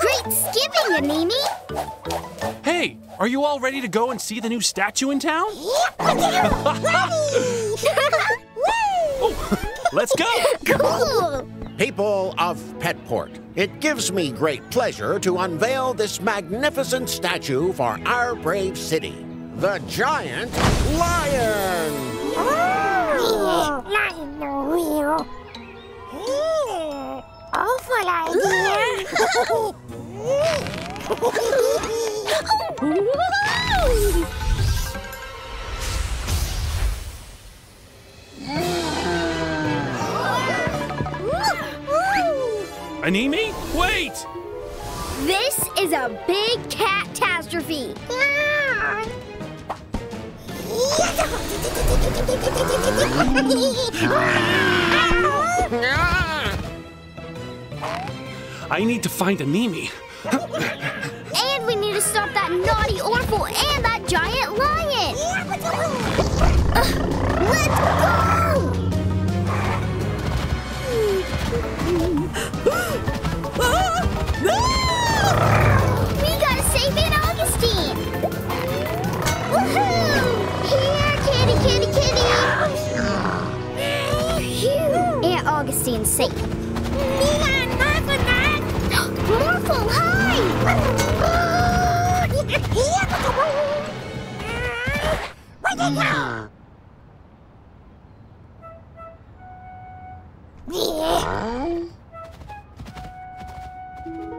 Great skipping, Animi! Hey, are you all ready to go and see the new statue in town? Oh, let's go! Cool! People of Petport, it gives me great pleasure to unveil this magnificent statue for our brave city, the Giant Lion! Oh. Awful idea! Animi? Wait! This is a big catastrophe. I need to find Animi. And we need to stop that naughty Orphle and that giant lion. Ugh, let's go! we Aunt Augustine's safe. Morphle, hi!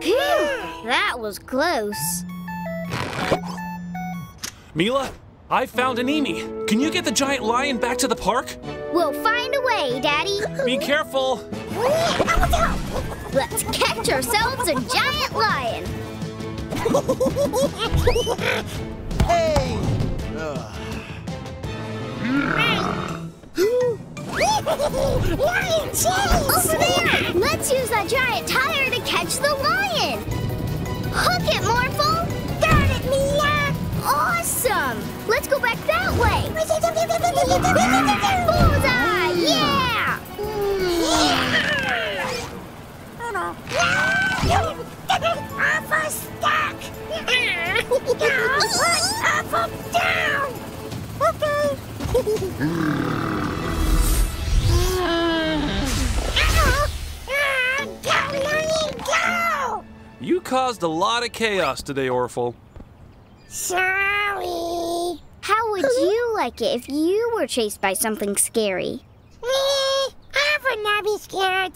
Phew, that was close. Mila, I found Animi. Can you get the giant lion back to the park? We'll find a way, Daddy. Be careful. Let's catch ourselves a giant lion. hey! lion chase! Over there! Let's use that giant tire to catch the lion. Hook it, Morphle! Got it, Mia! Awesome! Let's go back that way. Bullseye! Yeah! Awful stuck! Awful down! Okay. You caused a lot of chaos today, Orphle. Sorry. How would you like it if you were chased by something scary? Me, I would not be scared.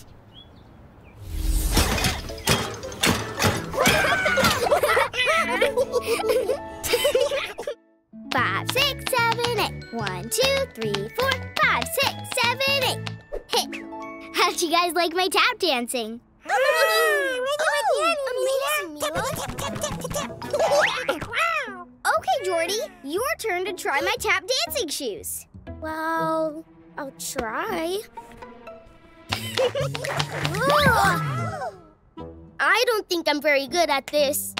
Five, six, seven, eight. One, two, three, four, five, six, seven, eight. Hey, how'd you guys like my tap dancing? Okay, Jordy, your turn to try my tap dancing shoes. Well, I'll try. I don't think I'm very good at this.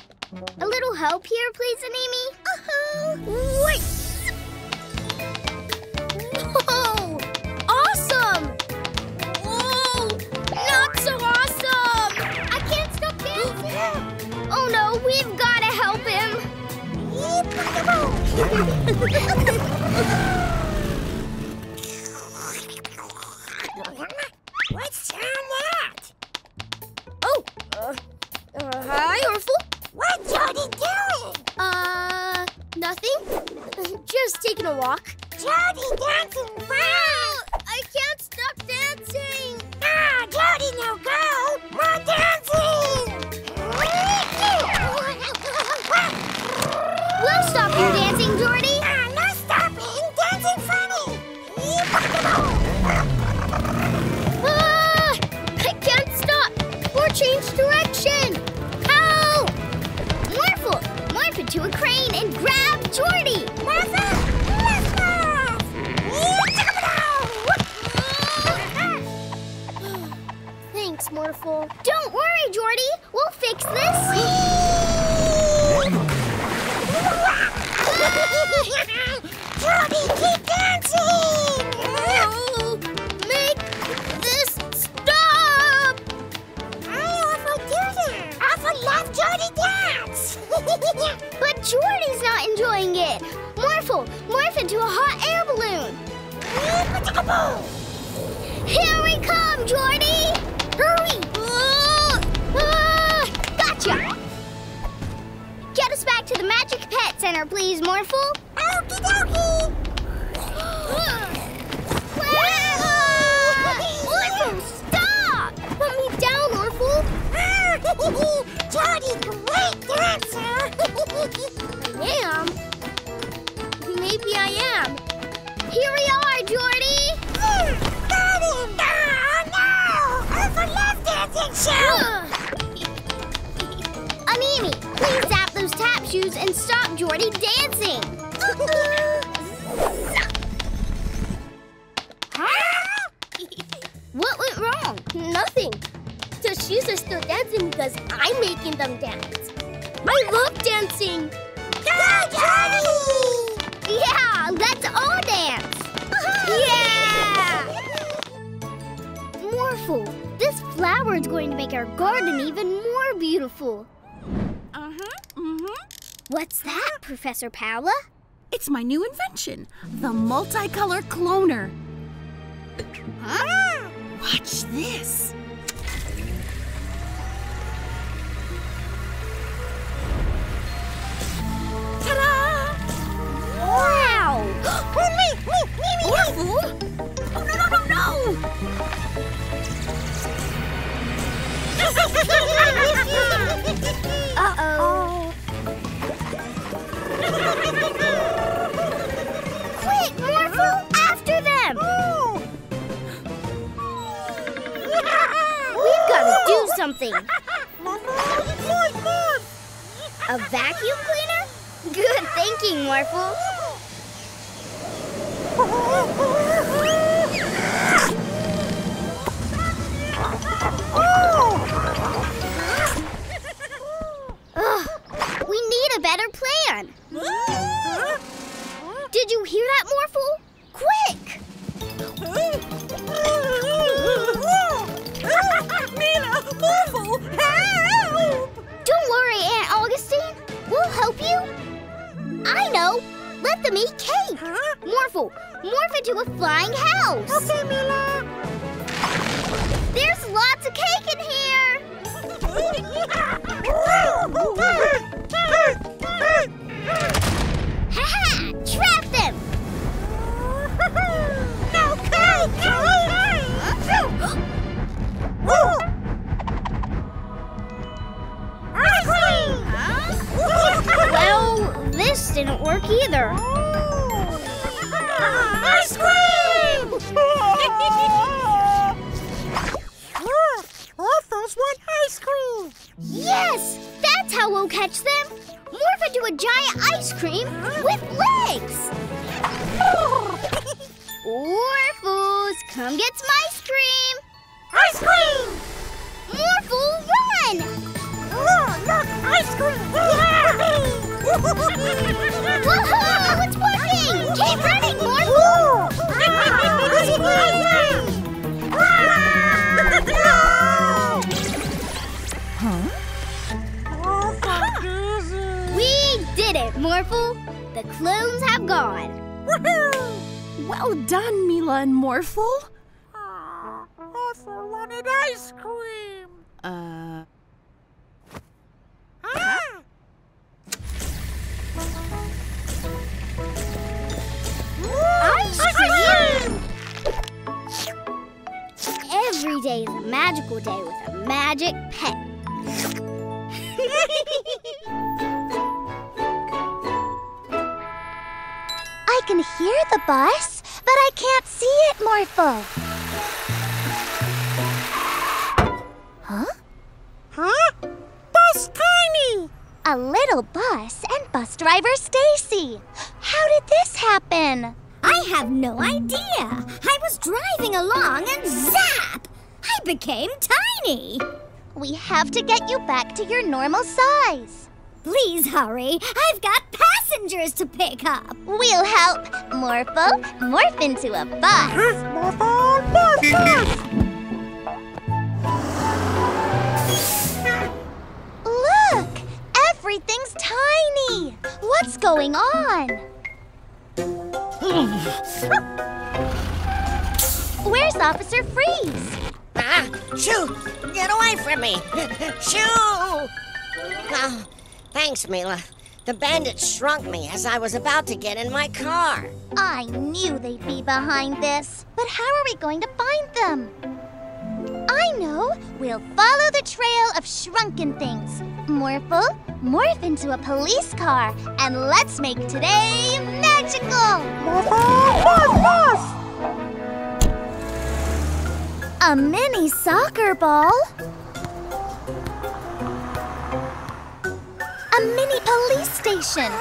A little help here, please, Animi? Uh-huh. Wait! What's on that? Oh! Uh, uh, hi, Orphle. What's Jody doing? Uh, nothing. Just taking a walk. Jody dancing fast! I can't stop dancing! Ah, Jody, no go! More dancing! We'll stop your dancing, change direction! Help! Morphle, morph into a crane and grab Jordy! Thanks, Morphle. Don't worry, Jordy. We'll fix this. Jody, keep dancing! love Jody dance. But Jordy's not enjoying it. Morphle, morph into a hot air balloon. Here we come, Jordy! Hurry! Ah! Ah! Gotcha! Get us back to the Magic Pet Center, please, Morphle. Okie dokie! Jody, great dancer! I am. Maybe I am. Here we are, Jordy! Got him! Oh no! Alpha love dancing show! Animi, please zap those tap shoes and stop Jordy dancing. shoes are dancing because I'm making them dance. I love dancing. Yeah, let's all dance. yeah! Morphle, this flower is going to make our garden even more beautiful. Uh-huh, mm-hmm. What's that, Professor Paula? It's my new invention, the multicolor cloner. Huh? Watch this. Ta-da! Wow! Oh, me, me, me, me, Orphle? Oh, no, no, no, no! Uh-oh. Quick, Morphle! After them! We've got to do something. A vacuum cleaner? Good thinking, Morphle. Ugh, we need a better plan. Did you hear that, Morphle? Quick! Mila! Morphle! Help! Don't worry, Aunt Augustine. We'll help you. I know. Let them eat cake. Morphle, morph into a flying house. Okay, Mila. There's lots of cake in here. Ha-ha! Trap them! no Ice cream! Well, this didn't work either. Ice cream! Orphans want ice cream! Yes! That's how we'll catch them! Morph into a giant ice cream with legs! Orphos, come get some ice cream! Ice cream! Morphle, run! Oh, look, ice cream! Woohoo! It's working! Keep running, Morphle! huh? We did it, Morphle! The clones have gone! Well done, Mila and Morphle. Morphle wanted ice cream. Uh. Ah! Every day is a magical day with a magic pet. I can hear the bus, but I can't see it, Morphle. Huh? Huh? Bus Tiny! A little bus and bus driver Stacy. How did this happen? I have no idea. I was driving along and zap! I became tiny. We have to get you back to your normal size. Please hurry. I've got passengers to pick up. We'll help. Morpho, morph into a bus. Morphle, morph, Look! Everything's tiny. What's going on? Where's Officer Freeze? Ah, shoo! Get away from me! Shoo! Oh, thanks, Mila. The bandits shrunk me as I was about to get in my car. I knew they'd be behind this. But how are we going to find them? I know! We'll follow the trail of shrunken things. Morphle, morph into a police car, and let's make today magical! Morph! A mini soccer ball? A mini police station!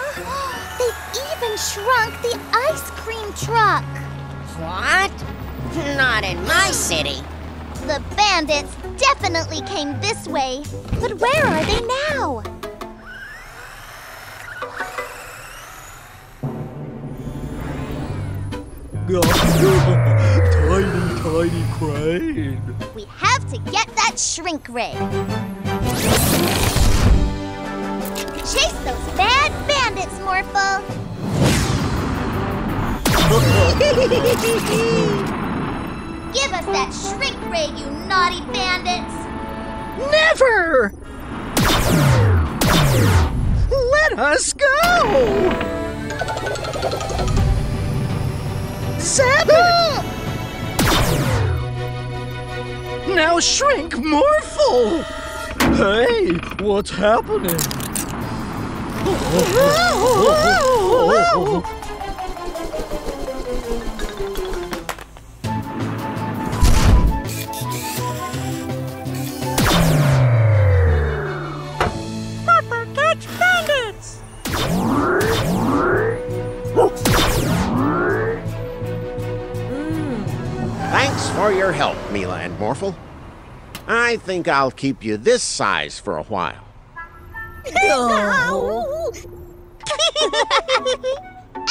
They've even shrunk the ice cream truck! What? Not in my city. The bandits definitely came this way. But where are they now? tiny, tiny crane. We have to get that shrink ray. Chase those bad bandits, Morphle. Give us that shrink ray, you naughty bandits. Never! Let us go! Zap it! now shrink Morphle! Hey, what's happening? your help, Mila and Morphle. I think I'll keep you this size for a while.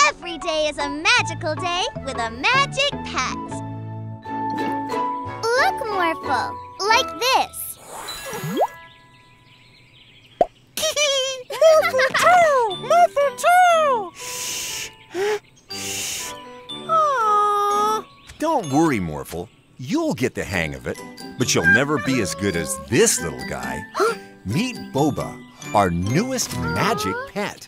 Every day is a magical day with a magic pet. Look, Morphle, like this. Morphle too! Morphle too! Aww. Don't worry, Morphle. You'll get the hang of it, but you'll never be as good as this little guy. Meet Boba, our newest magic pet.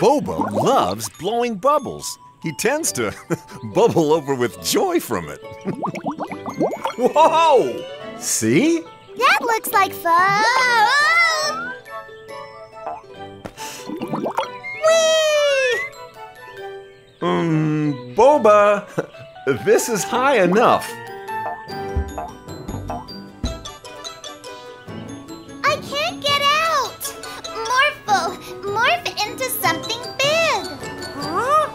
Boba loves blowing bubbles. He tends to bubble over with joy from it. Whoa! See? That looks like fun. Whee! Um, Boba, this is high enough. Morphle, morph into something big. Huh?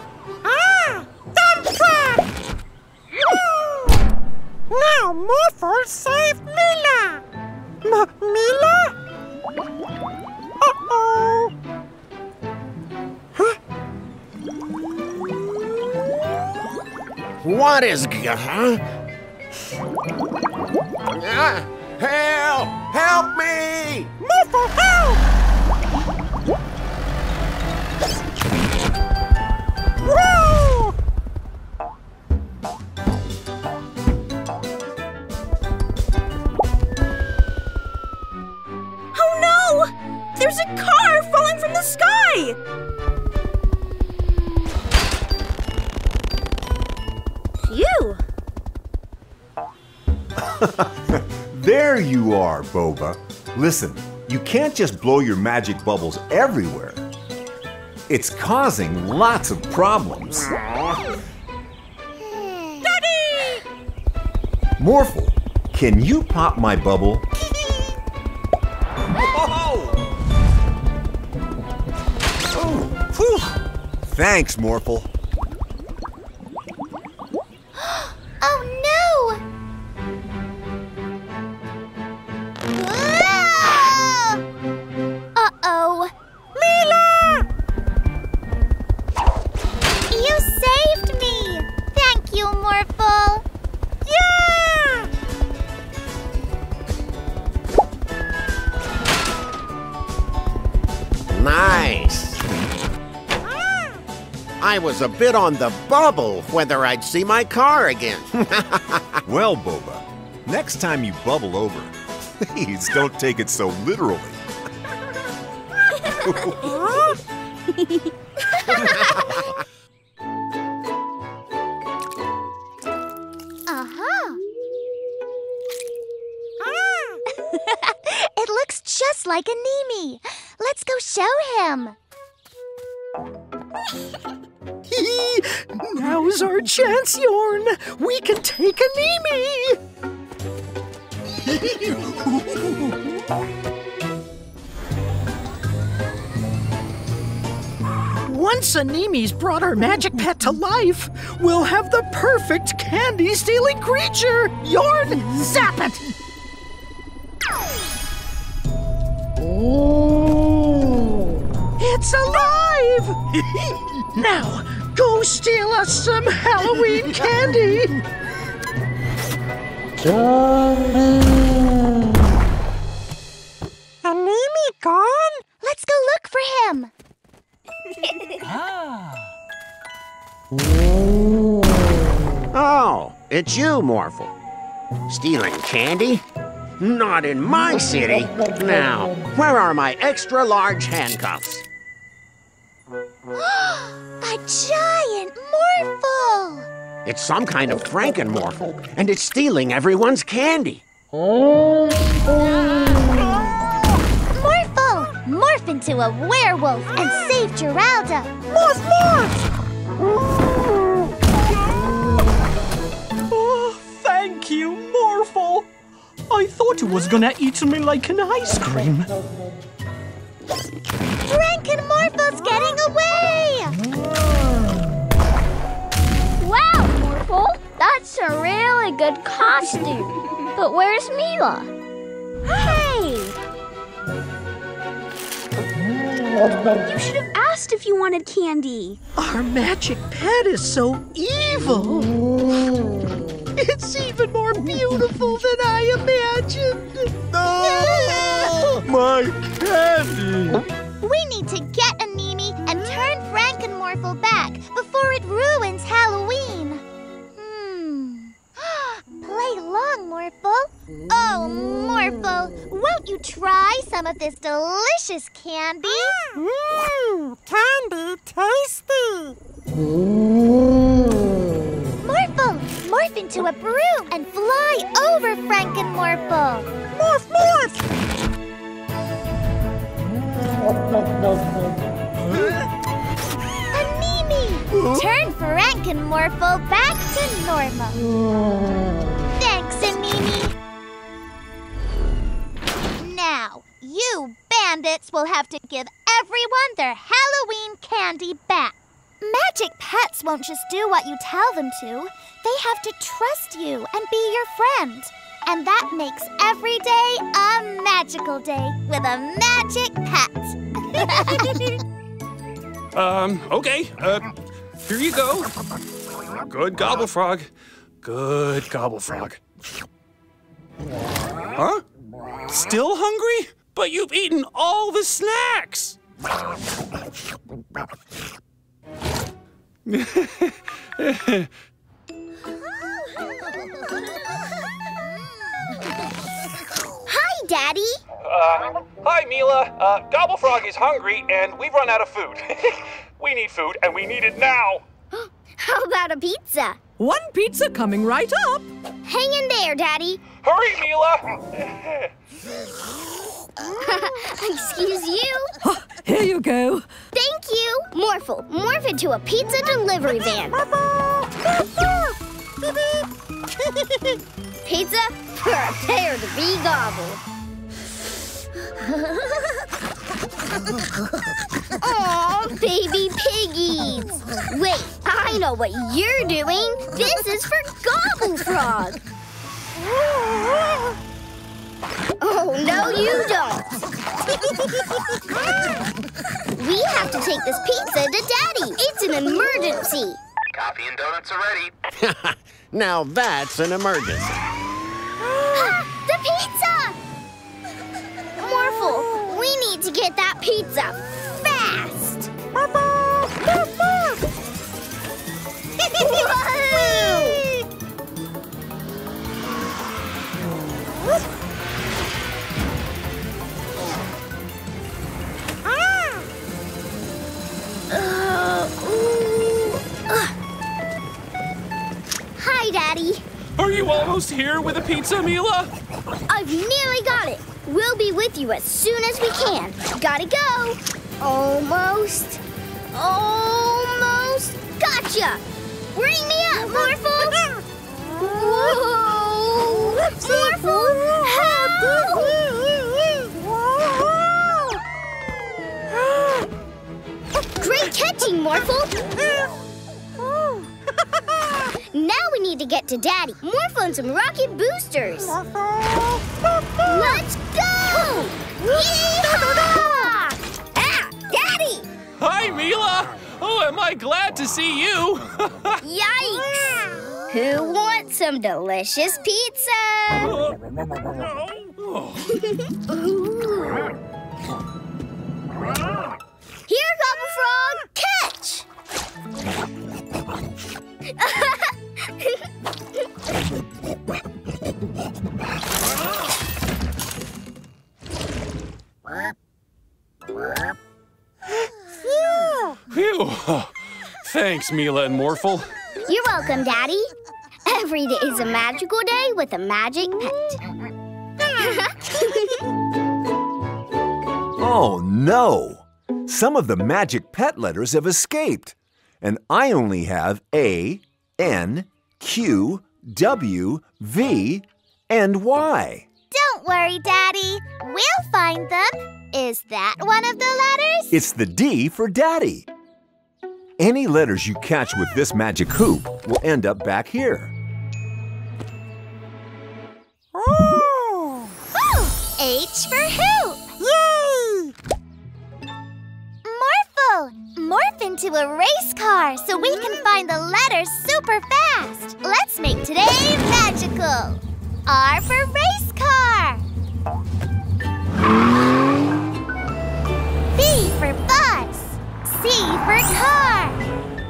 Ah! Dump truck! Now Morphle saved Mila! M- Mila? Uh-oh! What is. g- Huh? Ah, help! Help me! Morphle, help! Whoa! Oh no! There's a car falling from the sky! Phew! There you are, Boba. Listen, you can't just blow your magic bubbles everywhere. It's causing lots of problems. Daddy! Morphle, can you pop my bubble? Oh, whew. Thanks, Morphle. Oh no! Morphle! Yeah! Nice. I was a bit on the bubble whether I'd see my car again. Well, Boba, next time you bubble over, please don't take it so literally. looks just like a Nemi. Let's go show him. Now's our chance, Yorn. We can take a Nemi. Once Anemi's brought our magic pet to life, we'll have the perfect candy stealing creature. Yorn, zap it. Oh, it's alive! now, go steal us some Halloween candy. Anemi gone? Let's go look for him. ah. oh, it's you, Morphle. Stealing candy? Not in my city. Now, where are my extra large handcuffs? a giant Morphle! It's some kind of Frankenmorphle, and it's stealing everyone's candy. Oh. Morphle! Morph into a werewolf and save Geralda! Morph, morph! I thought it was gonna eat me like an ice cream. Frankenmorphle's getting away! Wow, Morphle, that's a really good costume. But where's Mila? Hey! You should have asked if you wanted candy. Our magic pet is so evil. It's even more beautiful than I imagined. My candy! We need to get Anemi and turn Frankenmorphle back before it ruins Halloween. Hmm. Play along, Morphle. Oh, Morphle, won't you try some of this delicious candy? Mmm, candy tasty. Morphle, morph into a broom and fly over Frankenmorphle. Morph, morph. A Mimi! Turn Frankenmorphle back to normal. Thanks, Animi. Now, you bandits will have to give everyone their Halloween candy back. Magic pets won't just do what you tell them to. They have to trust you and be your friend. And that makes every day a magical day with a magic pet. Um, okay. Uh, here you go. Good gobble frog. Good gobble frog. Huh? Still hungry? But you've eaten all the snacks. Hi, Daddy. Uh, hi, Mila. Uh, Gobble Frog is hungry, and we've run out of food. we need food, and we need it now. How about a pizza? One pizza coming right up. Hang in there, Daddy. Hurry, Mila. Excuse you. Here you go. Thank you. Morphle, morph into a pizza delivery van. Pizza, prepare to be gobbled. Aw, baby piggies! Wait, I know what you're doing. This is for Gobble Frog. Oh, no, you don't. we have to take this pizza to Daddy. It's an emergency. Coffee and donuts are ready. now that's an emergency. Ah, the pizza! Morphle, we need to get that pizza fast. Uh, uh. Hi, Daddy. Are you almost here with a pizza, Mila? I've nearly got it. We'll be with you as soon as we can. Gotta go. Almost. Almost. Gotcha. Bring me up, Morphle. Whoa. Morphle, help! Great catching, Morphle. Now we need to get to Daddy. Morphle and some rocket boosters. Let's go! Yeehaw! Ah, Daddy! Hi, Mila. Oh, am I glad to see you? Yikes! Who wants some delicious pizza? Here, Gobble Frog, catch! Phew. Thanks, Mila and Morphle. You're welcome, Daddy. Every day is a magical day with a magic pet. Oh no! Some of the magic pet letters have escaped, and I only have A, N, Q, W, V, and Y. Don't worry, Daddy. We'll find them. Is that one of the letters? It's the D for Daddy. Any letters you catch with this magic hoop will end up back here. Oh, H for hoop. Morphle, morph into a race car so we can find the letters super fast. Let's make today magical. R for race car. B for bus. C for car.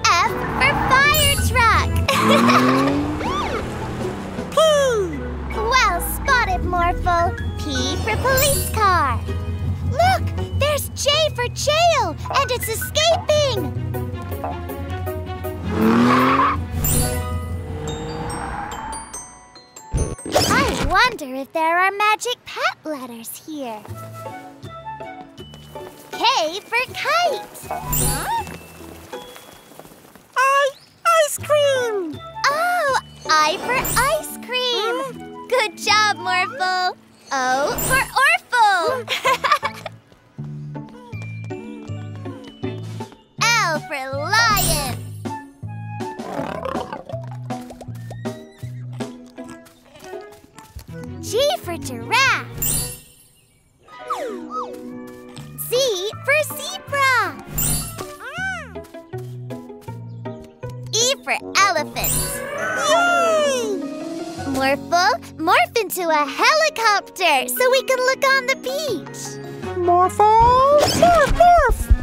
F for fire truck. P. Well spotted, Morphle. P for police car. J for jail, and it's escaping. I wonder if there are magic pet letters here. K for kite. Huh? I ice cream. Oh, I for ice cream. Good job, Morphle. O for Orphle. L for lion. G for giraffe. Z for zebra. E for elephant. Yay! Morphle, morph into a helicopter so we can look on the beach. Morphle, morph, morph.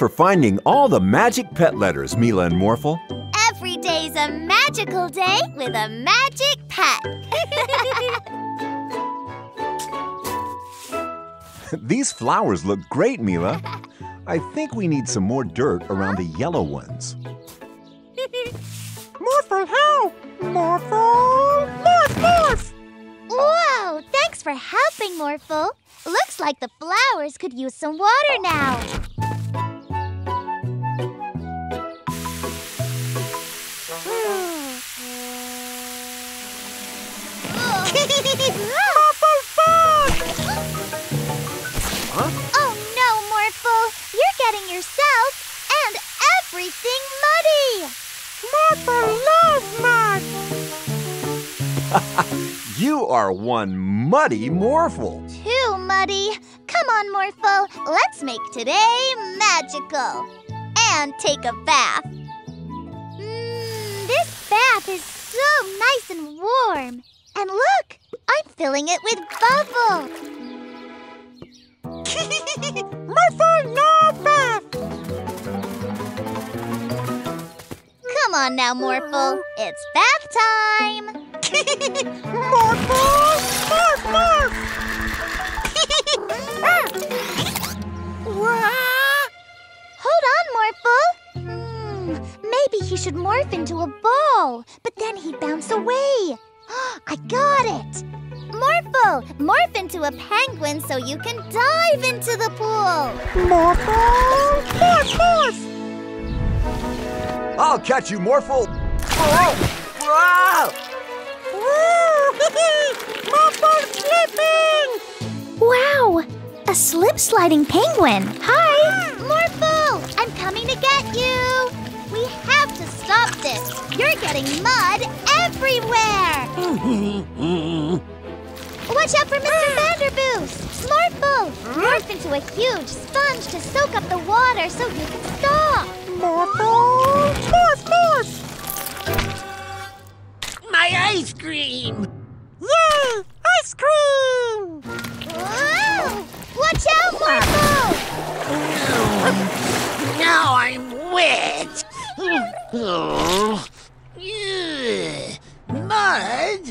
For finding all the magic pet letters, Mila and Morphle. Every day's a magical day with a magic pet. These flowers look great, Mila. I think we need some more dirt around the yellow ones. Morphle, help! Morphle, morph, morph! Whoa! Thanks for helping, Morphle. Looks like the flowers could use some water now. Getting yourself and everything muddy! Morphle loves mud! You are one muddy Morphle. Too muddy. Come on, Morphle. Let's make today magical. And take a bath. Mmm, this bath is so nice and warm. And look, I'm filling it with bubbles. Morphle, no bath! Come on now, Morphle. It's bath time. Morphle, morph, morph! Hold on, Morphle. Hmm, maybe he should morph into a ball, but then he'd bounce away. I got it. Morphle, morph into a penguin so you can dive into the pool. Morphle, morph, morph! I'll catch you, Morphle. Oh! Ah! Morphle slipping! Wow, a slip sliding penguin. Hi, Morphle. I'm coming to get you. We have to stop this. You're getting mud everywhere. Watch out for Mr. Ah! Vanderboost! Morphle! Morph into a huge sponge to soak up the water so you can stop! Morphle, morph, morph! My ice cream! Yay! Ice cream! Whoa! Watch out, Morphle! Now I'm wet! Oh. Ugh. Mud?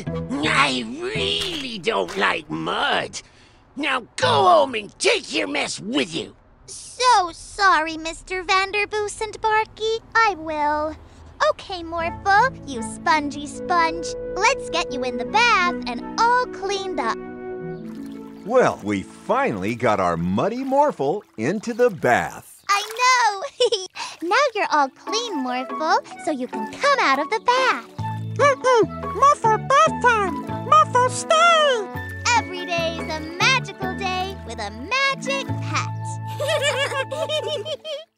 I really don't like mud. Now go home and take your mess with you. So sorry, Mr. Vanderboost and Barky. I will. Okay, Morphle, you spongy sponge. Let's get you in the bath and all cleaned up. Well, we finally got our muddy Morphle into the bath. I know! now you're all clean, Morphle, so you can come out of the bath. Mm-mm. Morphle bath time! Morphle stay! Every day is a magical day with a magic pet.